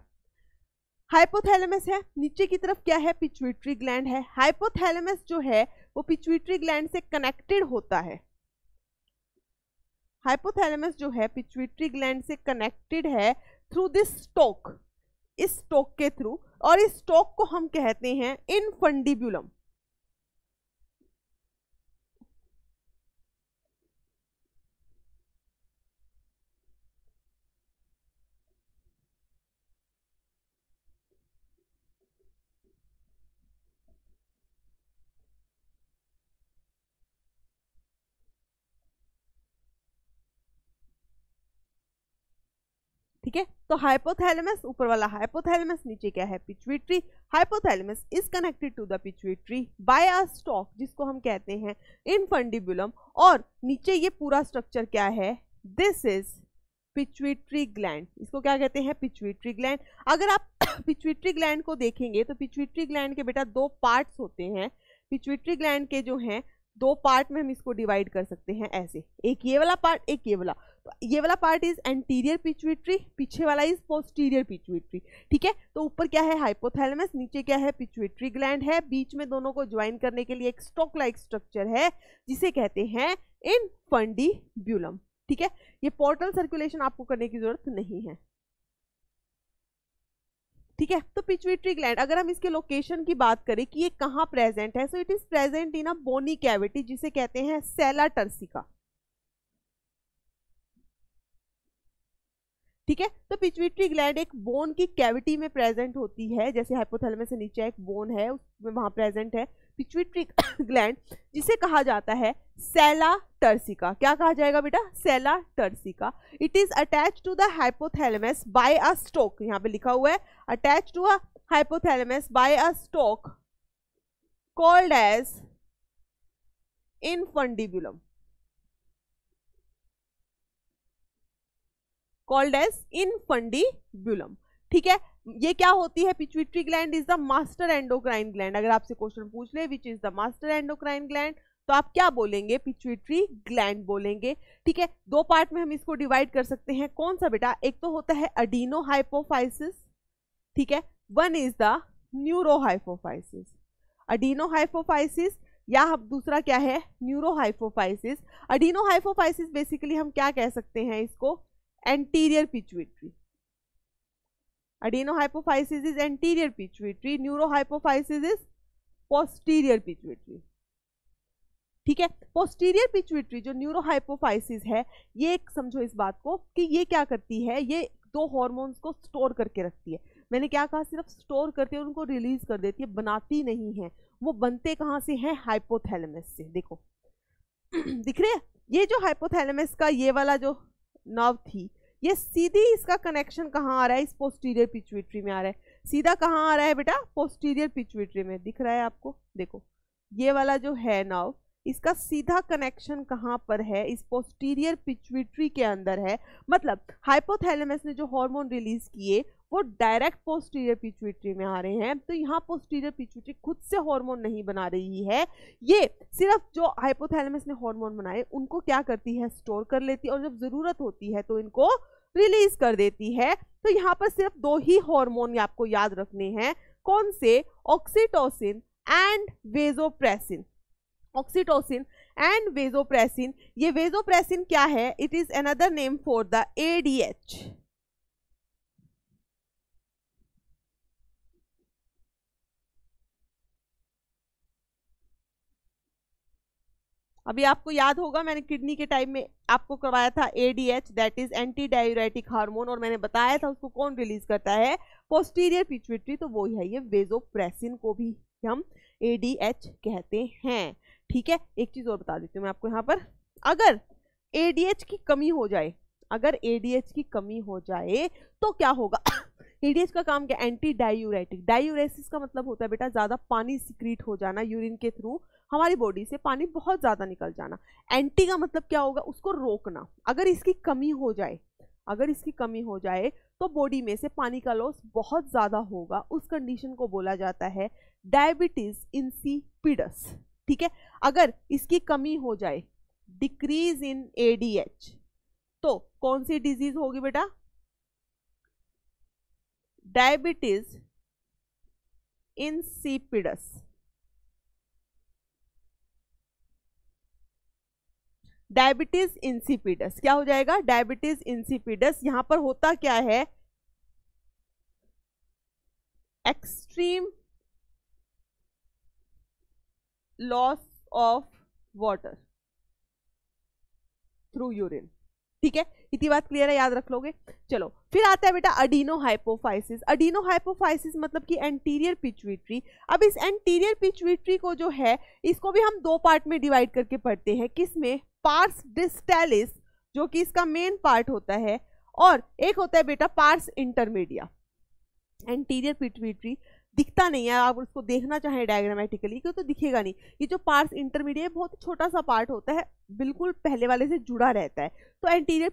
हाइपोथैलेमस है, नीचे की तरफ़ क्या है? पिचुइट्री ग्लैंड है। हाइपोथैलेमस जो है, वो पिचुइट्री ग्लैंड से कनेक्टेड होता है। हाइपोथैलेमस जो है पिचुइट्री ग्लैंड से कनेक्टेड है थ्रू दिस स्टोक इस स्टोक के थ्रू और इस स्टोक को हम कहते हैं इनफंडिब्यूलम ठीक है? तो हाइपोथैलेमस ऊपर वाला हाइपोथैलेमस नीचे क्या है? Pituitary hypothalamus is connected to the pituitary by a stalk जिसको हम कहते हैं इनफंडिबुलम और नीचे ये पूरा स्ट्रक्चर क्या है? दिस इज़ पिचविट्री ग्लैंड इसको क्या कहते हैं? पिचविट्री ग्लैंड अगर आप (coughs) पिचविट्री ग्लैंड को देखेंगे तो पिचविट्री ग्लैंड के बेटा दो पार्ट्स होते हैं। पिचविट्री ग्लैंड के जो हैं, दो पार्ट में हम इसको डिवाइड कर सकते हैं ऐसे। एक ये वाला पार्ट एक ये वाला। ये वाला पार्ट इज़ एंटीरियर पिचुइट्री पीछे वाला इज़ पोस्टीरियर पिचुइट्री ठीक है? तो ऊपर क्या है? हाइपोथैलेमस नीचे क्या है? पिचुइट्री ग्लैंड है। बीच में दोनों को ज्वाइन करने के लिए एक स्टॉक लाइक स्ट्रक्चर है, जिसे कहते हैं इन ब्यूलम ठीक है? ये पोर्टल सर्कुलेशन आपको करने की ज़रूरत नहीं है। ठीक है? तो पिचुइट्री ग्लैंड अगर हम इसके लोकेशन की बात करें कि ये कहाँ प्रेजेंट है so it is present in a bony cavity जिसे कहते हैं सेला टर्सिका ठीक है? तो पिचविट्री ग्लैंड एक बोन की कैविटी में प्रेजेंट होती है, जैसे हाइपोथैलेमस से नीचे एक बोन है उसमें वहाँ प्रेजेंट है। पिचविट्री ग्लैंड (coughs) जिसे कहा जाता है सेला टर्सिका क्या कहा जाएगा बेटा? Sella turcica it is attach to the hypothalamus by a stalk यहाँ पे लिखा हुआ है attach to a hypothalamus by a stalk called as infundibulum called as infundibulum ठीक है? ये क्या होती है? Pituitary gland is the master endocrine gland अगर आपसे क्वेश्चन पूछ ले which is the master endocrine gland तो आप क्या बोलेंगे? पिचुइट्री ग्लैंड बोलेंगे। ठीक है? दो पार्ट में हम इसको डिवाइड कर सकते हैं। कौन सा बेटा? एक तो होता है अडीनो हाइपोफाइसिस ठीक है? One is the neuro hypophysis adeno hypophysis या हम दूसरा क्या है? Neuro hypophysis adeno hypophysis basically हम क्या कह सकते हैं इसको? Anterior pituitary. Adenohypophysis is anterior pituitary. Neurohypophysis is posterior pituitary. ठीक है? पोस्टीरियर पिचुइट्री जो न्यूरोहाइपोफाइसिस है, ये एक समझो इस बात को कि ये क्या करती है? ये दो हॉर्मोन्स को स्टोर करके रखती है। मैंने क्या कहा? सिर्फ़ स्टोर करती है उनको रिलीज़ कर देती है, बनाती नहीं है। वो बनते कहाँ से हैं? हाइपोथैलेमस से। देखो। (clears throat) दिख रहे हैं? ये जो हाइपोथैलेमस का ये वाला जो नर्व थी। ये सीधी इसका कनेक्शन कहाँ आ रहा है? इस पोस्टीरियर पिचुएट्री में आ रहा है। सीधा कहाँ आ रहा है बेटा? पोस्टीरियर पिचुएट्री में। दिख रहा है आपको? देखो। ये वाला जो है नर्व इसका सीधा कनेक्शन कहाँ पर है? इस पोस्टीरियर पिचुएट्री के अंदर है। मतलब हाइपोथैलेमस ने जो हार्मोन रिलीज़ किए वो डायरेक्ट पोस्टीरियर पिचुइट्री में आ रहे हैं तो यहाँ पोस्टीरियर पिचुइट्री खुद से हार्मोन नहीं बना रही है। ये सिर्फ़ जो हाइपोथैलेमस ने हार्मोन बनाए, उनको क्या करती है? स्टोर कर लेती है और जब ज़रूरत होती है तो इनको रिलीज़ कर देती है। तो यहाँ पर सिर्फ़ दो ही हार्मोन आपको याद रखने हैं। कौन से? Oxytocin and vasopressin oxytocin and vasopressin ये वेजोप्रेसिन क्या है? It is another name for the ADH अभी आपको याद होगा, मैंने किडनी के टाइम में आपको करवाया था ADH that is anti diuretic hormone और मैंने बताया था उसको कौन रिलीज़ करता है? पोस्टीरियर पिचुइट्री तो वो है ये वेजोप्रेसिन को भी हम एडीएच कहते हैं। ठीक है, एक चीज़ और बता देती हूँ मैं आपको यहाँ पर। अगर एडीएच की कमी हो जाए, अगर एडीएच की कमी हो जाए तो क्या होगा? (coughs) एडीएच का काम क्या? एंटी डायूरेटिक डायूरेसिस का मतलब होता है बेटा, ज़्यादा पानी सिक्रीट हो जाना यूरिन के थ्रू हमारी बॉडी से पानी बहुत ज़्यादा निकल जाना। एंटी का मतलब क्या होगा? उसको रोकना। अगर इसकी कमी हो जाए, अगर इसकी कमी हो जाए तो बॉडी में से पानी का लॉस बहुत ज़्यादा होगा। उस कंडीशन को बोला जाता है डायबिटीज़ इंसीपिडस ठीक है? अगर इसकी कमी हो जाए डिक्रीज इन एडीएच तो कौन सी डिज़ीज़ होगी बेटा? डायबिटीज़ इंसीपिडस डायबिटीज़ इंसिपिडस क्या हो जाएगा? डायबिटीज़ इंसिपिडस यहाँ पर होता क्या है? Extreme loss of water through urine ठीक है? इतनी बात क्लियर है? याद रख लोगे? चलो, फिर आता है बेटा अडीनो हाइपोफाइसिस अडीनो हाइपोफाइसिस मतलब कि एंटीरियर पिचविट्री अब इस एंटीरियर पिचविट्री को जो है, इसको भी हम दो पार्ट में डिवाइड करके पढ़ते हैं। किसमें? पार्स डिस्टेलिस जो कि इसका मेन पार्ट होता है, और एक होता है बेटा पार्स इंटरमीडिया एंटीरियर पिटविट्री दिखता नहीं है, आप उसको देखना चाहें डायग्रामेटिकली क्यों तो दिखेगा नहीं. ये जो पार्स इंटरमीडिएट बहुत छोटा सा पार्ट होता है, बिल्कुल पहले वाले से जुड़ा रहता है. तो एंटीरियर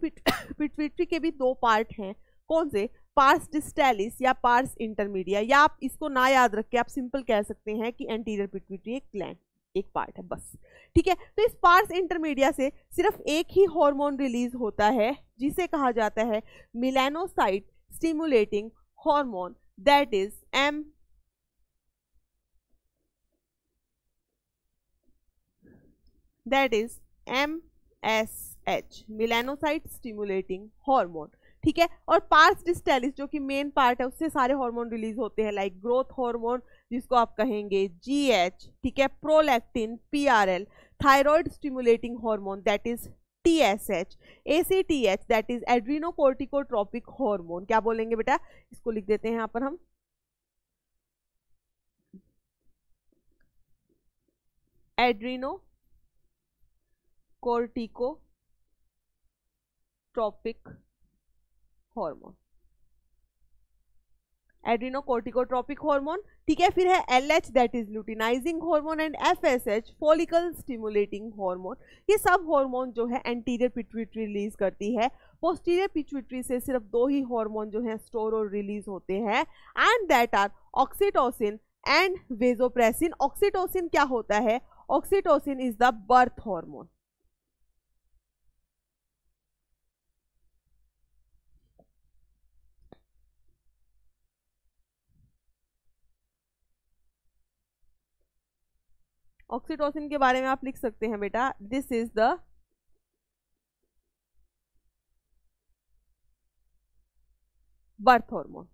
पिटविट्री (coughs) के भी दो पार्ट हैं. कौन से? पार्स डिस्टेलिस या पार्स इंटरमीडिया या आप इसको ना याद रख के आप सिंपल कह सकते हैं कि एंटीरियर पिटविट्री एक ग्लैंड एक पार्ट है, बस। ठीक है? तो इस पार्स इंटरमीडिया से सिर्फ़ एक ही हार्मोन रिलीज़ होता है, जिसे कहा जाता है melanocyte stimulating hormone that is M that is M S H melanocyte stimulating hormone ठीक है? और पार्स डिस्टेलिस जो कि मेन पार्ट है, उससे सारे हार्मोन रिलीज़ होते हैं लाइक ग्रोथ हार्मोन जिसको आप कहेंगे जी एच ठीक है? Prolactin L thyroid stimulating hormone that is T S H A C T H that is adrenocorticotropic hormone क्या बोलेंगे बेटा? इसको लिख देते हैं यहाँ पर हम। Adreno cortico tropic hormone adrenocorticotropic hormone ठीक है? फिर है L H that is luteinizing hormone and F S H follicle stimulating hormone ये सब हार्मोन जो है एंटीरियर पिट्यूटरी रिलीज़ करती है। पोस्टीरियर पिट्यूटरी से सिर्फ़ दो ही हार्मोन जो है स्टोर और रिलीज़ होते हैं। And that are oxytocin and vasopressin oxytocin क्या होता है? Oxytocin is the birth hormone oxytocin के बारे में आप लिख सकते हैं बेटा। This is the birth hormone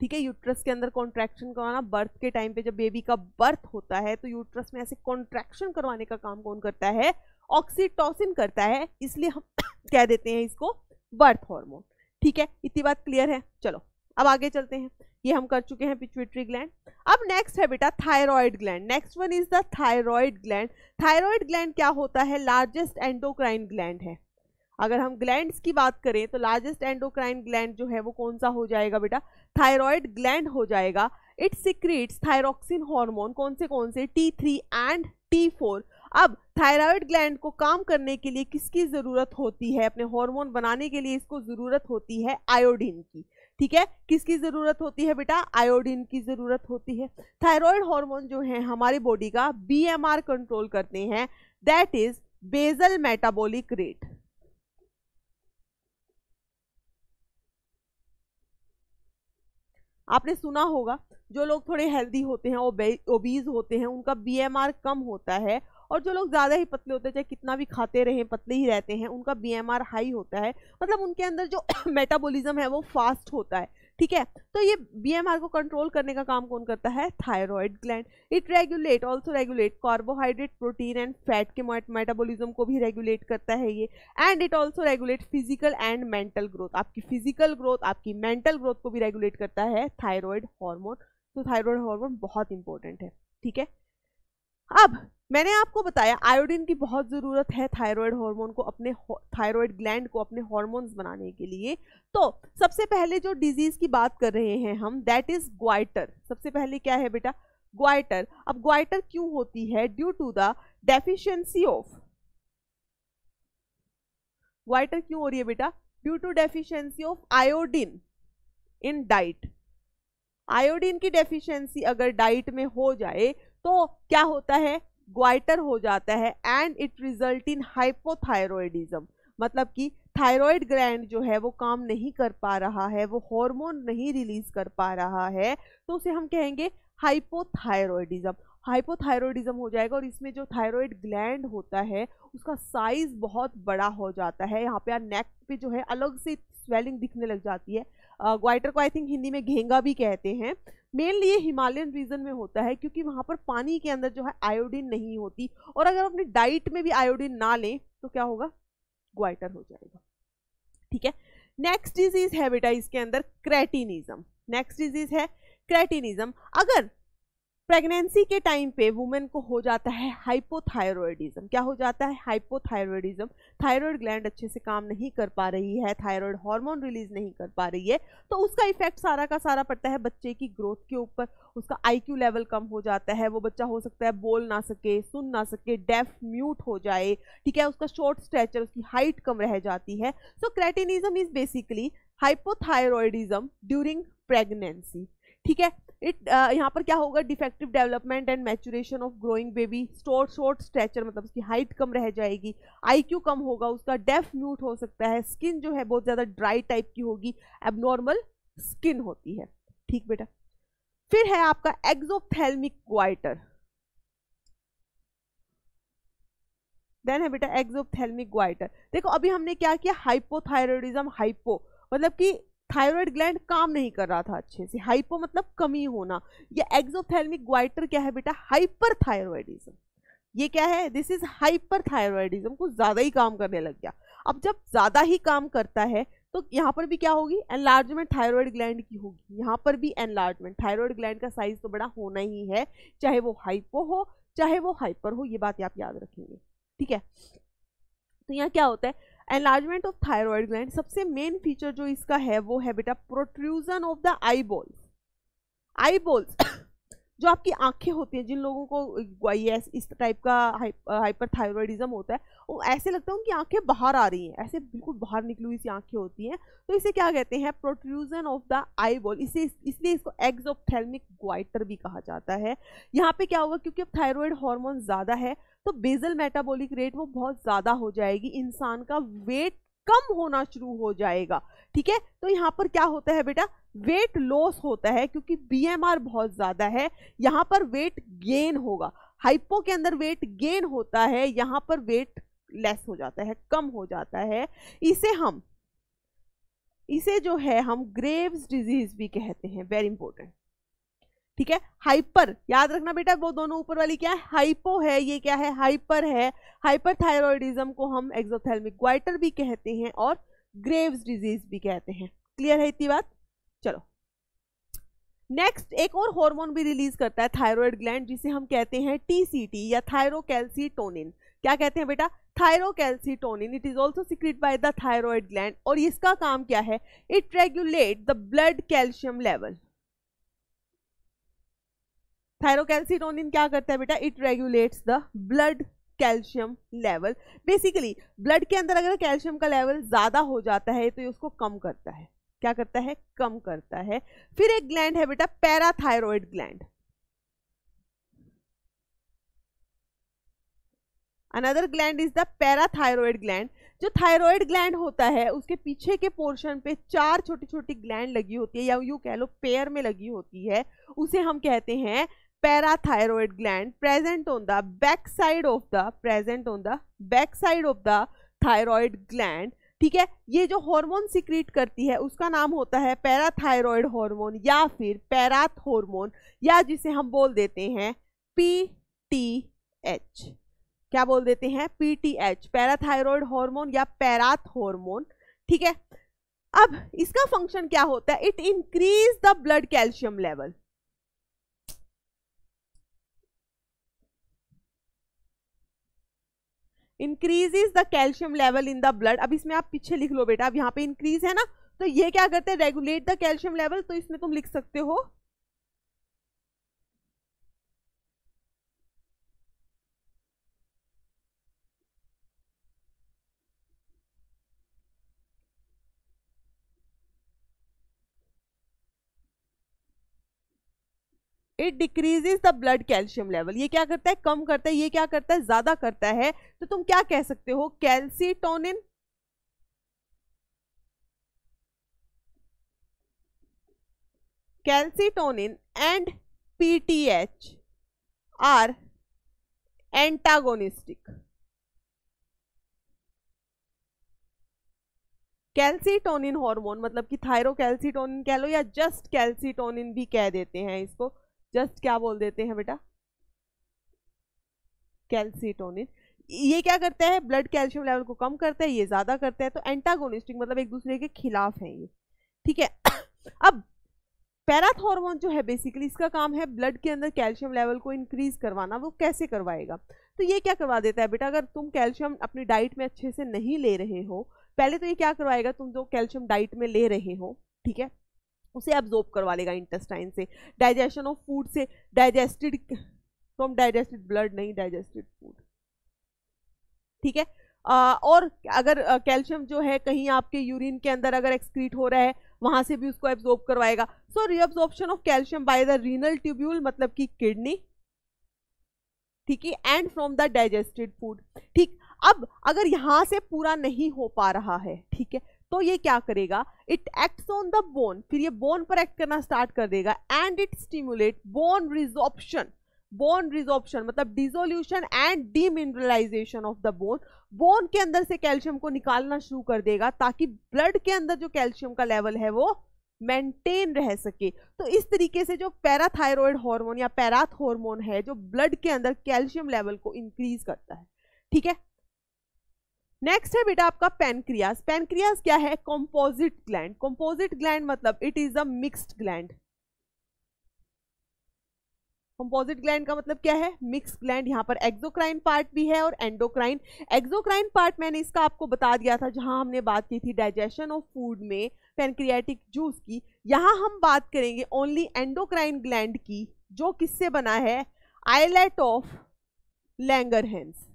ठीक है यूट्रस के अंदर कॉन्ट्रैक्शन करवाना बर्थ के टाइम पे जब बेबी का बर्थ होता है तो यूट्रस में ऐसे कॉन्ट्रैक्शन करवाने का काम कौन करता है? ऑक्सीटोसिन करता है, इसलिए हम (coughs) कह देते हैं इसको बर्थ हार्मोन ठीक है, इतनी बात क्लियर है? चलो, अब आगे चलते हैं। ये हम कर चुके हैं पिचुइट्री ग्लैंड अब नेक्स्ट है बेटा thyroid gland next one is the thyroid gland thyroid gland क्या होता है? लार्जेस्ट एंडोक्राइन ग्लैंड है। अगर हम ग्लैंड्स की बात करें तो लार्जेस्ट एंडोक्राइन ग्लैंड जो है, वो कौन सा हो जाएगा बेटा? थायराइड ग्लैंड हो जाएगा। इट सिक्रीट्स थायरोक्सिन हार्मोन कौन से कौन से? T three and T four अब थायराइड ग्लैंड को काम करने के लिए किसकी ज़रूरत होती है? अपने हार्मोन बनाने के लिए इसको ज़रूरत होती है आयोडीन की। ठीक है? किसकी ज़रूरत होती है बेटा? आयोडीन की ज़रूरत होती है। थायराइड हार्मोन जो है हमारी बॉडी का बीएमआर कंट्रोल करते हैं। That is basal metabolic rate आपने सुना होगा, जो लोग थोड़े हेल्दी होते हैं ओबीज होते हैं, उनका बीएमआर कम होता है और जो लोग ज़्यादा ही पतले होते हैं, चाहे कितना भी खाते रहें, पतले ही रहते हैं, उनका बीएमआर हाई होता है। मतलब उनके अंदर जो (coughs) मेटाबॉलिज्म है, वो फास्ट होता है, ठीक है? तो ये बीएमआर को कंट्रोल करने का काम कौन करता है? Thyroid gland it regulate also regulate carbohydrate protein and fat के मेटाबॉलिज्म को भी रेगुलेट करता है ये। And it also regulate physical and mental growth आपकी फ़िज़िकल ग्रोथ आपकी मेंटल ग्रोथ को भी रेगुलेट करता है थायराइड हार्मोन तो थायराइड हार्मोन बहुत इंपॉर्टेंट है, ठीक है? अब मैंने आपको बताया आयोडीन की बहुत ज़रूरत है थायराइड हार्मोन को अपने थायराइड ग्लैंड को अपने हार्मोन्स बनाने के लिए। तो सबसे पहले जो डिज़ीज़ की बात कर रहे हैं हम दैट इज़ ग्वाइटर सबसे पहले क्या है बेटा? ग्वाइटर अब ग्वाइटर क्यों होती है? Due to the deficiency of goitre क्यों हो रही है बेटा? Due to deficiency of iodine in diet iodine की डेफिशिएंसी अगर डाइट में हो जाए तो क्या होता है? ग्वाइटर हो जाता है and it result in hypothyroidism मतलब कि थायराइड ग्लैंड जो है वो काम नहीं कर पा रहा है, वो हार्मोन नहीं रिलीज़ कर पा रहा है तो उसे हम कहेंगे हाइपोथायरॉयडिज्म हाइपोथायरॉयडिज्म हो जाएगा और इसमें जो थायराइड ग्लैंड होता है, उसका साइज़ बहुत बड़ा हो जाता है. यहाँ पे नेक पे जो है अलग से स्वेलिंग दिखने लग जाती है. ग्वाइटर को आई थिंक हिंदी में घेंगा भी कहते हैं। मेनली ये हिमालयन रीजन में होता है क्योंकि वहाँ पर पानी के अंदर जो है आयोडीन नहीं होती और अगर अपनी डाइट में भी आयोडीन ना लें तो क्या होगा? ग्वाइटर हो जाएगा। ठीक है? नेक्स्ट डिज़ीज़ है बेटा इसके अंदर क्रेटिनिज्म नेक्स्ट डिज़ीज़ है क्रेटिनिज्म अगर प्रेगनेंसी के टाइम पे वुमेन को हो जाता है हाइपोथायरॉयडिज्म। क्या हो जाता है? हाइपोथायरॉयडिज्म। थायराइड ग्लैंड अच्छे से काम नहीं कर पा रही है, थायराइड हार्मोन रिलीज़ नहीं कर पा रही है तो उसका इफ़ेक्ट सारा का सारा पड़ता है बच्चे की ग्रोथ के ऊपर। उसका आईक्यू लेवल कम हो जाता है, वो बच्चा हो सकता है बोल ना सके, सुन ना सके, डेफ म्यूट हो जाए, ठीक है? उसका शॉर्ट स्ट्रेचर, उसकी हाइट कम रह जाती है। So, cretinism is basically hypothyroidism during pregnancy. ठीक है? इट uh, यहाँ पर क्या होगा? Defective development and maturation of growing baby store short stature मतलब उसकी हाइट कम रह जाएगी। आईक्यू कम होगा उसका डेफ म्यूट हो सकता है। स्किन जो है बहुत ज़्यादा ड्राई टाइप की होगी। एबनॉर्मल स्किन होती है। ठीक बेटा? फिर है आपका एक्सोथेल्मिक ग्वाइटर देन है बेटा एक्सोथेल्मिक ग्वाइटर देखो अभी हमने क्या किया? हाइपोथायरॉयडिज्म हाइपो मतलब कि थायराइड ग्लैंड काम नहीं कर रहा था अच्छे से। हाइपो मतलब कमी होना। ये एक्सोथेल्मिक ग्वाइटर क्या है बेटा? हाइपर थायरॉयडिज्म ये क्या है? दिस इज़ हाइपर थायरॉयडिज्म कुछ ज़्यादा ही काम करने लग गया। अब जब ज़्यादा ही काम करता है तो यहाँ पर भी क्या होगी? एनलार्जमेंट थायराइड ग्लैंड की होगी। यहाँ पर भी एनलार्जमेंट थायराइड ग्लैंड का साइज़ तो बड़ा होना ही है। चाहे वो हाइपो हो, चाहे वो हाइपर हो, ये बात आप याद रखेंगे। ठीक है? तो यहाँ क्या होता है? एनलार्जमेंट ऑफ़ थायराइड ग्लैंड सबसे मेन फीचर जो इसका है, वो है बेटा protrusion of the eyeballs eyeballs जो आपकी आँखें होती हैं, जिन लोगों को एस, इस टाइप का हाइपर थायरॉयडिज्म होता है, वो ऐसे लगता है उनकी आँखें बाहर आ रही हैं, ऐसे बिल्कुल बाहर निकली हुई सी आँखें होती हैं। तो इसे क्या कहते हैं? Protrusion of the eye ball इसे, इसलिए इसको एक्सोप्थेल्मिक ग्वाइटर भी कहा जाता है। यहाँ पे क्या होगा? क्योंकि अब थायरॉयड हार्मोन ज़्यादा है तो बेजल मेटाबॉलिक रेट वो बहुत ज़्यादा हो जाएगी, इंसान का वेट कम होना शुरू हो जाएगा, ठीक है? तो यहाँ पर क्या होता है बेटा? वेट लॉस होता है क्योंकि बीएमआर बहुत ज़्यादा है, यहाँ पर वेट गेन होगा। हाइपो के अंदर वेट गेन होता है, यहाँ पर वेट लेस हो जाता है, कम हो जाता है। इसे हम, इसे जो है हम ग्रेव्स डिज़ीज़ भी कहते हैं वेरी इंपॉर्टेंट ठीक है? हाइपर याद रखना बेटा, वो दोनों ऊपर वाली क्या है? हाइपो है, ये क्या है? हाइपर है। हाइपर थायरॉयडिज्म को हम एक्सोथेल्मिक ग्वाइटर भी कहते हैं और ग्रेव्स डिज़ीज़ भी कहते हैं। क्लियर है इतनी बात? चलो। नेक्स्ट एक और हार्मोन भी रिलीज़ करता है थायराइड ग्लैंड जिसे हम कहते हैं टीसीटी या थायरोकैल्सीटोनिन क्या कहते हैं बेटा? Thyrocalcitonin it is also secrete by the thyroid gland और इसका काम क्या है? It regulate the blood calcium level thyrocalcitonin क्या करता है बेटा? It regulates the blood calcium level basically blood के अंदर अगर कैल्शियम का लेवल ज़्यादा हो जाता है तो ये उसको कम करता है। क्या करता है? कम करता है। फिर एक ग्लैंड है बेटा parathyroid gland another gland is the parathyroid gland जो थायरॉयड ग्लैंड होता है, उसके पीछे के पोर्शन पे चार छोटी छोटी ग्लैंड लगी होती है, या यूँ कह लो पेयर में लगी होती है, उसे हम कहते हैं parathyroid gland present on the back side of the, present on the back side of the thyroid gland, ठीक है? ये जो हार्मोन सिक्रीट करती है, उसका नाम होता है पैराथायरॉयड हार्मोन या फिर पैराथ हार्मोन या जिसे हम बोल देते हैं पीटीएच क्या बोल देते हैं? पीटीएच पैराथायरॉयड हार्मोन या पैराथ हार्मोन ठीक है? अब इसका फ़ंक्शन क्या होता है? It increase the blood calcium level increases the calcium level in the blood अब इसमें आप पीछे लिख लो बेटा, अब यहाँ पे इंक्रीज है ना तो ये क्या करते हैं? रेगुलेट द कैल्शियम लेवल तो इसमें तुम लिख सकते हो it decreases the blood calcium level ये क्या करता है? कम करता है। ये क्या करता है? ज़्यादा करता है। तो तुम क्या कह सकते हो? Calcitonin calcitonin and PTH are antagonistic calcitonin hormone मतलब कि थायरोकैल्सीटोनिन कह लो या जस्ट कैल्सीटोनिन भी कह देते हैं इसको। जस्ट क्या बोल देते हैं बेटा? कैल्सीटोनिन ये क्या करता है? ब्लड कैल्शियम लेवल को कम करता है, ये ज़्यादा करता है तो एंटागोनिस्टिक मतलब एक दूसरे के खिलाफ है ये। ठीक है? (coughs) अब, पैराथ हार्मोन जो है बेसिकली इसका काम है ब्लड के अंदर कैल्शियम लेवल को इंक्रीज करवाना, वो कैसे करवाएगा? तो ये क्या करवा देता है बेटा? अगर तुम कैल्शियम अपनी डाइट में अच्छे से नहीं ले रहे हो, पहले तो ये क्या करवाएगा? तुम जो कैल्शियम डाइट में ले रहे हो, ठीक है? उसे एब्जॉर्ब करवा लेगा इंटेस्टाइन से। डाइजेशन ऑफ़ फ़ूड से डाइजेस्टेड फ्रॉम डाइजेस्टेड ब्लड नहीं डाइजेस्टेड फ़ूड ठीक है? आ, और अगर कैल्शियम जो है कहीं आपके यूरिन के अंदर अगर एक्सक्रीट हो रहा है वहाँ से भी उसको एब्जॉर्ब करवाएगा। So reabsorption of calcium by the renal tubule मतलब कि किडनी ठीक है? And from the digested food ठीक अब अगर यहाँ से पूरा नहीं हो पा रहा है ठीक है? तो ये क्या करेगा? It acts on the bone फिर ये बोन पर एक्ट करना स्टार्ट कर देगा। And it stimulate bone resorption bone resorption मतलब dissolution and demineralization of the bone bone के अंदर से कैल्शियम को निकालना शुरू कर देगा ताकि ब्लड के अंदर जो कैल्शियम का लेवल है वो मेंटेन रह सके। तो इस तरीके से जो पैराथायरॉयड हार्मोन या पैराथ हार्मोन है, जो ब्लड के अंदर कैल्शियम लेवल को इंक्रीज करता है। ठीक है? नेक्स्ट है बेटा आपका पेनक्रियास पेनक्रियास क्या है? कॉम्पोजिट ग्लैंड कॉम्पोजिट ग्लैंड मतलब it is a mixed gland composite gland का मतलब क्या है? मिक्स ग्लैंड यहाँ पर एक्सोक्राइन पार्ट भी है और एंडोक्राइन एक्सोक्राइन पार्ट मैंने इसका आपको बता दिया था जहाँ हमने बात की थी डाइजेशन ऑफ़ फ़ूड में पेनक्रियाटिक जूस की. यहाँ हम बात करेंगे ओनली एंडोक्राइन ग्लैंड की, जो किससे बना है? आईलेट ऑफ़ लैंगरहेंस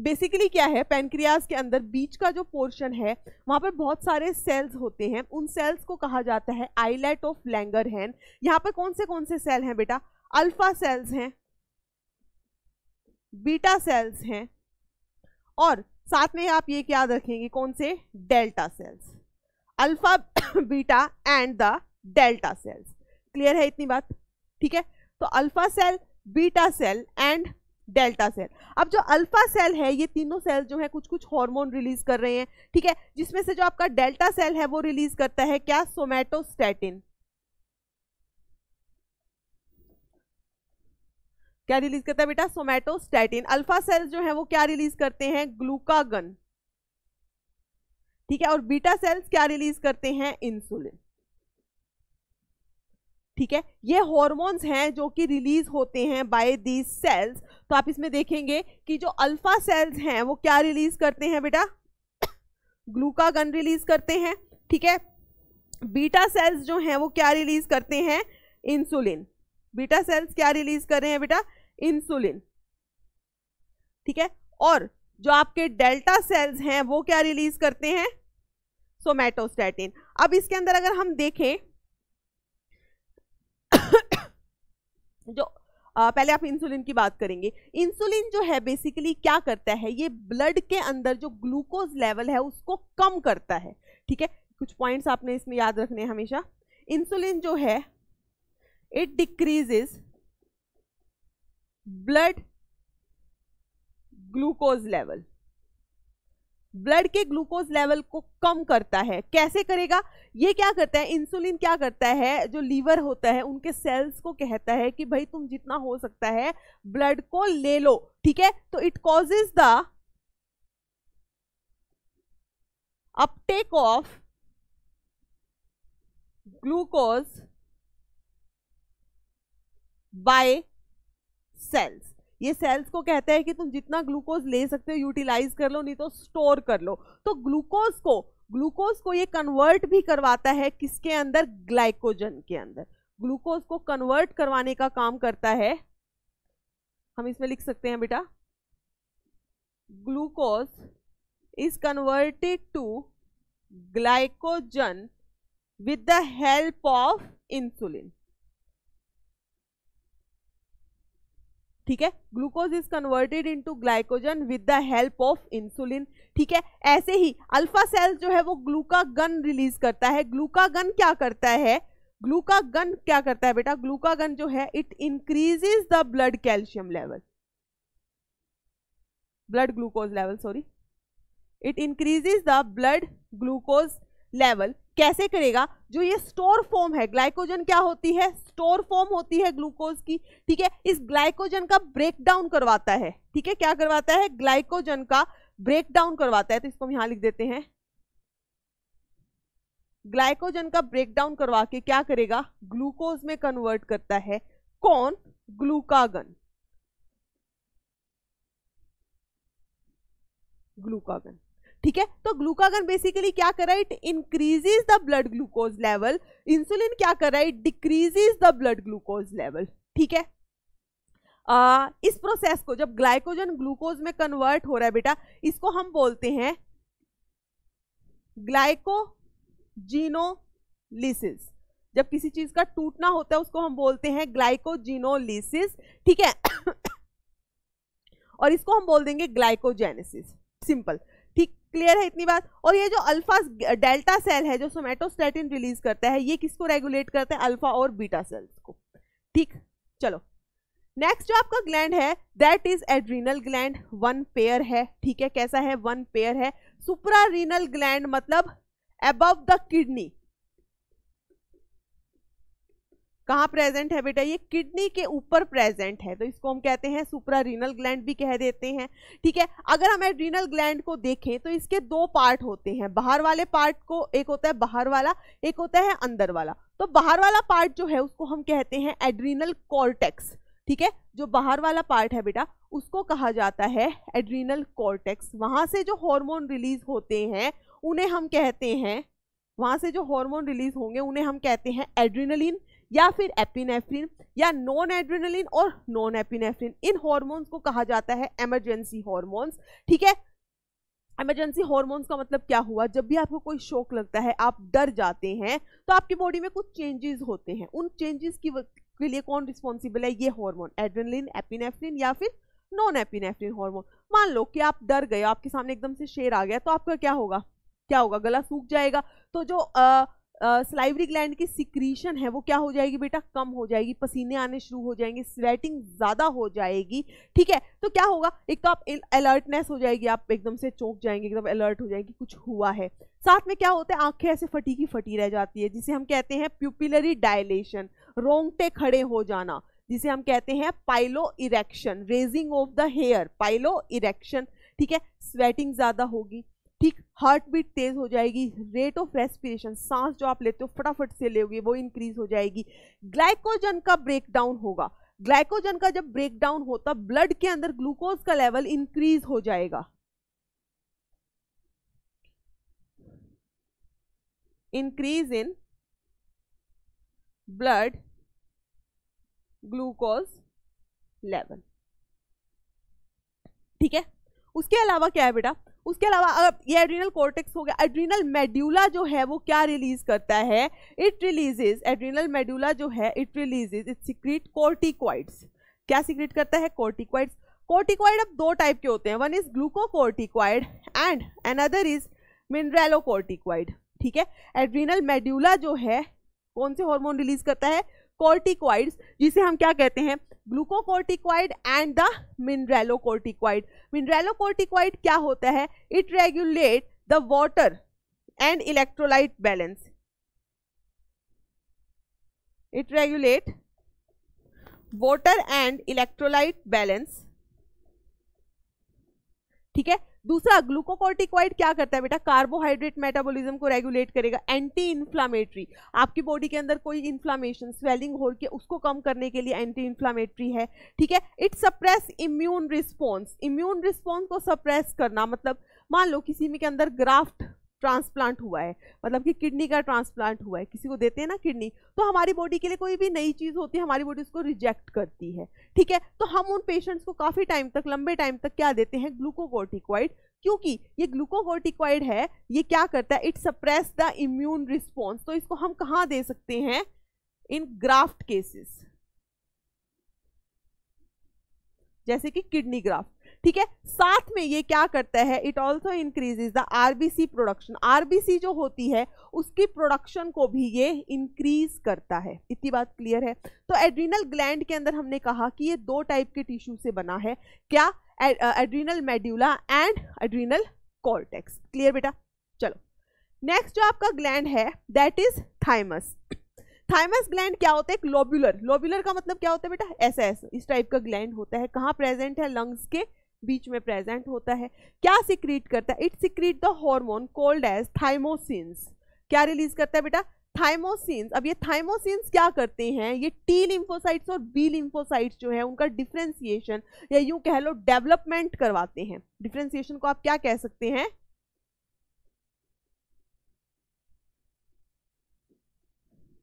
बेसिकली क्या है? पेनक्रियाज के अंदर बीच का जो पोर्शन है, वहाँ पर बहुत सारे सेल्स होते हैं। उन सेल्स को कहा जाता है आईलेट ऑफ़ लैंगरहैन यहाँ पर कौन से कौन से सेल हैं बेटा? अल्फ़ा सेल्स हैं बीटा सेल्स हैं, और साथ में आप ये याद रखेंगे कौन से? Delta cells alpha beta and the delta cells clear है इतनी बात? ठीक है? तो alpha cell beta cell and delta cell. अब जो अल्फ़ा सेल है, ये तीनों सेल जो है कुछ कुछ हार्मोन रिलीज़ कर रहे हैं, ठीक है? जिसमें से जो आपका डेल्टा सेल है वो रिलीज़ करता है क्या? सोमेटोस्टेटिन। क्या रिलीज़ करता है बेटा? सोमेटोस्टेटिन। अल्फ़ा सेल जो है वो क्या रिलीज़ करते हैं? ग्लूकागन। ठीक है? और बीटा सेल्स क्या रिलीज़ करते हैं? इंसुलिन। ठीक है? ये हॉर्मोन्स हैं जो कि रिलीज़ होते हैं बाय दीज सेल्स तो आप इसमें देखेंगे कि जो अल्फ़ा सेल्स हैं, वो क्या रिलीज़ करते हैं बेटा? (coughs) ग्लूकागन रिलीज़ करते हैं, ठीक है? बीटा सेल्स जो हैं, वो क्या रिलीज़ करते हैं? इंसुलिन बीटा सेल्स क्या रिलीज़ कर रहे हैं बेटा? इंसुलिन ठीक है? और जो आपके डेल्टा सेल्स हैं, वो क्या रिलीज़ करते हैं? सोमेटोस्टेटिन अब इसके अंदर अगर हम देखें जो आ, पहले आप इंसुलिन की बात करेंगे। इंसुलिन जो है बेसिकली क्या करता है ये ब्लड के अंदर जो ग्लूकोज लेवल है उसको कम करता है। ठीक है? कुछ पॉइंट्स आपने इसमें याद रखने हैं हमेशा। इंसुलिन जो है it decreases blood glucose level blood के ग्लूकोज लेवल को कम करता है। कैसे करेगा? ये क्या करता है? इंसुलिन क्या करता है? जो लीवर होता है, उनके सेल्स को कहता है कि भाई तुम जितना हो सकता है, ब्लड को ले लो, ठीक है? तो it causes the uptake of glucose by cells ये सेल्स को कहता है कि तुम जितना ग्लूकोज ले सकते हो यूटिलाइज कर लो, नहीं तो स्टोर कर लो। तो ग्लूकोज को ग्लूकोज को ये कन्वर्ट भी करवाता है किसके अंदर? ग्लाइकोजन के अंदर। ग्लूकोज को कन्वर्ट करवाने का काम करता है, हम इसमें लिख सकते हैं बेटा। Glucose is converted to glycogen with the help of insulin ठीक है? Glucose is converted into glycogen with the help of insulin ठीक है? ऐसे ही अल्फ़ा सेल जो है वो ग्लूकागन रिलीज़ करता है। ग्लूकागन क्या करता है? ग्लूकागन क्या करता है बेटा? ग्लूकागन जो है it increases the blood calcium level blood glucose level sorry it increases the blood glucose level कैसे करेगा? जो ये स्टोर फॉर्म है, ग्लाइकोजन क्या होती है? स्टोर फॉर्म होती है ग्लूकोज की, ठीक है? इस ग्लाइकोजन का ब्रेक डाउन करवाता है, ठीक है? क्या करवाता है? ग्लाइकोजन का ब्रेक डाउन करवाता है। तो इसको हम यहाँ लिख देते हैं। ग्लाइकोजन का ब्रेक डाउन करवा के क्या करेगा? ग्लूकोज में कन्वर्ट करता है कौन? ग्लूकागन। ग्लूकागन। ठीक है? तो ग्लूकागन बेसिकली क्या कर रहा है? It increases the blood glucose level insulin क्या कर रहा है? It decreases the blood glucose level ठीक है? आ, इस प्रोसेस को जब ग्लाइकोजन ग्लूकोज में कन्वर्ट हो रहा है बेटा इसको हम बोलते हैं ग्लाइकोजीनोलिसिस जब किसी चीज़ का टूटना होता है उसको हम बोलते हैं ग्लाइकोजीनोलिसिस ठीक है? (coughs) और इसको हम बोल देंगे ग्लाइकोजेनेसिस सिंपल क्लियर है इतनी बात? और ये जो अल्फ़ा डेल्टा सेल है, जो सोमेटोस्टेटिन रिलीज़ करता है, ये किसको रेगुलेट करता है? अल्फ़ा और बीटा सेल्स को। ठीक? चलो। नेक्स्ट जो आपका ग्लैंड है that is adrenal gland one pair है। ठीक है? कैसा है? वन पेयर है। सुपरा रीनल ग्लैंड मतलब अबव द किडनी कहाँ प्रेजेंट है बेटा? ये किडनी के ऊपर प्रेजेंट है। तो इसको हम कहते हैं सुपरा रीनल ग्लैंड भी कह देते हैं, ठीक है? अगर हम एड्रीनल ग्लैंड को देखें तो इसके दो पार्ट होते हैं। बाहर वाले पार्ट को एक होता है बाहर वाला, एक होता है अंदर वाला। तो बाहर वाला पार्ट जो है, उसको हम कहते हैं एड्रीनल कॉर्टेक्स ठीक है? जो बाहर वाला पार्ट है बेटा, उसको कहा जाता है एड्रीनल कॉर्टेक्स वहाँ से जो हॉर्मोन रिलीज़ होते हैं, उन्हें हम कहते हैं, वहाँ से जो हॉर्मोन रिलीज़ होंगे, उन्हें हम कहते हैं एड्रीनलिन या फिर एपिनेफ्रिन या नॉन एड्रेनलिन और नॉन एपिनेफ्रिन इन हॉर्मोन्स को कहा जाता है एमरजेंसी हॉर्मोन्स ठीक है? इमरजेंसी हॉर्मोन्स का मतलब क्या हुआ? जब भी आपको कोई शौक लगता है आप डर जाते हैं तो आपकी बॉडी में कुछ चेंजेस होते हैं। उन चेंजेस की के लिए कौन रिस्पॉन्सिबल है? ये हॉर्मोन एड्रेनलिन एपिनेफ्रिन या फिर नॉन एपिनेफ्रिन हार्मोन मान लो कि आप डर गए आपके सामने एकदम से शेर आ गया तो आपका क्या होगा? क्या होगा? गला सूख जाएगा। तो जो आ, स्लाइवरी ग्लैंड की सिक्रीशन है, वो क्या हो जाएगी बेटा? कम हो जाएगी, पसीने आने शुरू हो जाएँगे स्वेटिंग ज़्यादा हो जाएगी, ठीक है? तो क्या होगा? एक तो आप अलर्टनेस हो जाएगी, आप एकदम से चौंक जाएँगे, एकदम अलर्ट हो जाएँगे कुछ हुआ है। साथ में क्या होता है, आँखें ऐसे फटी की फटी रह जाती है, जिसे हम कहते हैं प्यूपिलरी डायलेशन रोंगटे खड़े हो जाना, जिसे हम कहते हैं pilo erection raising of the hair pilo erection ठीक है? स्वेटिंग ज़्यादा होगी। ठीक हार्ट बीट तेज हो जाएगी रेट ऑफ़ रेस्पिरेशन सांस जो आप लेते हो, फटाफट से लोगे वो इंक्रीज हो जाएगी। ग्लाइकोजन का ब्रेक डाउन होगा। ग्लाइकोजन का जब ब्रेकडाउन होता ब्लड के अंदर ग्लूकोज का लेवल इंक्रीज हो जाएगा। Increase in blood glucose level ठीक है? उसके अलावा क्या है बेटा? उसके अलावा अगर ये एड्रीनल कॉर्टेक्स हो गया। एड्रीनल मेड्यूला जो है वो क्या रिलीज़ करता है? इट रिलीजेज एड्रीनल मेड्यूला जो है it releases it secrete corticoids क्या सिक्रीट करता है? कोर्टिक्वाइड्स कोर्टिक्वाइड अब दो टाइप के होते हैं। One is glucocorticoid and another is mineralocorticoid ठीक है? एड्रीनल मेड्यूला जो है, कौन से हार्मोन रिलीज़ करता है? कोर्टिकॉइड्स जिसे हम क्या कहते हैं? Glucocorticoid and the mineralocorticoid mineralocorticoid क्या होता है? It regulate the water and electrolyte balance it regulate water and electrolyte balance ठीक है? दूसरा ग्लूकोकोर्टिकॉइड क्या करता है बेटा? कार्बोहाइड्रेट मेटाबॉलिज्म को रेगुलेट करेगा एंटी इन्फ्लामेटरी आपकी बॉडी के अंदर कोई इन्फ्लामेशन स्वेलिंग हो के उसको कम करने के लिए एंटी इन्फ्लामेटरी है, ठीक है? It suppress immune response immune response को सप्रेस करना मतलब मान लो किसी में के अंदर ग्राफ्ट ट्रांसप्लांट हुआ है मतलब कि किडनी का ट्रांसप्लांट हुआ है, किसी को देते हैं ना किडनी तो हमारी बॉडी के लिए कोई भी नई चीज़ होती है, हमारी बॉडी उसको रिजेक्ट करती है, ठीक है? तो हम उन पेशेंट्स को काफ़ी टाइम तक, लंबे टाइम तक क्या देते हैं? ग्लूकोकोर्टिकॉइड, क्योंकि ये ग्लूकोकोर्टिकॉइड है, ये क्या करता है? It suppress the immune response तो इसको हम कहाँ दे सकते हैं? इन ग्राफ्ट केसेस, जैसे कि किडनी ग्राफ्ट। ठीक है? साथ में ये क्या करता है? It also increases the RBC production RBC जो होती है, उसकी प्रोडक्शन को भी ये इंक्रीज करता है। इतनी बात क्लियर है? तो एड्रीनल ग्लैंड के अंदर हमने कहा कि ये दो टाइप के टिश्यू से बना है। क्या? Adrenal medulla and adrenal cortex clear बेटा? चलो। नेक्स्ट जो आपका ग्लैंड है that is thymus thymus gland क्या होता है? एक लोब्यूलर लोब्यूलर का मतलब क्या होता है बेटा? ऐसा ऐसा इस टाइप का ग्लैंड होता है। कहाँ प्रेजेंट है? लंग्स के बीच में प्रेजेंट होता है। क्या सिक्रीट करता है? It secrete the hormone called as thymosins क्या रिलीज़ करता है बेटा? थाइमोसिन्स अब ये थाइमोसिन्स क्या करते हैं? ये टी लिम्फोसाइट्स और बी लिम्फोसाइट्स जो है, उनका डिफ्रेंसिएशन या यूँ कह लो डेवलपमेंट करवाते हैं। डिफ्रेंसिएशन को आप क्या कह सकते हैं?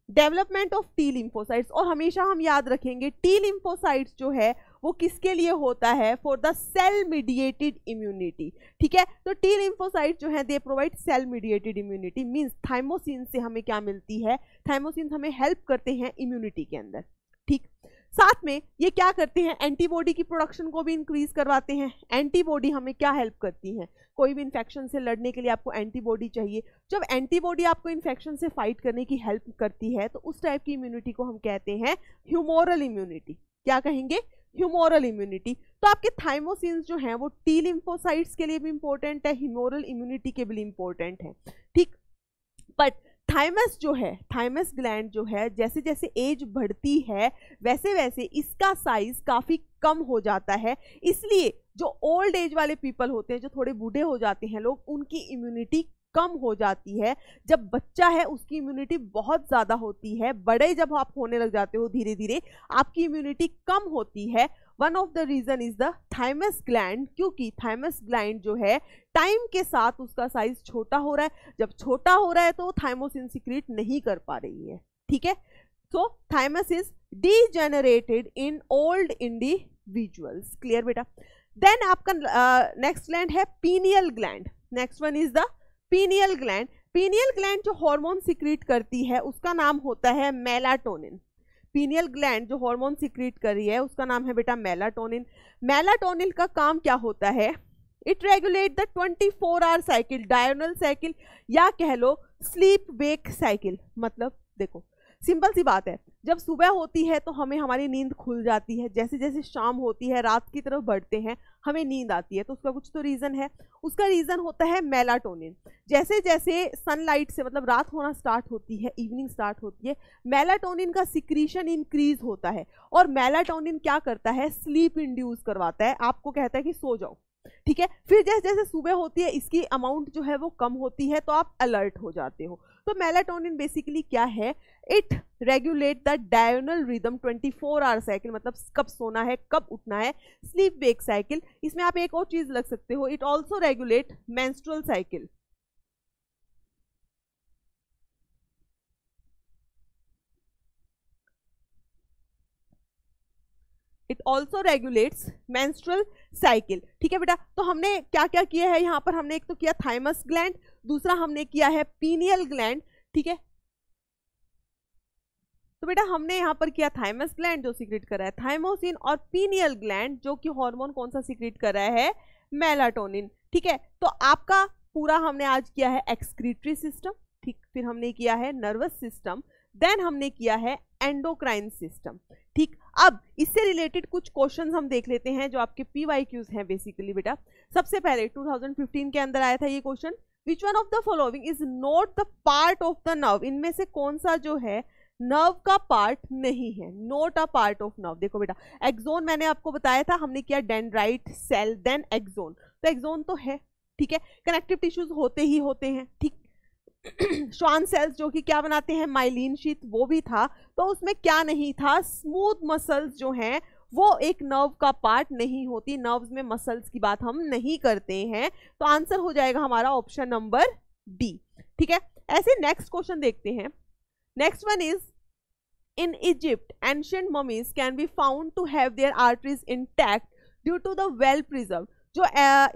डेवलपमेंट ऑफ़ टी लिम्फोसाइट्स और हमेशा हम याद रखेंगे टी लिम्फोसाइट्स जो है वो किसके लिए होता है? For the cell mediated immunity ठीक है? तो टी लिम्फोसाइट जो है they provide cell mediated immunity means thymosin से हमें क्या मिलती है? थाइमोसिन हमें हेल्प करते हैं इम्यूनिटी के अंदर. ठीक? साथ में ये क्या करते हैं? एंटीबॉडी की प्रोडक्शन को भी इंक्रीज करवाते हैं. एंटीबॉडी हमें क्या हेल्प करती है? कोई भी इन्फेक्शन से लड़ने के लिए आपको एंटीबॉडी चाहिए. जब एंटीबॉडी आपको इन्फेक्शन से फाइट करने की हेल्प करती है तो उस टाइप की इम्यूनिटी को हम कहते हैं ह्यूमोरल इम्यूनिटी क्या कहेंगे? ह्यूमोरल इम्यूनिटी तो आपके थाइमोसिन जो हैं, वो टी लिम्फोसाइट्स के लिए भी इम्पोर्टेंट है ह्यूमोरल इम्यूनिटी के लिए इम्पोर्टेंट है। ठीक? बट थाइमस जो है थाइमस ग्लैंड जो है जैसे जैसे एज बढ़ती है वैसे वैसे इसका साइज़ काफ़ी कम हो जाता है। इसलिए जो ओल्ड एज वाले पीपल होते हैं, जो थोड़े बूढ़े हो जाते हैं लोग, उनकी इम्यूनिटी कम हो जाती है, जब बच्चा है उसकी इम्यूनिटी बहुत ज़्यादा होती है, बड़े जब आप होने लग जाते हो धीरे धीरे आपकी इम्यूनिटी कम होती है। One of the reason is the thymus gland क्योंकि थाइमस ग्लैंड जो है टाइम के साथ उसका साइज़ छोटा हो रहा है। जब छोटा हो रहा है तो थाइमोसिन सिक्रीट नहीं कर पा रही है, ठीक है? So thymus is degenerated in old individuals clear बेटा? देन आपका नेक्स्ट ग्लैंड है pineal gland next one is the pineal gland pineal gland जो हार्मोन सिक्रीट करती है, उसका नाम होता है मेलाटोनिन पीनियल ग्लैंड जो हार्मोन सिक्रीट कर रही है, उसका नाम है बेटा मेलाटोनिन मेलाटोनिन का काम क्या होता है? It regulate the 24 four hour cycle diurnal cycle या कह लो स्लीप वेक साइकिल मतलब देखो सिंपल सी बात है, जब सुबह होती है तो हमें हमारी नींद खुल जाती है जैसे जैसे शाम होती है, रात की तरफ़ बढ़ते हैं, हमें नींद आती है तो उसका कुछ तो रीज़न है। उसका रीज़न होता है मेलाटोनिन जैसे जैसे सनलाइट से मतलब रात होना स्टार्ट होती है इवनिंग स्टार्ट होती है मेलाटोनिन का सिक्रीशन इंक्रीज होता है और मेलाटोनिन क्या करता है? स्लीप इंड्यूस करवाता है, आपको कहता है कि सो जाओ, ठीक है? फिर जैसे जैसे सुबह होती है, इसकी अमाउंट जो है वो कम होती है तो आप अलर्ट हो जाते हो। तो मेलाटोनिन बेसिकली क्या है? It regulate the diurnal rhythm 24 four hour cycle मतलब कब सोना है, कब उठना है स्लीप वेक साइकिल इसमें आप एक और चीज़ लग सकते हो it also regulate menstrual cycle it also regulates menstrual cycle ठीक है बेटा? तो हमने क्या क्या किया है? यहाँ पर हमने एक तो किया थाइमस ग्लैंड दूसरा हमने किया है पीनियल ग्लैंड ठीक है? तो बेटा हमने यहाँ पर किया थाइमस ग्लैंड जो सीक्रेट कर रहा है। थाइमोसिन और पीनियल ग्लैंड जो कि हार्मोन कौन सा सीक्रेट कर रहा है? मेलाटोनिन ठीक है? तो आपका पूरा हमने आज किया है एक्सक्रीटरी सिस्टम ठीक? फिर हमने किया है नर्वस सिस्टम देन हमने किया है एंडोक्राइन सिस्टम ठीक? अब इससे रिलेटेड कुछ क्वेश्चंस हम देख लेते हैं जो आपके पी हैं बेसिकली बेटा। सबसे पहले 2015 के अंदर आया था ये question which one of the following is not the part of the nerve इनमें से कौन सा जो है नर्व का पार्ट नहीं है। Not a part of nerve देखो बेटा एक्सोन मैंने आपको बताया था, हमने किया डेंड्राइट सेल देन एक्सोन तो एक्जोन तो है, ठीक है? कनेक्टिव टिश्यूज होते ही होते हैं, ठीक? (clears throat) श्वान सेल्स जो कि क्या बनाते हैं? माइलिन शीत वो भी था। तो उसमें क्या नहीं था? स्मूथ मसल्स जो हैं, वो एक नर्व का पार्ट नहीं होती। नर्व्स में मसल्स की बात हम नहीं करते हैं। तो आंसर हो जाएगा हमारा ऑप्शन नंबर डी ठीक है? ऐसे नेक्स्ट क्वेश्चन देखते हैं। Next one is in Egypt ancient mummies can be found to have their arteries intact due to the well preserve जो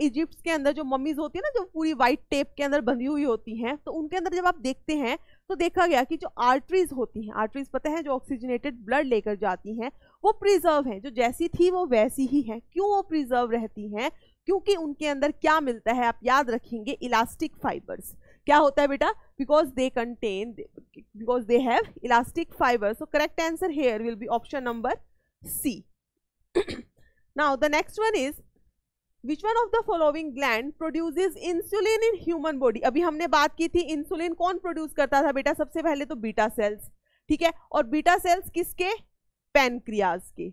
इजिप्ट के अंदर जो मम्मीज होती है ना, जो पूरी वाइट टेप के अंदर बंधी हुई होती हैं तो उनके अंदर जब आप देखते हैं तो देखा गया कि जो आर्टरीज होती हैं आर्टरीज पता है जो ऑक्सीजनेटेड ब्लड लेकर जाती हैं, वो प्रिजर्व हैं, जो जैसी थी वो वैसी ही हैं। क्यों वो प्रिजर्व रहती हैं? क्योंकि उनके अंदर क्या मिलता है, आप याद रखेंगे इलास्टिक फाइबर्स क्या होता है बेटा? Because they contain because they have elastic fiber so correct answer here will be option number C now the next one is which one of the following gland produces insulin in human body अभी हमने बात की थी insulin कौन produce करता था बेटा? सबसे पहले तो बीटा सेल्स ठीक है? और बीटा सेल्स किसके? पेनक्रियाज के।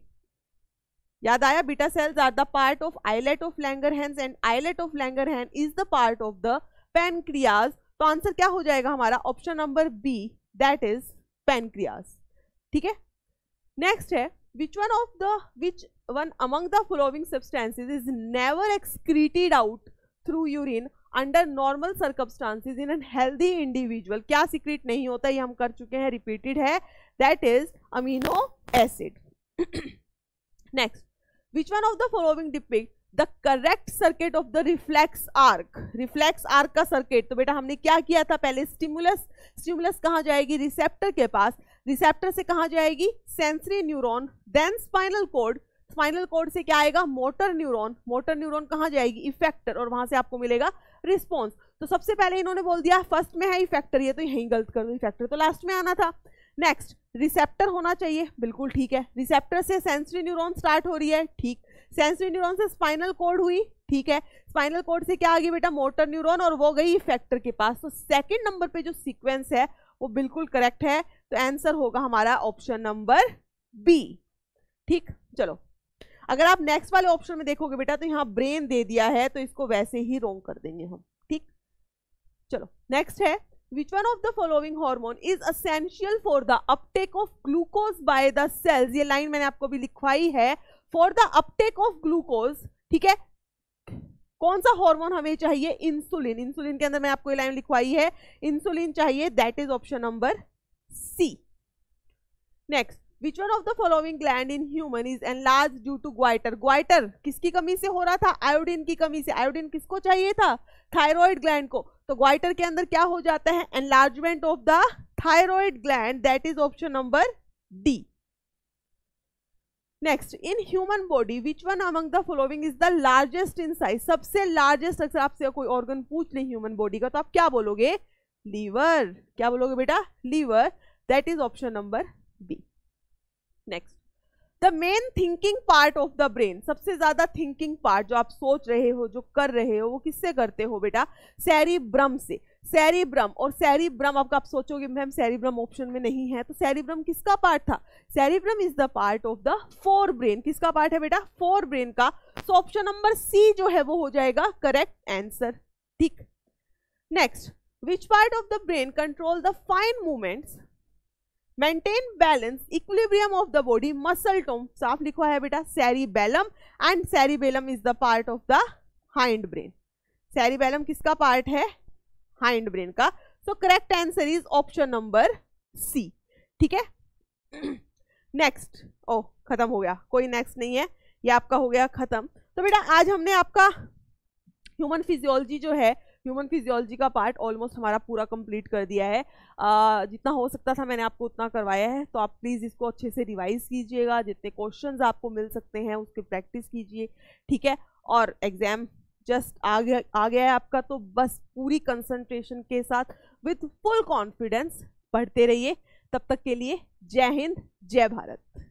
याद आया? Beta cells are the part of islet of Langerhans and islet of Langerhan is the part of the pancreas तो आंसर क्या हो जाएगा हमारा? Option number B that is pancreas ठीक है? नेक्स्ट है which one of the, which one among the following substances is never excreted out through urine under normal circumstances in an healthy individual क्या secrete नहीं होता? ये हम कर चुके हैं रिपीटेड है। That is amino acid next which one of the following depict the correct circuit of the reflex arc reflex arc का सर्किट तो बेटा हमने क्या किया था? पहले स्टिमुलस स्टिमुलस कहाँ जाएगी? रिसेप्टर के पास। रिसेप्टर से कहाँ जाएगी? Sensory neuron then spinal cord spinal cord से क्या आएगा? मोटर न्यूरॉन मोटर न्यूरॉन कहाँ जाएगी? इफेक्टर और वहाँ से आपको मिलेगा रिस्पॉन्स तो सबसे पहले इन्होंने बोल दिया फ़र्स्ट में है इफेक्टर ये तो यहीं गलत कर दो इफेक्टर तो लास्ट में आना था। नेक्स्ट रिसेप्टर होना चाहिए। बिल्कुल ठीक है। रिसेप्टर से सेंसरी न्यूरॉन स्टार्ट हो रही है। ठीक। सेंसरी न्यूरॉन से स्पाइनल कोड हुई। ठीक है। स्पाइनल कोड से क्या आ गई बेटा? मोटर न्यूरॉन और वो गई इफेक्टर के पास। तो सेकंड नंबर पे जो सीक्वेंस है, वो बिल्कुल करेक्ट है। तो आंसर होगा हमारा ऑप्शन नंबर बी। ठीक, चलो। अगर आप नेक्स्ट वाले ऑप्शन में देखोगे बेटा तो यहाँ ब्रेन दे दिया है तो इसको वैसे ही रोंग कर देंगे हम। ठीक, चलो। नेक्स्ट है which one of the following hormone is essential for the uptake of glucose by the cells ये लाइन मैंने आपको भी लिखवाई है। For the uptake of glucose ठीक है? कौन सा हार्मोन हमें चाहिए? इंसुलिन इंसुलिन के अंदर मैं आपको ये लाइन लिखवाई है। इंसुलिन चाहिए that is option number C next which one of the following gland in human is enlarge due to goitre goitre किसकी कमी से हो रहा था? आयोडीन की कमी से। आयोडीन किसको चाहिए था? थायराइड ग्लैंड को। तो ग्वाइटर के अंदर क्या हो जाता है? Enlargement of the thyroid gland that is option number D next in human body which one among the following is the largest in size सबसे लार्जेस्ट अगर आपसे कोई ऑर्गन पूछ ले ह्यूमन बॉडी का तो आप क्या बोलोगे? लीवर। क्या बोलोगे बेटा? Liver. That is option number B next the main thinking part of the brain सबसे ज़्यादा थिंकिंग पार्ट जो आप सोच रहे हो, जो कर रहे हो, वो किससे करते हो बेटा? सैरी ब्रम से। सैरीब्रम और सैरीब्रम अब आप सोचोगे, मैम सैरीब्रम ऑप्शन में नहीं है। तो सैरीब्रम किसका पार्ट था? Cerebrum is the part of the fore brain किसका पार्ट है बेटा? फोर ब्रेन का। सो ऑप्शन नंबर सी जो है वो हो जाएगा करेक्ट आंसर ठीक। Next which part of the brain control the fine movements maintain balance equilibrium of the body muscle tone साफ़ लिखा है बेटा cerebellum and cerebellum is the part of the hind brain cerebellum किसका part है? Hind brain का. So correct answer is option number C ठीक है? Next ओ खत्म हो गया। कोई नेक्स्ट नहीं है। ये आपका हो गया खत्म। तो बेटा, आज हमने आपका ह्यूमन फिजियोलॉजी जो है ह्यूमन फिजियोलॉजी का पार्ट ऑलमोस्ट हमारा पूरा कंप्लीट कर दिया है। आ, जितना हो सकता था मैंने आपको उतना करवाया है तो आप प्लीज़ इसको अच्छे से रिवाइज कीजिएगा। जितने क्वेश्चंस आपको मिल सकते हैं उसकी प्रैक्टिस कीजिए ठीक है? और एग्ज़ाम जस्ट आ गया आ गया है आपका तो बस पूरी कंसंट्रेशन के साथ विथ फुल कॉन्फिडेंस पढ़ते रहिए। तब तक के लिए जय हिंद जय भारत।